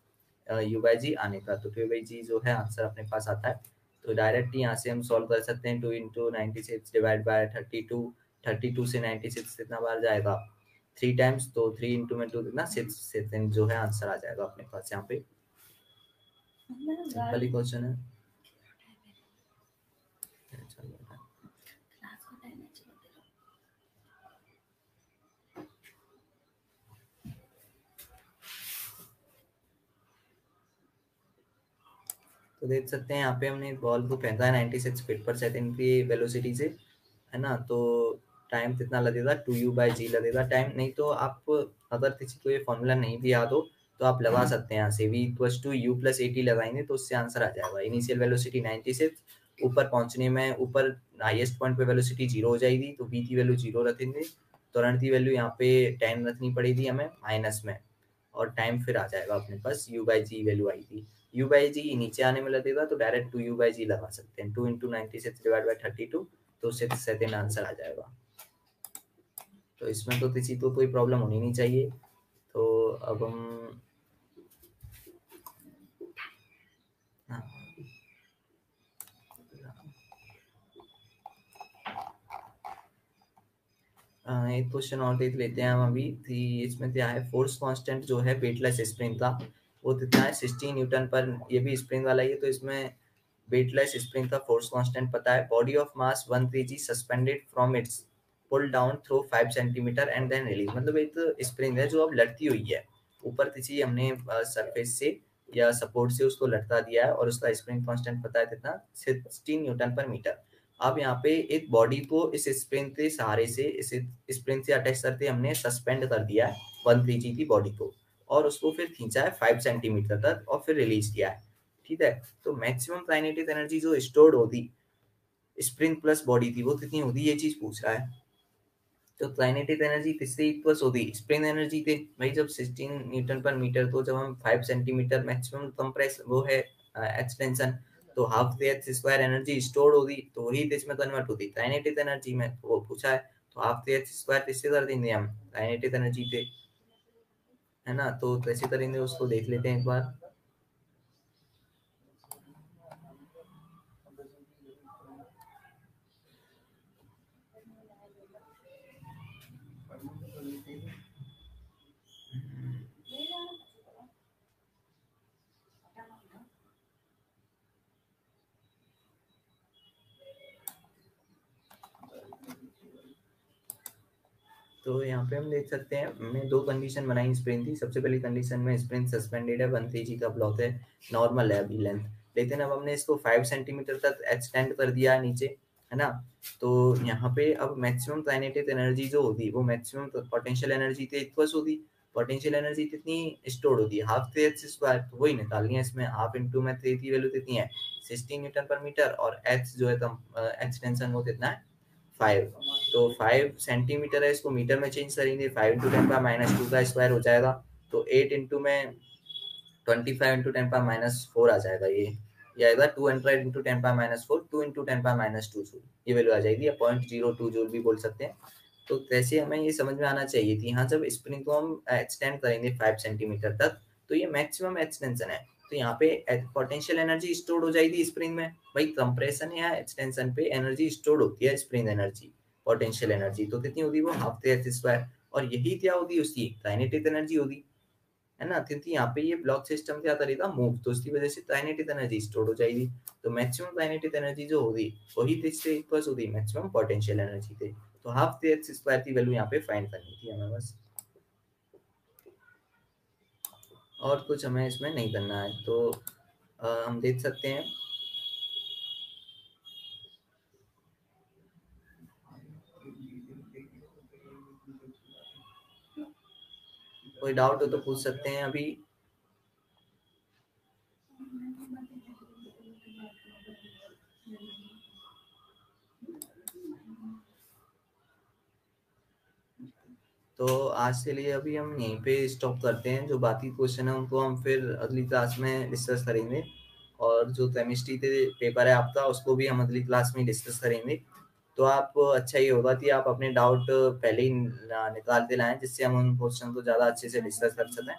यू बाई जी आने का। तो टू बाई जी जो है आंसर अपने पास आता है। तो डायरेक्ट यहाँ से हम सॉल्व कर सकते हैं। Two into ninety six divide by thirty two thirty two से नाइनटी सिक्स कितना बार जाएगा? थ्री टाइम्स तो थ्री इंटू में टू कितना? सिक्स सेकेंड जो है आंसर आ जाएगा अपने पास यहाँ पे। सिंपल ही क्वेश्चन है। तो देख सकते हैं यहाँ पे हमने बॉल को फेंका है ninety six feet per second की वेलोसिटी से है ना? तो टाइम कितना लगेगा टू यू बाई जी लगेगा टाइम नहीं तो आप अगर किसी को ये फॉर्मूला नहीं भी याद हो तो आप लगा सकते हैं यहाँ से। V equals to u plus a t लगाएँगे तो उससे आंसर आ जाएगा। इनिशियल वेलोसिटी नाइनटी सिक्स ऊपर पहुँचने में ऊपर हाईएस्ट पॉइंट पे वेलोसिटी ज़ीरो हो जाएगी तो वी की वैल्यू ज़ीरो रखेंगे। तुरंत की वैल्यू यहाँ पे टेन रखनी पड़ेगी हमें माइनस में और टाइम फिर आ जाएगा अपने पास। यू बाई जी वैल्यू आएगी यू बाई जी नीचे आने में लगेगा तो direct two u by g लगा सकते हैं। Two into ninety six divide by thirty two तो सिक्स सेकेंड आंसर आ जाएगा। तो इसमें तो किसी को कोई प्रॉब्लम होनी नहीं चाहिए। तो अब हम हाँ। एक क्वेश्चन और देख लेते हैं हम अभी। इसमें क्या है? फोर्स कांस्टेंट जो है वेटलेस स्प्रिंग का। वो कितना है सिक्सटीन न्यूटन पर, ये भी स्प्रिंग वाला ही है तो इसमें वेटलेस स्प्रिंग का फोर्स कांस्टेंट पता है। बॉडी ऑफ़ मास वन के g suspended from its pull down through five centimetre and then release मतलब एक स्प्रिंग है जो अब लड़ती हुई है। ऊपर किसी हमने सरफेस से या सपोर्ट से उसको लटका दिया है और उसका स्प्रिंग कांस्टेंट पता है कितना? सिक्सटीन न्यूटन पर मीटर अब यहाँ पे एक बॉडी को इस स्प्रिंग के सहारे से, इस स्प्रिंग से अटैच करके हमने सस्पेंड कर दिया है वन थ्री जी की बॉडी को। और उसको फिर खींचा है फाइव सेंटीमीटर तक और फिर रिलीज़ किया है। ठीक है? तो मैक्सिमम काइनेटिक एनर्जी जो स्टोर्ड होती स्प्रिंग प्लस बॉडी थी, वो कितनी होती, ये चीज़ पूछ रहा है। तो काइनेटिक एनर्जी किससे इक्वल होती? स्प्रिंग एनर्जी थे भाई जब 16 न्यूटन पर मीटर तो जब हम 5 सेंटीमीटर मैक्सिमम कंप्रेस वो है एक्सटेंशन तो half the h square energy store होगी तो वही इसमें कन्वर्ट होती। काइनेटिक एनर्जी में वो पूछा है तो हाफ़ द एच स्क्वायर किससे कर देंगे हम? काइनेटिक एनर्जी थे है ना? तो कैसे करेंगे उसको देख लेते हैं एक बार। तो यहाँ पे हम देख सकते हैं हमने दो कंडीशन बनाई स्प्रिंग की। सबसे पहली कंडीशन में स्प्रिंग सस्पेंडेड है वन के का ब्लॉक है नॉर्मल है अभी लेंथ लेकिन अब हमने इसको फाइव सेंटीमीटर तक एक्सटेंड कर दिया नीचे, है ना? तो यहाँ पे अब मैक्सिमम काइनेटिक एनर्जी जो होती, वो मैक्सिमम पोटेंशियल एनर्जी के इक्वल होती। पोटेंशियल एनर्जी कितनी स्टोर होती है? हाफ़ थे एच स्क्वायर तो वही निकालनी है इसमें। हाफ़ इंटू में थ्री की वैल्यू कितनी है? सिक्सटीन न्यूटन पर मीटर और एच जो है एक्सटेंशन वो कितना है? फाइव तो फाइव सेंटीमीटर है, इसको मीटर में चेंज करेंगे five into ten power minus two का स्क्वायर हो जाएगा तो एट इंटू में twenty five into ten power minus four आ जाएगा ये। ये आएगा two hundred into ten power minus four two into ten power minus two joule ये वैल्यू आ जाएगी, या पॉइंट ज़ीरो टू जूल भी बोल सकते हैं। तो कैसे हमें ये समझ में आना चाहिए थी यहाँ जब स्प्रिंग को हम एक्सटेंड करेंगे फाइव सेंटीमीटर तक तो ये मैक्सिमम एक्सटेंशन है। तो यहाँ पे पोटेंशियल एनर्जी स्टोर हो जाएगी स्प्रिंग में। भाई कंप्रेशन या एक्सटेंशन पे एनर्जी स्टोर होती है स्प्रिंग एनर्जी पोटेंशियल एनर्जी तो कितनी होगी वो? Half h square. और यही क्या होगी उसकी? काइनेटिक एनर्जी होगी। है ना? क्योंकि यहाँ पे ये ब्लॉक सिस्टम क्या करेगा? मूव तो उसकी वजह से काइनेटिक एनर्जी स्टोर हो जाएगी। तो मैक्सिमम काइनेटिक एनर्जी जो होगी वही इससे इक्वल होगी। मैक्सिमम पोटेंशियल एनर्जी थे तो हाफ़ एच स्क्वायर की वैल्यू यहाँ पे फाइंड करनी थी हमें बस। और कुछ हमें इसमें नहीं करना है। तो आ, हम देख सकते हैं। कोई डाउट हो तो पूछ सकते हैं अभी। तो आज के लिए अभी हम यहीं पे स्टॉप करते हैं। जो बाकी क्वेश्चन है, उनको हम फिर अगली क्लास में डिस्कस करेंगे। और जो केमिस्ट्री के पेपर है आपका, उसको भी हम अगली क्लास में डिस्कस करेंगे। तो आप अच्छा ये होगा कि आप अपने डाउट पहले ही निकालते लाएँ, जिससे हम उन क्वेश्चन को ज़्यादा अच्छे से डिस्कस कर सकें।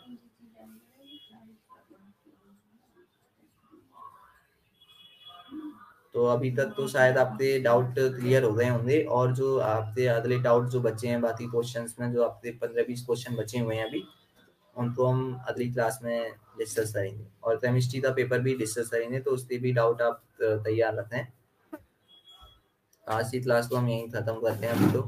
तो अभी तक तो शायद आपके डाउट क्लियर हो गए होंगे, और जो आपके अगले डाउट जो बचे हैं, बाकी क्वेश्चंस में जो आपके पंद्रह बीस क्वेश्चन बचे हुए हैं अभी, उनको हम अगली क्लास में डिस्कस करेंगे। और केमिस्ट्री का पेपर भी डिस्कस करेंगे तो उसके भी डाउट आप, तैयार रखें। आज की क्लास को हम यहीं ख़त्म करते हैं अभी तो।